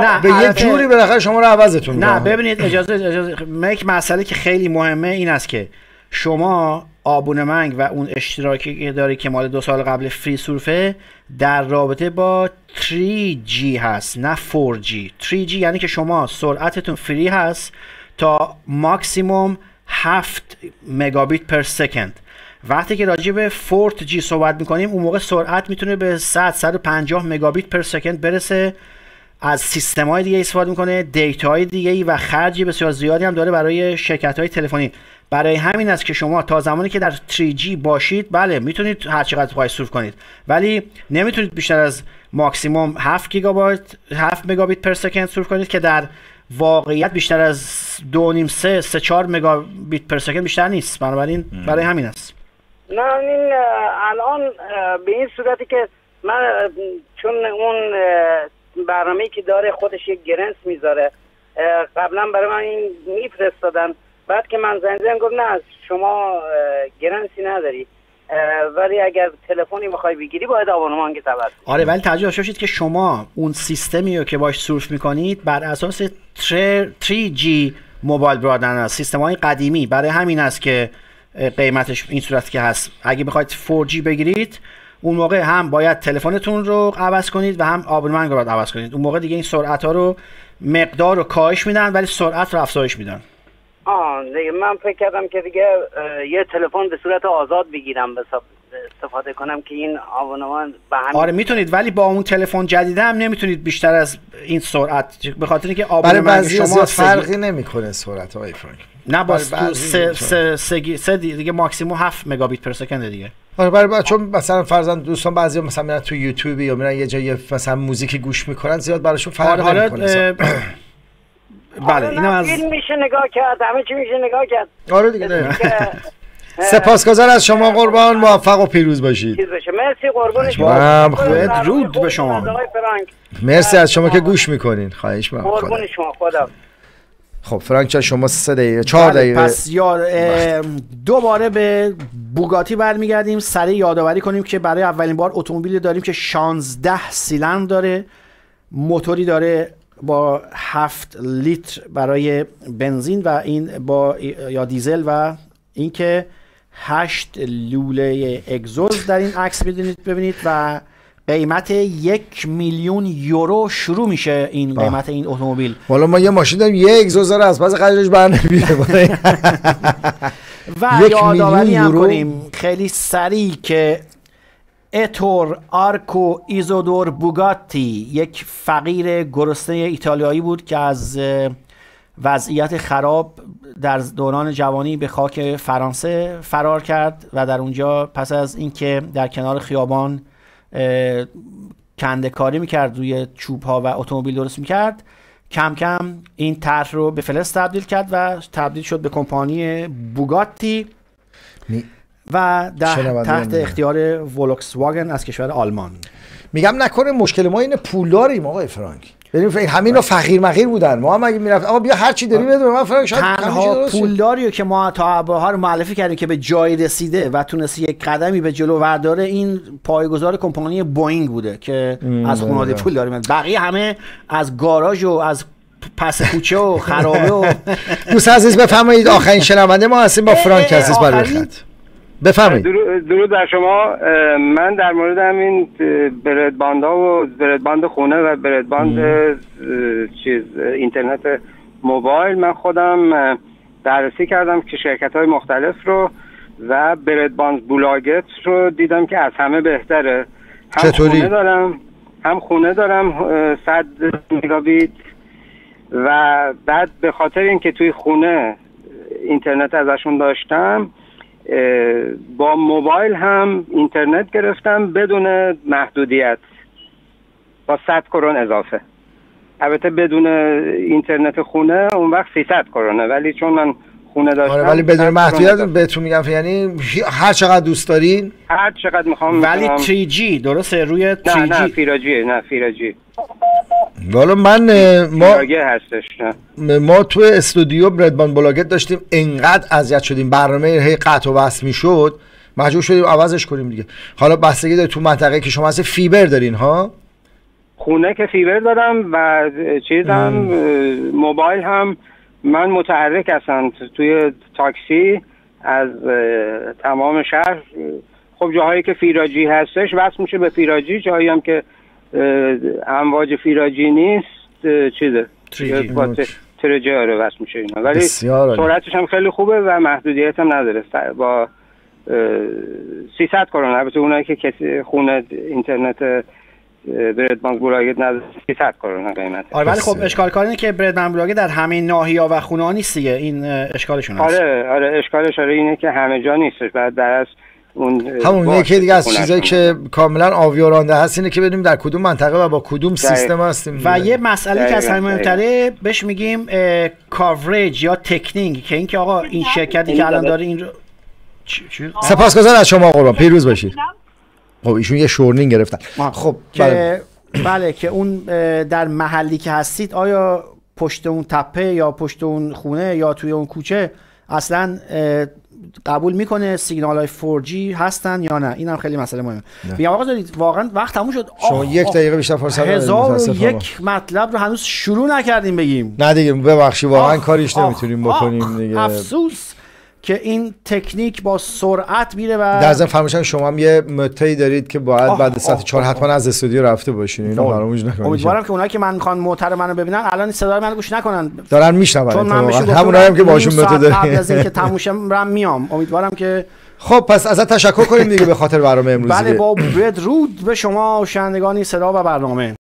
نه به یه جوری بالاخره شما رو عوضتون نه ببینید اجازه اجازه یک مسئله که خیلی مهمه این است که شما آبونمنگ و اون اشتراکی که داری که مال دو سال قبل فری سورفه در رابطه با 3G هست نه 4G 3G یعنی که شما سرعتتون فری هست تا ماکسیموم 7 مگابیت پر سکند. وقتی که راجع به فورت جی صحبت می‌کنیم اون موقع سرعت می‌تونه به 100 150 مگابیت پر سکند برسه. از سیستم های دیگه استفاده می‌کنه دیتا های دیگه ای و خرجی بسیار زیادی هم داره برای شرکت های تلفنی. برای همین است که شما تا زمانی که در 3G باشید بله می‌تونید هر چقدر پای صرف کنید. ولی نمی‌تونید بیشتر از ماکسیموم 7 گیگابایت 7 مگابیت پر سکند صرف کنید که در واقعیت بیشتر از 2.5 3 3 4 مگابیت پر سکند بیشتر نیست. بنابراین برای همین است. نه این الان به این صورتی که من چون اون برنامه که داره خودش یک گرنس می‌ذاره قبلا برای من این میفرستادن. بعد که من زنگ زدم گفت نه شما گرنسی نداری. ولی اگر تلفنی می‌خوای بگیری باید آبونمان که تبد آره ولی توجه داشته که شما اون سیستمی رو که باش سورف می‌کنید بر اساس 3G موبایل برادبند است سیستم های قدیمی. برای همین است که قیمتش این صورت که هست. اگه بخواید 4G بگیرید اون موقع هم باید تلفنتون رو عوض کنید و هم آبونمنت رو باید عوض کنید. اون موقع دیگه این سرعت ها رو مقدار رو کاهش میدن ولی سرعت رو افزایش میدن. آه دیگه من فکر کردم که دیگه یه تلفن به صورت آزاد بگیرم استفاده کنم که این آبونمان به همین آره می‌تونید ولی با اون تلفن جدیده هم نمی‌تونید بیشتر از این سرعت به خاطر اینکه برای آبونمنت بعضی شما فرقی نمی‌کنه سرعت های فرانک. نه با سه, سه. سه, سه, سه دی- دیگه ماکسیموم 7 مگابیت پر سکند دیگه. آره برای چون مثلا فرضاً دوستان بعضی مثلا میرن تو یوتیوب یا میرن یه جایی مثلا موزیک گوش می‌کنن زیاد براشون فرق آره حالا نمی‌کنه. اه، بله اینم از فیلم میشه نگاه کرد همه چی میشه نگاه کرد. آره دیگه سپاسگزار از شما قربان. موفق و پیروز باشید. چیز بشه مرسی قربون شما. خب. رود به شما. مرسی از شما که گوش می‌کنین. خواهش می‌کنم. قربون شما خدا خب فرانک جان شما سه دقیقه چهار بله، دقیقه. پس یاد اه، دوباره به بوگاتی برمیگردیم. سریع یادآوری کنیم که برای اولین بار اتومبیلی داریم که 16 سیلندر داره. موتوری داره با 7 لیتر برای بنزین و این با یا دیزل و اینکه 8 لوله اگزوز در این عکس می‌دونید ببینید و قیمت یک میلیون یورو شروع میشه این. قیمت این اتومبیل حالا ما یه ماشین داریم یه اگزوزر از پس قدرش بر و یادآوری هم یورو؟ کنیم خیلی سریع که اتور آرکو ایزودور بوگاتی یک فقیر گرسنه ایتالیایی بود که از وضعیت خراب در دوران جوانی به خاک فرانسه فرار کرد و در اونجا پس از اینکه در کنار خیابان کنده کاری می‌کرد روی چوب ها و اتومبیل درست می‌کرد کم کم این طرح رو به فلز تبدیل کرد و تبدیل شد به کمپانی بوگاتی می- و در تحت. اختیار ولکس واگن از کشور آلمان میگم نکنه مشکل ما اینه پول داریم آقای فرانک بریم فکر همین رو فقیر مقیر بودن ما هم اگه می‌رفت آقا بیا هر چی داری بده من فرانک شاید تنها. پولداری که ما تا ها رو معرفی کردیم که به جای رسیده و تونست یک قدمی به جلو ورداره این پایگزار کمپانی بوینگ بوده که از خانواده بله. پول داریم بقیه همه از گاراژ و از پس کوچه و خرابه و دوست عزیز بفرمایید آخرین شنونده ما هستیم با فرانک عزیز برای آخرین؟ خط بفرمایید. درود بر شما. من در مورد همین اه، بردباندا و بردباند خونه و بردباند چیز اینترنت موبایل من خودم بررسی کردم که شرکت های مختلف رو و بردباند بولاگت رو دیدم که از همه بهتره. هم چطوری؟ خونه دارم هم خونه دارم اه، 100 مگابیت و بعد به خاطر اینکه توی خونه اینترنت ازشون داشتم با موبایل هم اینترنت گرفتم بدون محدودیت. با 100 کرون اضافه. البته بدون اینترنت خونه اون وقت 300 کرونه ولی چون من خونه داشتم. آره ولی 100 بدون محدودیت. بهتون میگم یعنی هر چقدر دوست دارین هر چقدر می‌خوام ولی 3G درسته؟ روی 3G نه نه فیراجی نه فیراجی والا من ما هستش نه. ما تو استودیو بردبان بلاگت داشتیم انقدر اذیت شدیم. برنامه هی قطع و وصل می‌شد. مجبور شدیم عوضش کنیم دیگه. حالا بستگی داره تو منطقه که شما هست فیبر دارین ها؟ خونه که فیبر دارم و چیزم موبایل هم. من متحرک هستم. توی تاکسی از تمام شهر. خب جاهایی که فیراجی هستش وصل میشه به فیراجی. جایی هم که امواج فیراجی نیست چیزه. 3G. با ت- ترجه آره وصل میشه اینا. ولی. سرعتش هم خیلی خوبه و محدودیت هم نداره. با اه، 300 کرون البته اونایی که کسی خونه اینترنت اه، بردبانک بولاگت نداره 300 کرون قیمت. آره ولی خب اشکال کار اینه که بردمن بلاگه در همه ناحیه‌ها و خونه ها نیست دیگه. این اشکالشون هست. آره آره اشکالش آره اینه که همه جا نیستش. بعد در از اون همون یکی دیگه از. چیزایی که کاملا آویارانده هست اینه که بدونیم در کدوم منطقه و با کدوم سیستم هستیم. و یه مسئله که از همه مهمتره بهش میگیم کاورج یا تکنینگ که اینکه آقا این شرکتی که الان داره این رو؟ سپاسگزار از شما قربان. پیروز باشید خب ایشون یه شورنین گرفتن. خب که بله. بله که اون در محلی که هستید آیا پشت اون تپه یا پشت اون خونه یا توی اون کوچه اصلا قبول می‌کنه سیگنال های 4G هستن یا نه؟ این هم خیلی مسئله مهمه. میگم آقا دارید واقعا وقت تموم شد. شما یک. دقیقه بیشتر فرصت هزار و. یک مطلب رو هنوز شروع نکردیم بگیم. نه دیگه ببخشی واقعا کاریش نمی‌تونیم بکنیم دیگه. افسوس. که این تکنیک با سرعت میره و در ضمن فرمایشم شما هم یه متایی دارید که باید بعد ساعت آه، چهار آه، حتما از استودیو رفته باشین اینو آه. فراموش نکنید. امیدوارم که اونایی که من می‌خوان موتر منو ببینن الان صدای منو گوش نکنن. دارن میشنون چون من همونایی هم که باشون ساعت متو داریم. قبل از اینکه تموم شه من میام. امیدوارم که خب پس ازت تشکر کنیم دیگه به خاطر برنامه امروزی بله با بدرود به شما شنوندگان صدا و برنامه.